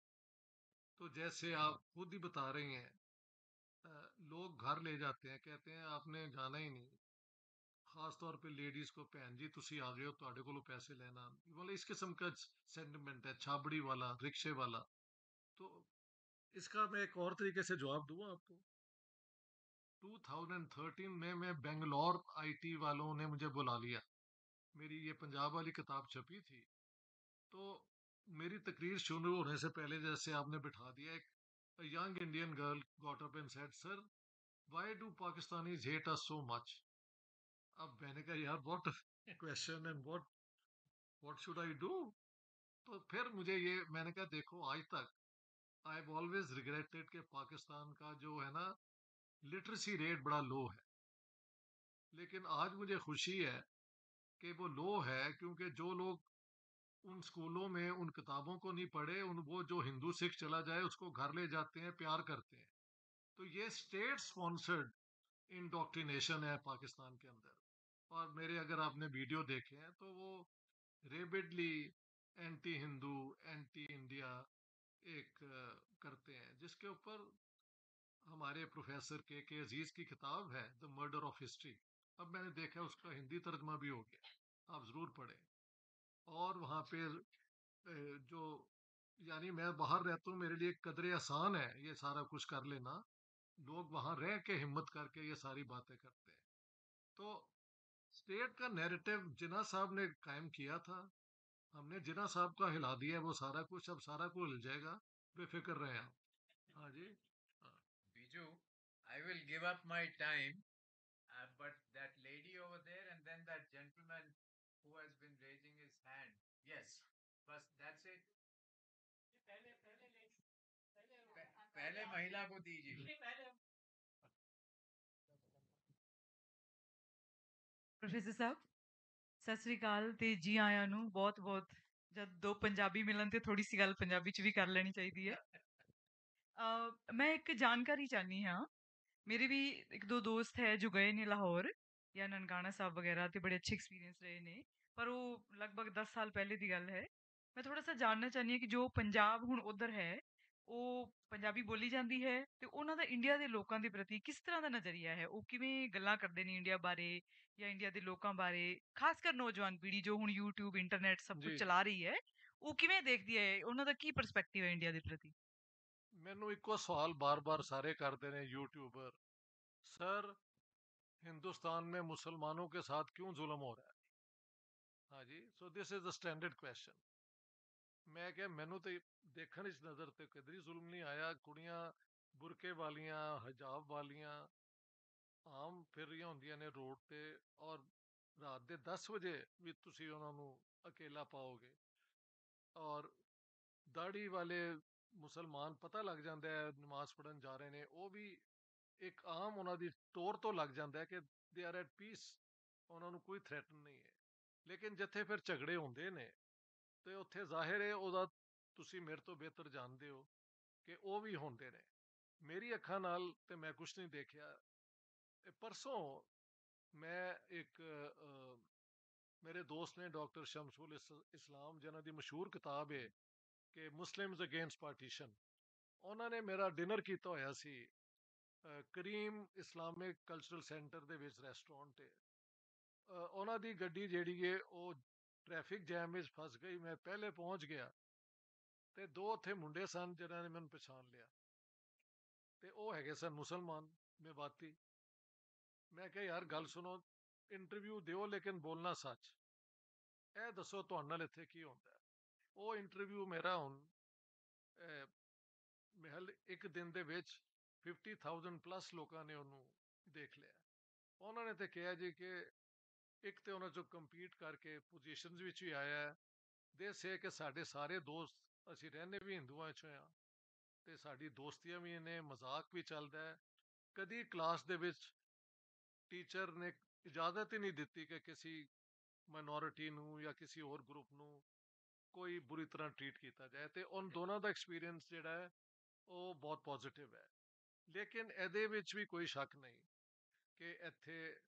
तो जैसे आप खुद ही बता रही हैं अ, लोग घर ले जाते हैं, कहते हैं आपने जाना ही नहीं। खास तौर पे लेडीज़ को भैन जी तुसी आ गए हो ਤੁਹਾਡੇ ਕੋਲੋਂ पैसे लेना मतलब इस किस्म का सेंटिमेंट है छाबड़ी वाला रिक्शे वाला तो इसका मैं एक और तरीके से जवाब दूँ आपको 2013 में मैं बेंगलोर आईटी वालों ने मुझे बुला लिया। मेरी ये पंजाब वाली किताब छपी थी। तो मेरी तकरीर शुरू होने से पहले जैसे आपने बिठा दिया, एक young Indian girl got up and said sir why do Pakistanis hate us so much अब मैंने कहा, यार what question and what what should I do तो फिर मुझे ये, मैंने कहा, देखो, आज तक आई हैव ऑलवेज रिग्रेटेड कि पाकिस्तान का जो है ना लिटरेसी रेट बड़ा लो है। लेकिन आज मुझे खुशी है कि वो लो है क्योंकि जो लोग उन स्कूलों में उन किताबों को नहीं पढ़े, उन वो जो हिंदू सिख चला जाए, उसको घर ले जाते हैं, प्यार करते हैं। तो ये स्टेट स्पॉन्सर्ड इंडोक्ट्रिनेशन है पाकिस्तान के अंदर। और मेरे अगर आपने वीडियो देखे हैं तो वो rabidly anti Hindu anti India एक करते हैं। जिसके ऊपर हमारे प्रोफेसर के के अज़ीज़ की किताब है, द मर्डर ऑफ़ हिस्ट्री। अब मैंने देखा उसका हिंदी तर्जमा भी हो गया। आप ज़रूर पढ़ें। और वहाँ पे जो, यानी मैं बाहर रहता हूँ, मेरे लिए कदरे आसान है, ये सारा कुछ कर लेना। लोग वहाँ रह के हिम्मत करके ये सारी बातें करते हैं। तो स्टेट का नैरेटिव जिना साहब ने कायम किया था हमने जिना साहब का हिला दिया है वो सारा कुछ अब सारा कुछ हिल जाएगा। बेफिक्र रहे आप। हाँ जी। हाँ, Biju I will give up my time but that lady over there and then that gentleman who has been raising his hand yes बस that's it. पहले पहले पहले, पहले महिला को दीजिए। प्रोफेसर साहब? ਸਤਿ ਸ੍ਰੀ ਅਕਾਲ ਤੇ ਜੀ ਆਇਆਂ ਨੂੰ ਬਹੁਤ-ਬਹੁਤ ਜਦ ਦੋ ਪੰਜਾਬੀ ਮਿਲਣ ਤੇ ਥੋੜੀ ਸੀ ਗੱਲ ਪੰਜਾਬੀ ਚ ਵੀ ਕਰ ਲੈਣੀ ਚਾਹੀਦੀ ਹੈ ਅ, ਮੈਂ ਇੱਕ ਜਾਣਕਾਰੀ ਚਾਹਨੀ ਹਾਂ। ਮੇਰੇ ਵੀ ਇੱਕ ਦੋ ਦੋਸਤ ਹੈ ਜੋ ਗਏ ਨੇ ਲਾਹੌਰ ਜਾਂ ਨਨਕਾਣਾ ਸਾਹਿਬ ਵਗੈਰਾ ਤੇ ਬੜੇ ਅੱਛੇ ਐਕਸਪੀਰੀਅੰਸ ਰਹੇ ਨੇ, ਪਰ ਉਹ ਲਗਭਗ 10 ਸਾਲ ਪਹਿਲੇ ਦੀ ਗੱਲ ਹੈ। ਮੈਂ ਥੋੜਾ ਸਾ ਜਾਣਨਾ ਚਾਹਨੀ ਹਾਂ ਕਿ ਜੋ ਪੰਜਾਬ ਹੁਣ ਉਧਰ ਹੈ ਉਹ ਪੰਜਾਬੀ ਬੋਲੀ ਜਾਂਦੀ ਹੈ ਤੇ ਉਹਨਾਂ ਦਾ ਇੰਡੀਆ ਦੇ ਲੋਕਾਂ ਦੇ ਪ੍ਰਤੀ ਕਿਸ ਤਰ੍ਹਾਂ ਦਾ ਨਜ਼ਰੀਆ ਹੈ ਉਹ ਕਿਵੇਂ ਗੱਲਾਂ ਕਰਦੇ ਨੇ ਇੰਡੀਆ ਬਾਰੇ ਜਾਂ ਇੰਡੀਆ ਦੇ ਲੋਕਾਂ ਬਾਰੇ ਖਾਸ ਕਰ ਨੌਜਵਾਨ ਪੀੜ੍ਹੀ ਜੋ ਹੁਣ YouTube ਇੰਟਰਨੈਟ ਸਭ ਕੁਝ ਜੀ। ਚਲਾ ਰਹੀ ਹੈ ਉਹ ਕਿਵੇਂ ਦੇਖਦੀ ਹੈ ਉਹਨਾਂ ਦਾ ਕੀ ਪਰਸਪੈਕਟਿਵ ਹੈ ਇੰਡੀਆ ਦੇ ਪ੍ਰਤੀ ਮੈਨੂੰ ਇੱਕੋ ਸਵਾਲ बार-बार सारे करते हैं यूट्यूबर सर हिंदुस्तान में मुसलमानों के साथ क्यों जुल्म हो रहा है हाँ जी so this is the standard question ਮੈਂ ਕਿਹਾ ਮੈਨੂੰ ਤੇ ਦੇਖਣ ਇਸ ਨਜ਼ਰ ਤੇ ਕਦੇ ਜ਼ੁਲਮ ਨਹੀਂ ਆਇਆ, ਕੁੜੀਆਂ ਬੁਰਕੇ ਵਾਲੀਆਂ, ਹਜਾਬ ਵਾਲੀਆਂ ਆਮ ਫਿਰ ਰਹੀਆਂ ਹੁੰਦੀਆਂ ਨੇ ਰੋਡ ਤੇ ਔਰ ਰਾਤ ਦੇ 10 ਵਜੇ ਵੀ ਤੁਸੀਂ ਉਹਨਾਂ ਨੂੰ ਅਕੇਲਾ ਪਾਓਗੇ। ਔਰ ਦਾੜੀ ਵਾਲੇ ਮੁਸਲਮਾਨ ਪਤਾ ਲੱਗ ਜਾਂਦਾ ਹੈ, ਨਮਾਜ਼ ਪੜਨ ਜਾ ਰਹੇ ਨੇ, ਉਹ ਵੀ ਇੱਕ ਆਮ ਉਹਨਾਂ ਦੀ ਤੌਰ ਤੋਂ ਲੱਗ ਜਾਂਦਾ ਹੈ ਕਿ ਦੇ ਆਰ ਐਟ ਪੀਸ ਉਹਨਾਂ ਨੂੰ ਕੋਈ ਥ੍ਰੈਟ ਨਹੀਂ ਹੈ। ਲੇਕਿਨ ਜਿੱਥੇ ਫਿਰ ਝਗੜੇ ਹੁੰਦੇ ਨੇ ਤੇ ਉੱਥੇ ਜ਼ਾਹਿਰ ਹੈ ਉਹਦਾ ਤੁਸੀਂ ਮੇਰੇ ਤੋਂ ਬਿਹਤਰ ਜਾਣਦੇ ਹੋ ਕਿ ਉਹ ਵੀ ਹੁੰਦੇ ਨੇ। ਮੇਰੀ ਅੱਖਾਂ ਨਾਲ ਤੇ ਮੈਂ ਕੁਝ ਨਹੀਂ ਦੇਖਿਆ। ਇਹ ਪਰਸੋਂ ਮੈਂ ਇੱਕ ਮੇਰੇ ਦੋਸਤ ਨੇ ਡਾਕਟਰ ਸ਼ਮਸ਼ੂਲ ਇਸਲਾਮ, ਜਿਨ੍ਹਾਂ ਦੀ ਮਸ਼ਹੂਰ ਕਿਤਾਬ ਹੈ ਕਿ ਮੁਸਲਿਮਸ ਅਗੇਂਸਟ ਪਾਰਟੀਸ਼ਨ, ਉਹਨਾਂ ਨੇ ਮੇਰਾ ਡਿਨਰ ਕੀਤਾ ਹੋਇਆ ਸੀ ਕਰੀਮ ਇਸਲਾਮਿਕ ਕਲਚਰਲ ਸੈਂਟਰ ਦੇ ਵਿੱਚ ਰੈਸਟੋਰੈਂਟ ਤੇ। ਉਹਨਾਂ ਦੀ ਗੱਡੀ ਜਿਹੜੀ ਹੈ ਉਹ ਟ੍ਰੈਫਿਕ ਜੈਮ ਵਿੱਚ ਫਸ ਗਈ ਮੈਂ ਪਹਿਲੇ ਪਹੁੰਚ ਗਿਆ ਤੇ ਦੋ ਉੱਥੇ ਮੁੰਡੇ ਸਨ ਜਿਨ੍ਹਾਂ ਨੇ ਮੈਨੂੰ ਪਛਾਣ ਲਿਆ। ਤੇ ਉਹ ਹੈਗੇ ਸਨ ਮੁਸਲਮਾਨ ਮੇਵਾਤੀ ਮੈਂ ਕਿਹਾ ਯਾਰ ਗੱਲ ਸੁਣੋ ਇੰਟਰਵਿਊ ਦਿਓ ਲੇਕਿਨ ਬੋਲਣਾ ਸੱਚ। ਇਹ ਦੱਸੋ ਤੁਹਾਡੇ ਨਾਲ ਇੱਥੇ ਕੀ ਹੁੰਦਾ ਉਹ ਇੰਟਰਵਿਊ ਮੇਰਾ ਹੁਣ ਅਹ, ਮਹਿਲ ਇੱਕ ਦਿਨ ਦੇ ਵਿੱਚ 50000 ਪਲੱਸ ਲੋਕਾਂ ਨੇ ਉਹਨੂੰ ਦੇਖ ਲਿਆ। ਉਹਨਾਂ ਨੇ ਤੇ ਕਿਹਾ ਜੀ ਕਿ ਇੱਕ ਤੇ ਉਹਨਾਂ ਚੋਂ ਕੰਪੀਟ ਕਰਕੇ ਪੋਜੀਸ਼ਨਸ ਵਿੱਚ ਵੀ ਆਇਆ ਹੈ। ਦੇ ਸੇ ਕਿ ਸਾਡੇ ਸਾਰੇ ਦੋਸਤ ਅਸੀਂ ਰਹਿੰਦੇ ਵੀ ਹਿੰਦੂਆਂ ਚੋਂ ਆ ਤੇ ਸਾਡੀ ਦੋਸਤੀਆਂ ਵੀ ਨੇ ਮਜ਼ਾਕ ਵੀ ਚੱਲਦਾ ਹੈ। ਕਦੀ ਕਲਾਸ ਦੇ ਵਿੱਚ ਟੀਚਰ ਨੇ ਇਜਾਜ਼ਤ ਹੀ ਨਹੀਂ ਦਿੱਤੀ ਕਿ ਕਿਸੇ ਮਾਈਨੋਰਿਟੀ ਨੂੰ ਜਾਂ ਕਿਸੇ ਹੋਰ ਗਰੁੱਪ ਨੂੰ ਕੋਈ ਬੁਰੀ ਤਰ੍ਹਾਂ ਟਰੀਟ ਕੀਤਾ ਜਾਏ ਤੇ ਉਹਨਾਂ ਦੋਨਾਂ ਦਾ ਐਕਸਪੀਰੀਅੰਸ ਜਿਹੜਾ ਹੈ ਉਹ ਬਹੁਤ ਪੋਜ਼ਿਟਿਵ ਹੈ। ਲੇਕਿਨ ਇਹਦੇ ਵਿੱਚ ਵੀ ਕੋਈ ਸ਼ੱਕ ਨਹੀਂ ਕਿ ਇੱਥੇ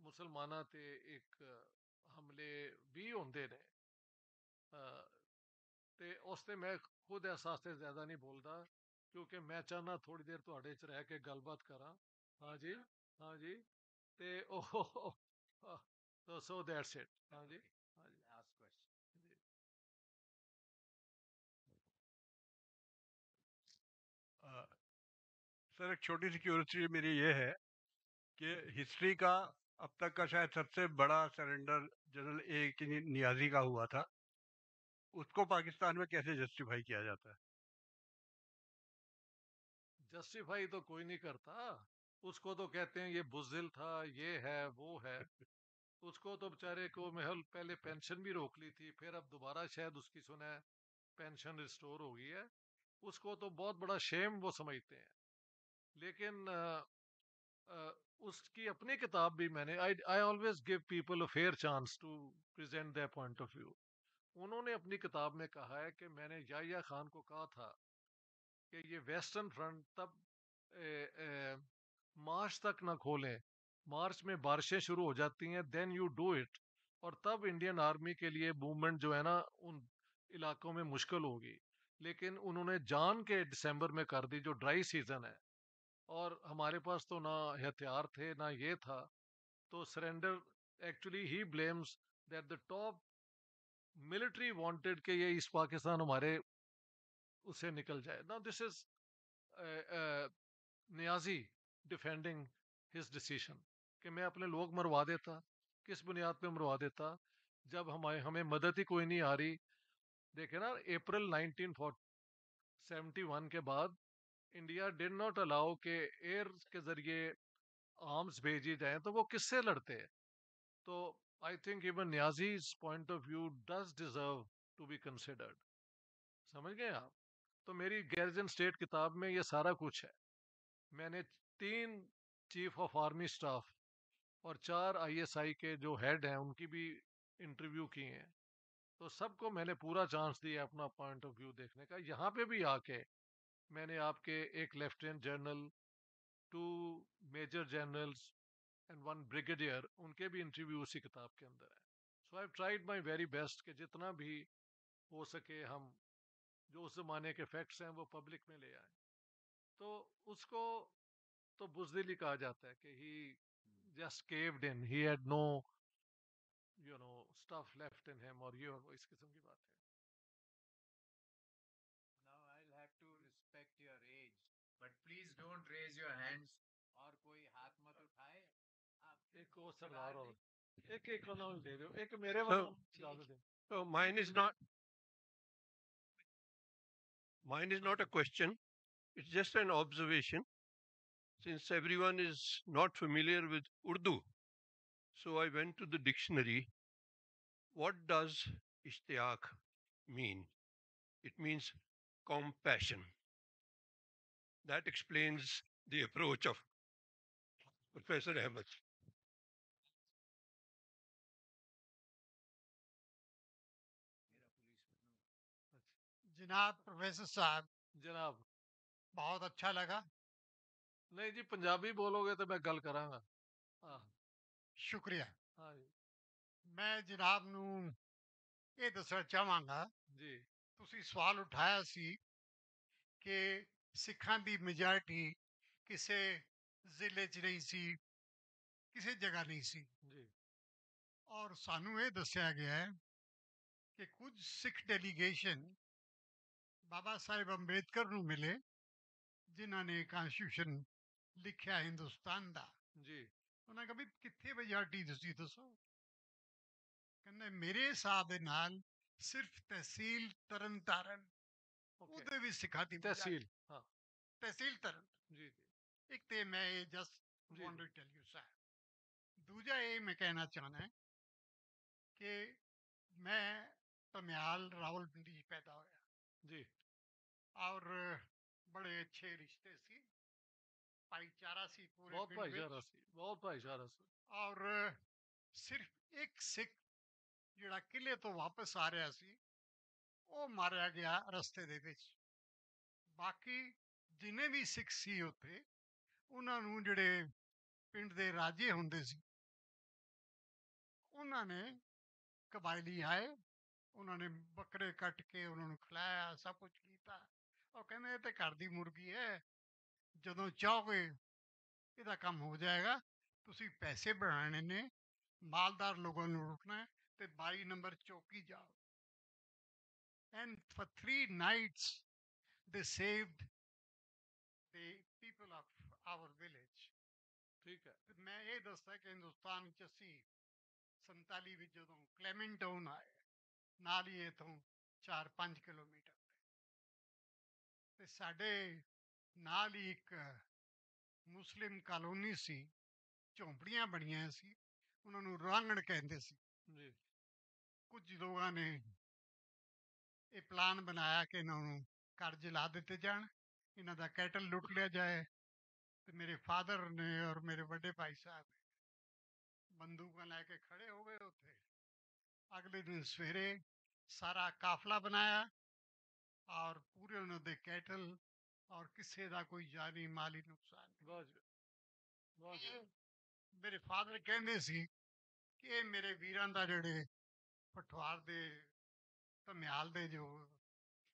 ਮੁਸਲਮਾਨਾਂ ਤੇ ਇੱਕ ਹਮਲੇ ਵੀ ਹੁੰਦੇ ਨੇ ਅਹ, ਤੇ ਉਸ ਤੇ ਮੈਂ ਖੁਦ ਅਹਿਸਾਸ ਤੇ ਜ਼ਿਆਦਾ ਨਹੀਂ ਬੋਲਦਾ ਕਿਉਂਕਿ ਮੈਂ ਚਾਹਨਾ ਥੋੜੀ ਦੇਰ ਤੁਹਾਡੇ ਚ ਰਹਿ ਕੇ ਗੱਲਬਾਤ ਕਰਾਂ ਹਾਂ ਜੀ ਹਾਂ ਜੀ ਤੇ ਉਹ ਸੋ ਸੋ ਦੈਟਸ ਇਟ ਹਾਂ ਜੀ ਹਾਂ ਜੀ लास्ट क्वेश्चन ਜੀ अ, सर एक छोटी सी क्यूरियोसिटी मेरी ये है कि हिस्ट्री का अब तक का शायद सबसे बड़ा सरेंडर जनरल ए की नियाजी का हुआ था। उसको पाकिस्तान में कैसे जस्टिफाई किया जाता है? जस्टिफाई तो कोई नहीं करता। उसको तो कहते हैं, ये बुजिल था, ये है, वो है। उसको तो बेचारे को महल पहले पेंशन भी रोक ली थी, फिर अब दोबारा शायद उसकी सुना पेंशन रिस्टोर हो गई है। उसको तो बहुत बड़ा शेम वो समझते हैं। लेकिन उसकी अपनी किताब भी मैंने I always give people a fair chance to present their point of view उन्होंने अपनी किताब में कहा है कि मैंने याहिया खान को कहा था कि ये वेस्टर्न फ्रंट तब ए, ए, मार्च तक ना खोलें। मार्च में बारिशें शुरू हो जाती हैं देन यू डू इट और तब इंडियन आर्मी के लिए मूवमेंट जो है ना उन इलाकों में मुश्किल होगी। लेकिन उन्होंने जान के दिसंबर में कर दी जो ड्राई सीज़न है। और हमारे पास तो ना हथियार थे, ना ये था। तो surrender actually he blames that the top military wanted कि ये इस पाकिस्तान हमारे उसे निकल जाए। ना this is Niazi defending his decision कि मैं अपने लोग मरवा देता, किस बुनियाद पे मरवा देता, जब हमारे, हमें मदद ही कोई नहीं आ रही। देखे ना, अप्रैल 1971 के बाद इंडिया डिड नॉट अलाउ के एयर के ज़रिए आर्म्स भेजी जाए तो वो किससे लड़ते हैं? तो I think even Niazi's point of view does deserve to be considered. समझ गए आप? तो मेरी गैरजन स्टेट किताब में ये सारा कुछ है। मैंने तीन चीफ ऑफ़ आर्मी स्टाफ और चार आईएसआई के जो हेड हैं, उनकी भी इंटरव्यू की हैं। तो सबको मैंने पूरा चांस दिया अपना पॉइंट ऑफ़ व्यू देखने का। यहाँ पे भी आके मैंने आपके एक lieutenant general, two major generals and one brigadier, उनके भी इंटरव्यू उसी किताब के अंदर है। So I tried my very best कि जितना भी हो सके हम, जो उस जमाने के फैक्ट्स हैं, वो पब्लिक में ले आए। तो उसको तो बुजदिल कहा जाता है कि he just caved in he had no you know stuff left in him और ये और वो इस किस्म की बात है। don't raise your hands और कोई हाथ मत उठाए आप एक वो सरदार और एक एक को नाम दे दो एक मेरे So- वाला ज्यादा दे So mine is not mine is not a question. It's just an observation. Since everyone is not familiar with Urdu, so I went to the dictionary. What does ishtiyaq mean? It means compassion. That explains the approach of Professor Ahmed. जनाब professor साहब जनाब बहुत अच्छा लगा नहीं जी पंजाबी बोलोगे तो मैं गल करांगा हाँ ਸ਼ੁਕਰੀਆ हाँ जी ਮੈਂ ਜਨਾਬ ਨੂੰ ਇਹ ਦੱਸਣਾ ਚਾਹਾਂਗਾ जी ਤੁਸੀਂ ਸਵਾਲ ਉਠਾਇਆ ਸੀ ਕਿ ਸਿੱਖਾਂ ਦੀ ਮੈਜੋਰਿਟੀ ਕਿਸੇ ਜ਼ਿਲ੍ਹੇ 'ਚ ਨਹੀਂ ਸੀ ਕਿਸੇ ਜਗ੍ਹਾ ਨਹੀਂ ਸੀ। जी ਔਰ ਸਾਨੂੰ ਇਹ ਦੱਸਿਆ ਗਿਆ ਹੈ ਕਿ ਕੁਝ ਸਿੱਖ ਡੈਲੀਗੇਸ਼ਨ ਬਾਬਾ ਸਾਹਿਬ ਅੰਬੇਦਕਰ ਨੂੰ ਮਿਲੇ ਜਿਨ੍ਹਾਂ ਨੇ ਕਨਸਟੀਟਿਊਸ਼ਨ ਲਿਖਿਆ ਹਿੰਦੁਸਤਾਨ ਦਾ। जी ਉਹਨਾਂ ਕਹਿੰਦੇ ਕਿੱਥੇ ਮੈਜੋਰਿਟੀ ਤੁਸੀਂ ਦੱਸੋ? ਕਹਿੰਦੇ ਮੇਰੇ ਹਿਸਾਬ ਦੇ ਨਾਲ ਸਿਰਫ ਤਹਿਸੀਲ ਤਰਨਤਾਰਨ ਉਹਦੇ ਵੀ ਸਿਖਾਤੀ ਤਹਿਸੀਲ ਹਾਂ ਤਹਿਸੀਲ ਤਰਨ ਜੀ ਜੀ ਇੱਕ ਤੇ ਮੈਂ ਇਹ just want to tell you sir ਦੂਜਾ ਇਹ ਮੈਂ ਕਹਿਣਾ ਚਾਹਨਾ ਕਿ ਮੈਂ ਧਮਿਆਲ ਰਾਵਲਪਿੰਡੀ ਪੈਦਾ ਹੋਇਆ ਜੀ ਔਰ ਬੜੇ ਅੱਛੇ ਰਿਸ਼ਤੇ ਸੀ ਭਾਈਚਾਰਾ ਸੀ ਪੂਰੇ ਬਹੁਤ ਭਾਈਚਾਰਾ ਸੀ ਬਹੁਤ ਭਾਈਚਾਰਾ ਸੀ ਔਰ ਸਿਰਫ ਇੱਕ ਸਿੱਖ ਜਿਹੜਾ ਕਿਲੇ ਤੋਂ ਵਾਪਸ ਆ ਰਿਹਾ ਸੀ ਉਹ ਮਾਰਿਆ ਗਿਆ ਰਸਤੇ ਦੇ ਵਿੱਚ। ਬਾਕੀ ਜਿੰਨੇ ਵੀ ਸਿੱਖ ਸੀ ਉੱਥੇ, ਉਹਨਾਂ ਨੂੰ ਜਿਹੜੇ ਪਿੰਡ ਦੇ ਰਾਜੇ ਹੁੰਦੇ ਸੀ, ਉਹਨਾਂ ਨੇ ਕਬਾਇਲੀ ਆਏ, ਉਹਨਾਂ ਨੇ ਬੱਕਰੇ ਕੱਟ ਕੇ ਉਹਨਾਂ ਨੂੰ ਖਿਲਾਇਆ, ਸਭ ਕੁਝ ਕੀਤਾ। ਉਹ ਕਹਿੰਦੇ, ਇਹ ਤੇ ਘਰ ਦੀ ਮੁਰਗੀ ਹੈ, ਜਦੋਂ ਚਾਹੋਗੇ ਇਹਦਾ ਕੰਮ ਹੋ ਜਾਏਗਾ, ਤੁਸੀਂ ਪੈਸੇ ਬਣਾਉਣੇ ਨੇ, ਮਾਲਦਾਰ ਲੋਕਾਂ ਨੂੰ ਰੁਕਣਾ ਹੈ ਤੇ 22 ਨੰਬਰ ਚੌਕੀ ਜਾਓ। And for three nights they saved the people of our village. ਠੀਕ ਹੈ ਤੇ ਮੈਂ ਇਹ ਦੱਸਦਾ ਕਿ ਹਿੰਦੁਸਤਾਨ ਚ ਅਸੀਂ 47 ਵਿੱਚ ਜਦੋਂ ਕਲੇਮੈਂਟ ਟਾਊਨ ਆਏ ਨਾਲ ਹੀ ਇਥੋਂ 4-5 ਕਿਲੋਮੀਟਰ ਤੇ ਸਾਡੇ ਨਾਲ ਹੀ ਇੱਕ ਮੁਸਲਿਮ ਕਾਲੋਨੀ ਸੀ ਝੌਂਪੜੀਆਂ ਬਣੀਆਂ ਸੀ ਉਹਨਾਂ ਨੂੰ ਰਾਂਗਣ ਕਹਿੰਦੇ ਸੀ ਜੀ ਕੁਝ ਲੋਕਾਂ ਨੇ ਇਹ ਪਲਾਨ ਬਣਾਇਆ ਕਿ ਇਹਨਾਂ ਨੂੰ ਘਰ ਜਲਾ ਦਿੱਤੇ ਜਾਣ ਇਹਨਾਂ ਦਾ ਕੈਟਲ ਲੁੱਟ ਲਿਆ ਜਾਏ ਤੇ ਮੇਰੇ ਫਾਦਰ ਨੇ ਔਰ ਮੇਰੇ ਵੱਡੇ ਭਾਈ ਸਾਹਿਬ ਬੰਦੂਕਾਂ ਲੈ ਕੇ ਖੜੇ ਹੋ ਗਏ ਉੱਥੇ। ਅਗਲੇ ਦਿਨ ਸਵੇਰੇ ਸਾਰਾ ਕਾਫਲਾ ਬਣਾਇਆ ਔਰ ਪੂਰੇ ਉਹਨਾਂ ਦੇ ਕੈਟਲ ਔਰ ਕਿਸੇ ਦਾ ਕੋਈ ਜਾਨੀ ਮਾਲੀ ਨੁਕਸਾਨ ਨਹੀਂ। ਮੇਰੇ ਫਾਦਰ ਕਹਿੰਦੇ ਸੀ ਕਿ ਇਹ ਮੇਰੇ ਵੀਰਾਂ ਦਾ ਜਿਹੜੇ ਪਠਵਾਰ ਦੇ ਧਮਿਆਲ ਦੇ ਜੋ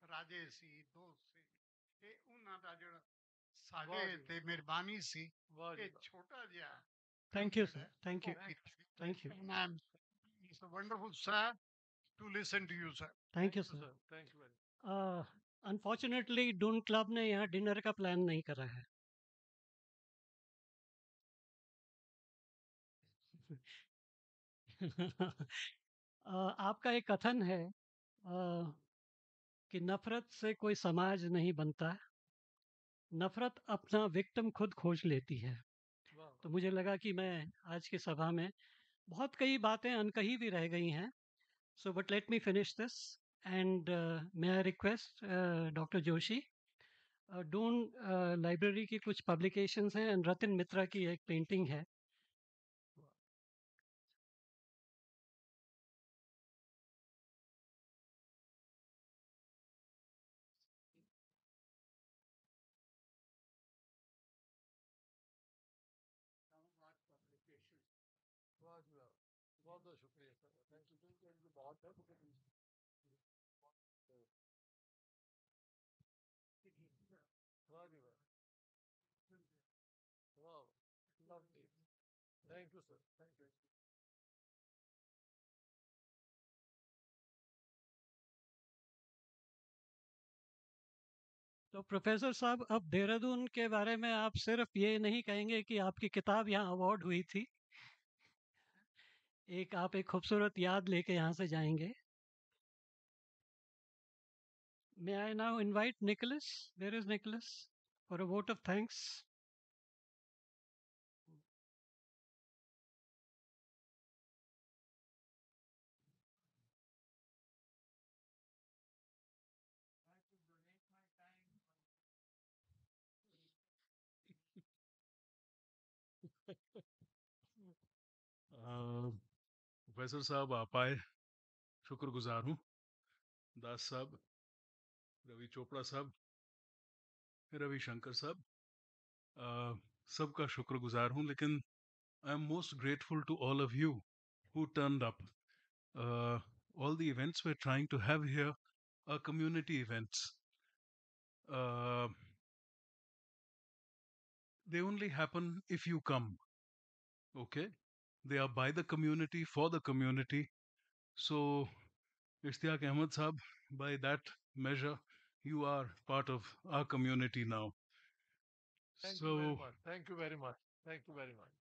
ਰਾਜੇ ਸੀ ਦੋਸਤ ਸੀ ਇਹ ਉਹਨਾਂ ਦਾ ਜਿਹੜਾ ਵਾਹ ਸਾਡੇ ਜੀ ਤੇ ਮਿਹਰਬਾਨੀ ਸੀ ਵਾਹ ਜੀ ਇਹ ਵਾਹ। ਛੋਟਾ ਜਿਹਾ Thank you, sir. Thank you. Thank you. And I'm, it's a wonderful, sir, to listen to you, sir. Thank you, sir. Thank you very Uh, unfortunately, Doon club ने यहाँ डिनर का प्लान नहीं करा है uh, आपका एक कथन है कि नफरत से कोई समाज नहीं बनता नफरत अपना विक्टिम खुद खोज लेती है। वाह तो मुझे लगा कि मैं आज की सभा में बहुत कई बातें अनकही भी रह गई हैं। So but let me finish this and may I request doctor Joshi Doon library की कुछ पब्लिकेशंस हैं एंड रतिन मित्रा की एक पेंटिंग है। Thank you sir thank you तो प्रोफेसर साहब, अब देहरादून के बारे में आप सिर्फ़ ये नहीं कहेंगे कि आपकी किताब यहाँ अवार्ड हुई थी। एक आप एक खूबसूरत याद लेके यहाँ से जाएँगे। May I now invite Nicholas there is Nicholas for a vote of thanks um professor साहब, आप आए। शुक्र गुजार हूँ। दास साहब, रवि चोपड़ा साहब, रवि शंकर साहब सबका शुक्रगुजार हूँ, लेकिन I am most grateful to all of you who turn up. All the events we trying to have here a community events. They only happen if you come, okay? They are by the community, for the community. So, Ishtiaq Ahmad Saab, by that measure, you are part of our community now. Thank so, you very much. Thank you very much. Thank you very much.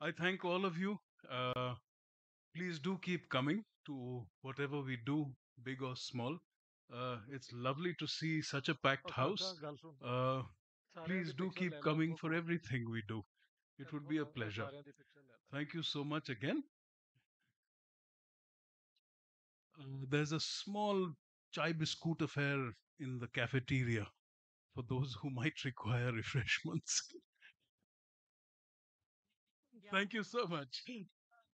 I thank all of you. Uh, please do keep coming to whatever we do, big or small. Uh, it's lovely to see such a packed house. Uh, please do keep coming for everything we do. It would be a pleasure. Thank you so much again. Uh, there's a small chai biscuit affair in the cafeteria for those who might require refreshments. yeah. Thank you so much.